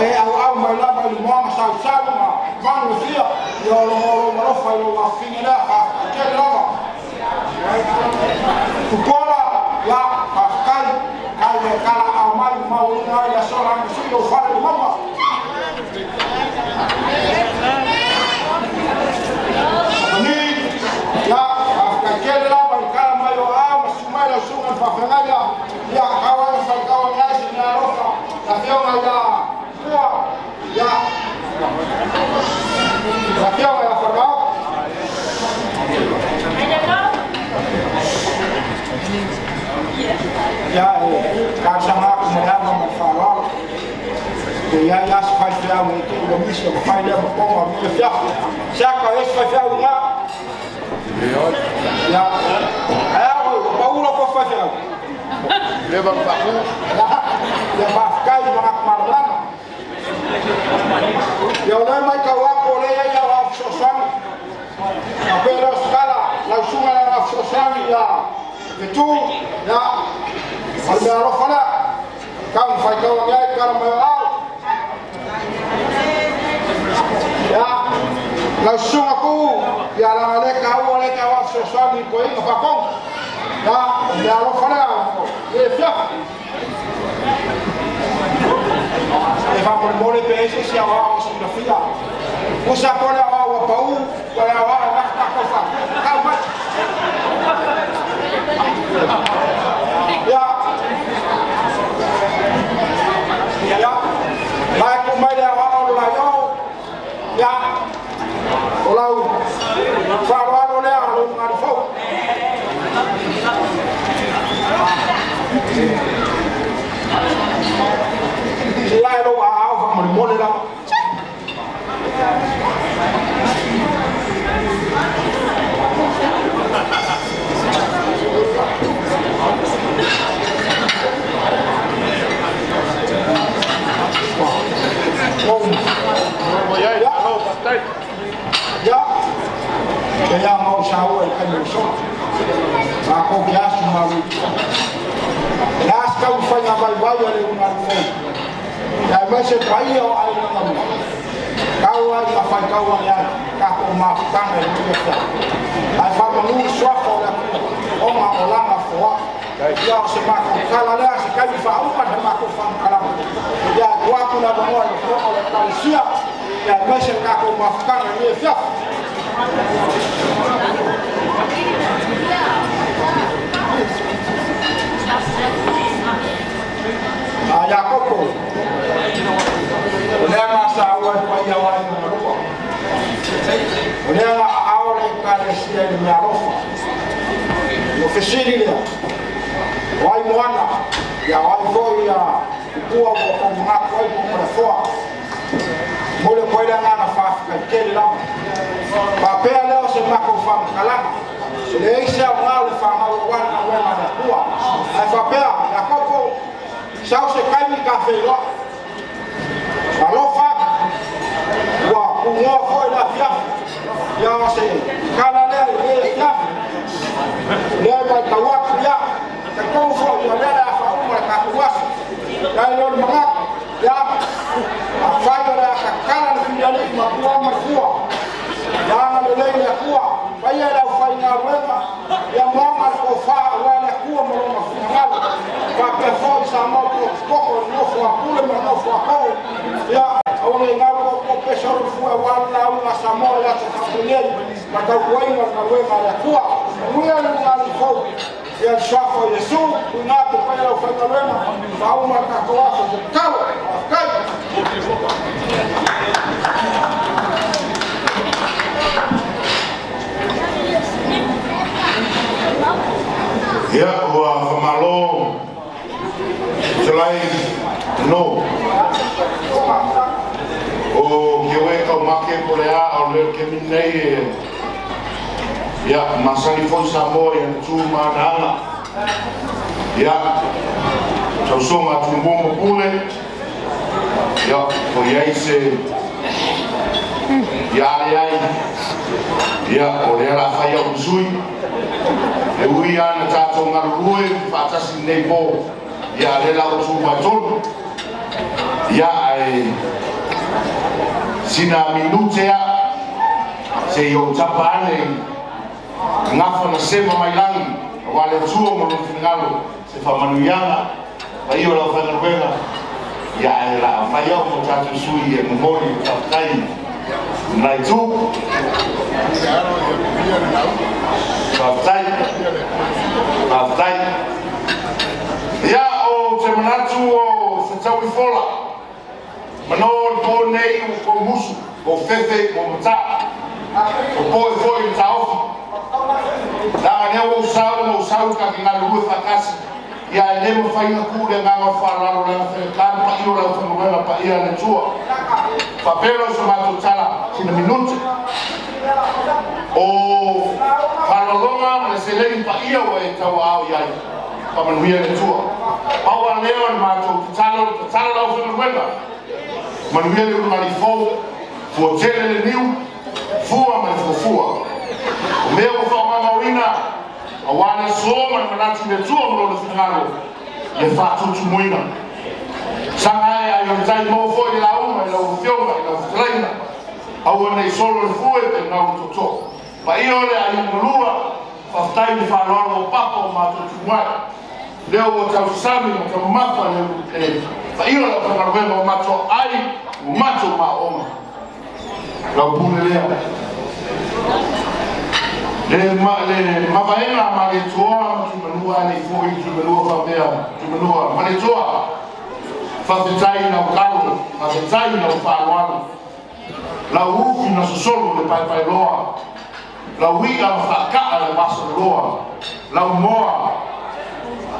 e au au mai lama i moa sa sa ma vangu fia, ia o lo lo lo fa lo wa finga la ka ke lama. Kukola ya ka kai kai me kala amai ma o nga ya sola ni sio fa le mama. Ni ya ka ke lama kala mai o au masumai la sunga fa fengaja ya kawa fa kawa ngasi na rofa na fiona ya kuwa ya na fiona ya fa ya ka sama ku na ma ma fa wa ke ya ya sa fa ya mo ke lo mi so fa ya ko ma mi fa sa ka ya sa fa ya ya ya ko ba u lo ko fa ya le ba ba ku ya ba ka i ma ma la ya na mai ka wa ko le ya ya wa so sa Pero skala. La sunga la so sa ya. Itu ya. Alme aro fana kam fai ka wa ngai kar ma au ya la sunga ku ya la le ka wa le ka wa so sa ni ko inga fa kong ya me aro fana ye fia e fa por mole pe ese si awa o sunga fia usa por awa wa pau por awa na ka ko fa ka ma ya ya mai ko mai le wa o la yo ya o la u fa wa no le a lo ma fo la lo wa a fa mo mo le la Ya, kaya mau sawo ay kanyo so. Ako gas malu. Gas ka ufa na bay bay ale unar mo. Ya mese payo ay na mo. Kau ay ka fa kau ay ka ko ma tang ay mo sa. Ay fa mo ni so ko la. O ma o la ma fo. Ya se ma ko kala la se ka fa u pa ma ko fa kala. Ya kwa kuna mo ay ko o la ka sia. Ya mese ka ko ma tang ay mo sa. a Yakobo ulenga sawa kwa yawa ni maruko ulenga awale kale sia ni marofa ofisini ile wai mwana ya wai voi ya kuwa kwa mwaka wai kwa foa mole kwa ile ngana fafika kele lamu papea leo sema kwa famu kalama leisha mwale fama wana wema na kuwa afapea Yakobo sauce kami kafe lo alofa wa kungo foi la fia ya se kala le le fia le ba tawa ya ta ko fo ya le la fa umma ka kuwas ya lo mga ya afayo la ka kala le fia le ma kuwa ma kuwa ya le le ya kuwa baya la faina wema ya mama ko fa wala kuwa mo ma fungal pa pe fo sa mo ko ko no fo akule mo no fo ko ya awon nga ko ko pe so fu wala una sa mo ya ta kabulel ma ka kuwa ma ka wema ya kuwa mu ya lu na fo ya shafo yesu una ko pa ya fa wema fa uma ka ko wa ko kawo kai Ya, ua whamalo. July, no. O ke we kau make po rea o leo ke minei e. Ia, masani foi sa mo ia tu ma dala. Ia. Tau songa tu mo pule. Ia, ko ia se Ia le ai. Ia, o le ala fai au sui. e ui ana tatou galulue faatasi lenei po ia le lautumatonu ia ae eh, sina minute a se iou tapa ana i gafa na sema mai lagi auā le se faamanuiaga faia o lau faigaluega ia eh, ae laafai au mo tatou e eh, momoli faafetai ta tai nai tu fa tai fa tai ya o se manatu o se tau i fola. Manor po nei o ko musu o fefe mo mata o po e foi tau Daga ne o usau mo usau ka ki ngā lua whakasi. Ia e nemo whainga kūre ngā ngā whararo le ngā kāna pa iro lau whanguenga pa ia ne tua. Whapero sa mātou tala sina minute. O wharalonga le se lei pa ia wa e tau au iai. Pa manuia ne tua. Paua leo ne mātou tala tala lau whanguenga. Manuia le unari fau. Fua tele le niu. Fua mai fua fua. Leo kwa mama wina awana soma na manati me tuo mlo le finalo le fatu tu muina sanga ai ayo tai mo fo la uma la ufioma la ustraina. Au nei solo le fue te na toto pa io le ai mulua fa tai di fa lo papo ma tu tu mai leo o tau sami mo tau mafa le e fa io la fa ma vemo ma to ai ma to ma oma la pune lea le ma le ma vaenga ma le toa tu menua le foi tu menua fa vea tu menua ma le toa fa fetai na kalu fa fetai na fa wan la ufi na solo le pai pai loa. La wi a fa ka le paso loa. La moa.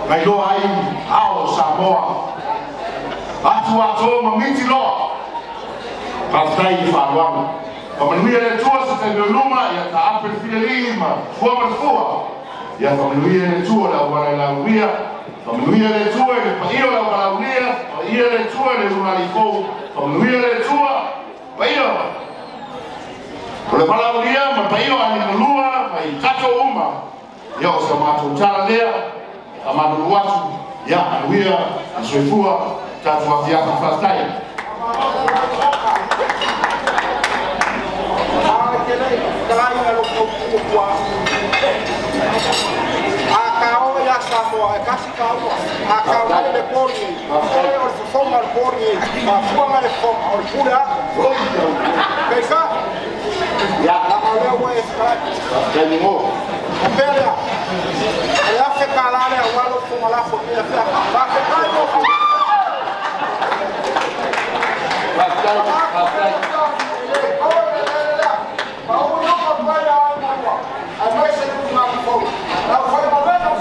Mai loa ai ao sa moa. Atu ato ma miti loa. Fa fetai fa wan Familia le tua sa te luma ia ta ape file lima, fua ma fua. Ia familia le tua la wana la uia, familia le tua le pa io la wana uia, familia le tua le luna li kou, familia le tua, pa io. O le pala uia, ma pa io ani mulua, ma i tato uma. Ia o sa mato tala lea, a manu watu, ia uia, a soifua, tatu a fiaka fastai. kalai na lo ko ko kwa a ka o ya sa mo a ka si ka o a ka o le pori o o se fo mal pori a fu ma le fo o pura ke ka ya la ma le o es ka Ya ni mo. o pere ya se ka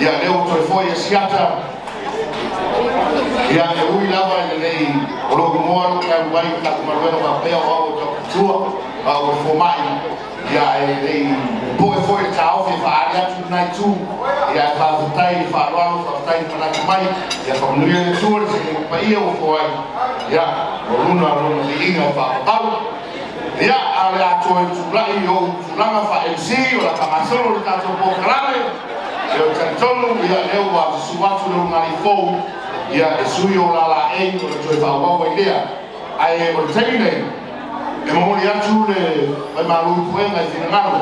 ia leo toe foi e siata. Ia e ui lava i lelei o logo moa lokaeumai takumaluela mapea o ao takutua au o fomai ia e lelei poe foi le taofi faaali atu nai tu. Ia e faafetai le faaloalo faafetai le manatu mai. Ia faamanuia le tua le sekekapaia ua foai ia o luna lona liiga o faapapalu ia a atoe tulai ou tulaga faemc o la kamasolo le tatou pokalale Ia tantonu ia leo wa suwatu lo ngari fou ia e sui o la la e o le toi whao wau i lea. Ai o le tegi nei, e mamori atu le mai maru puenga i tina ngaro.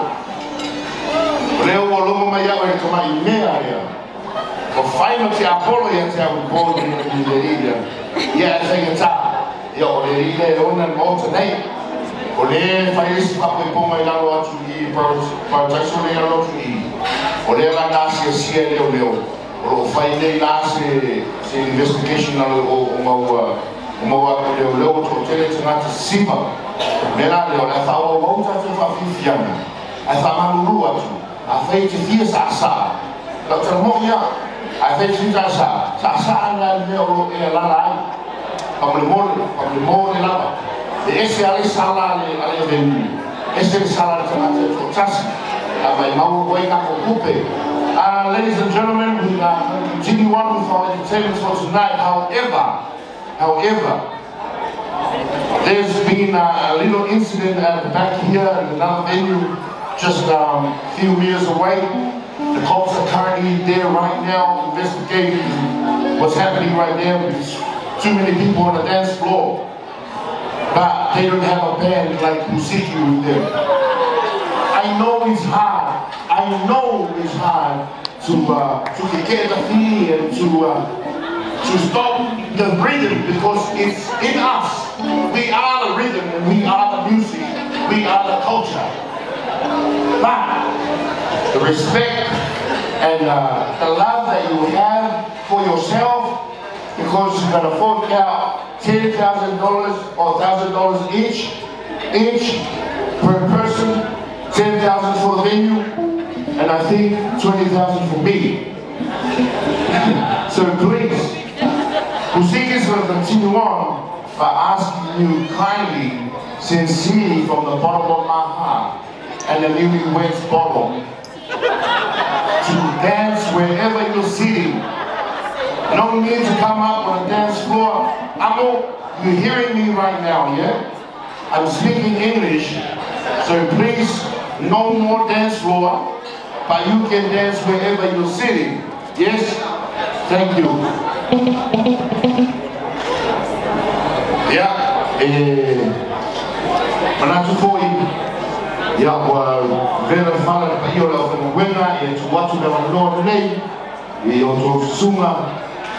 O leo o lomo mai au e kama i mea ea. O whaino te apolo ia te au kōru i le iria. Ia e whainga tā. Ia o le rile e ona mōta nei. O le whai esi whapo i ponga i lalo atu i parataiso le alo atu i. O le ala nasi a sia leo leo. O lo whai nei la se, se investigation alo o, o maua o maua o leo leo to tele tangata sipa. Mera leo le wha o wauta te wha whiwhiana. Ai wha manuru atu. A whai te fia sa sa. Lau tara mo ia. Ai whai te fia sa. Sa sa ana leo e la la ai. Pamle mole, pamle mole lava. E ese ale sala ale ale venu. Ese ale sala ale tangata to A. Uh, ladies and gentlemen, we uh, continue on with our entertainment for tonight. However, however, there's been uh, a little incident at the back here in another venue just um, a few meters away. The cops are currently there right now investigating what's happening right there. There's too many people on the dance floor. But they don't have a band like Pusiki with them. I know it's hard. I know it's hard to uh, to get the fee and to uh, to stop the rhythm because it's in us. We are the rhythm and we are the music. We are the culture. But the respect and uh, the love that you have for yourself because you're gonna fork out ten thousand dollars or thousand dollars each, each per person, ten thousand for the venue, and I think twenty thousand for me. [laughs] so please, Musik is gonna continue on by asking you kindly, sincerely from the bottom of my heart and the newlyweds bottom to dance wherever you're sitting. No need to come up on the dance floor. I'm all, you're hearing me right now, yeah? I'm speaking English, so please, no more dance floor, but you can dance wherever you're sitting. Yes? Thank you. [laughs] Yeah, eh, foi, ya vera fala pa io la fa wena e tu watu na wanoa nei, o to sunga,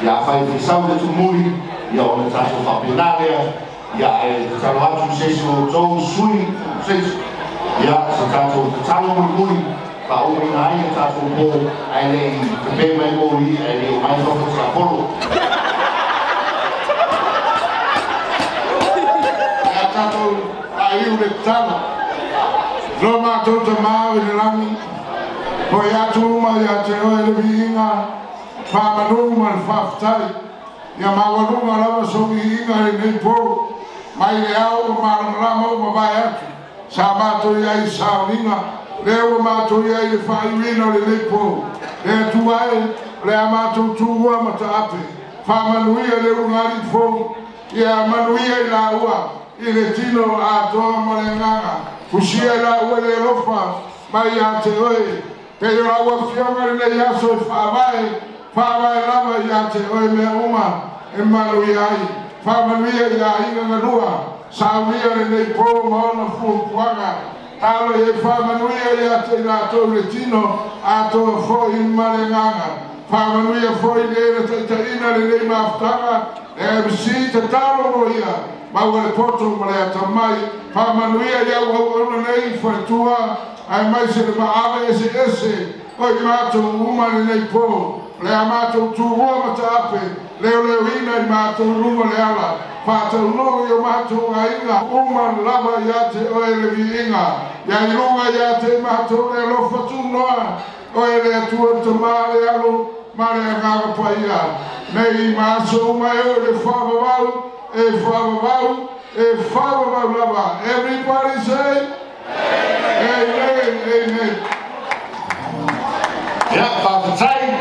ya fai fi saude tu muri, ya o na tato fa pinaria, ya e talo atu se si o tau sui, se ya se tato talo muri muri, pa o mi na ai tato po, ai nei pe mai muri, ai nei mai toka sa polo. Ya tato ai u le tala. Lo ma to te mau i le rangi. Ko ya tu ma ya te o le vinga. Pa manu ma le faftai. Ya ma wa nu ma lava so vinga i nei po. Mai le au ma la ma ma ma vai atu. Sa ma to ya i sa vinga. Le o ma to ya i le fai vino le nei po. Le tu ai le ma to tu wa ma ta ape. Fa manuia le ungari fo. Ya manuia i la ua. i le tino a toa ma le nganga. Kusia la ua le lofa, mai a te oe. Te yo a ua fionga le nei aso e whaavai, whaavai lava i a te oe mea uma, e manu i ai. Whaamanuia i a inga sa mia le nei po ma na fu kwaga ta le e fa ma nu ia ia le tino a fo'i fo in fo'i le nga fa ma nu ia fo i le te te ina le nei ma fta e si te ta ia. Ma le porto ma le ta mai fa ma nei fo tua mai se le ma ave ese. O i ma uma u ma nei po le a mātou tu ma ta ape, leo leo hina i mātou rumo le ala, whātou no i o mātou a inga, uma lama i te o ele vi inga, ia i runga i ate i mātou le lo fatu noa, o tu atua ta māre alo, māre a ngāra paia, me i mātou mai o le whāmavau, e whāmavau, e whāmavau lama, everybody say, Amen, amen. amen. yeah, Pastor Zeit.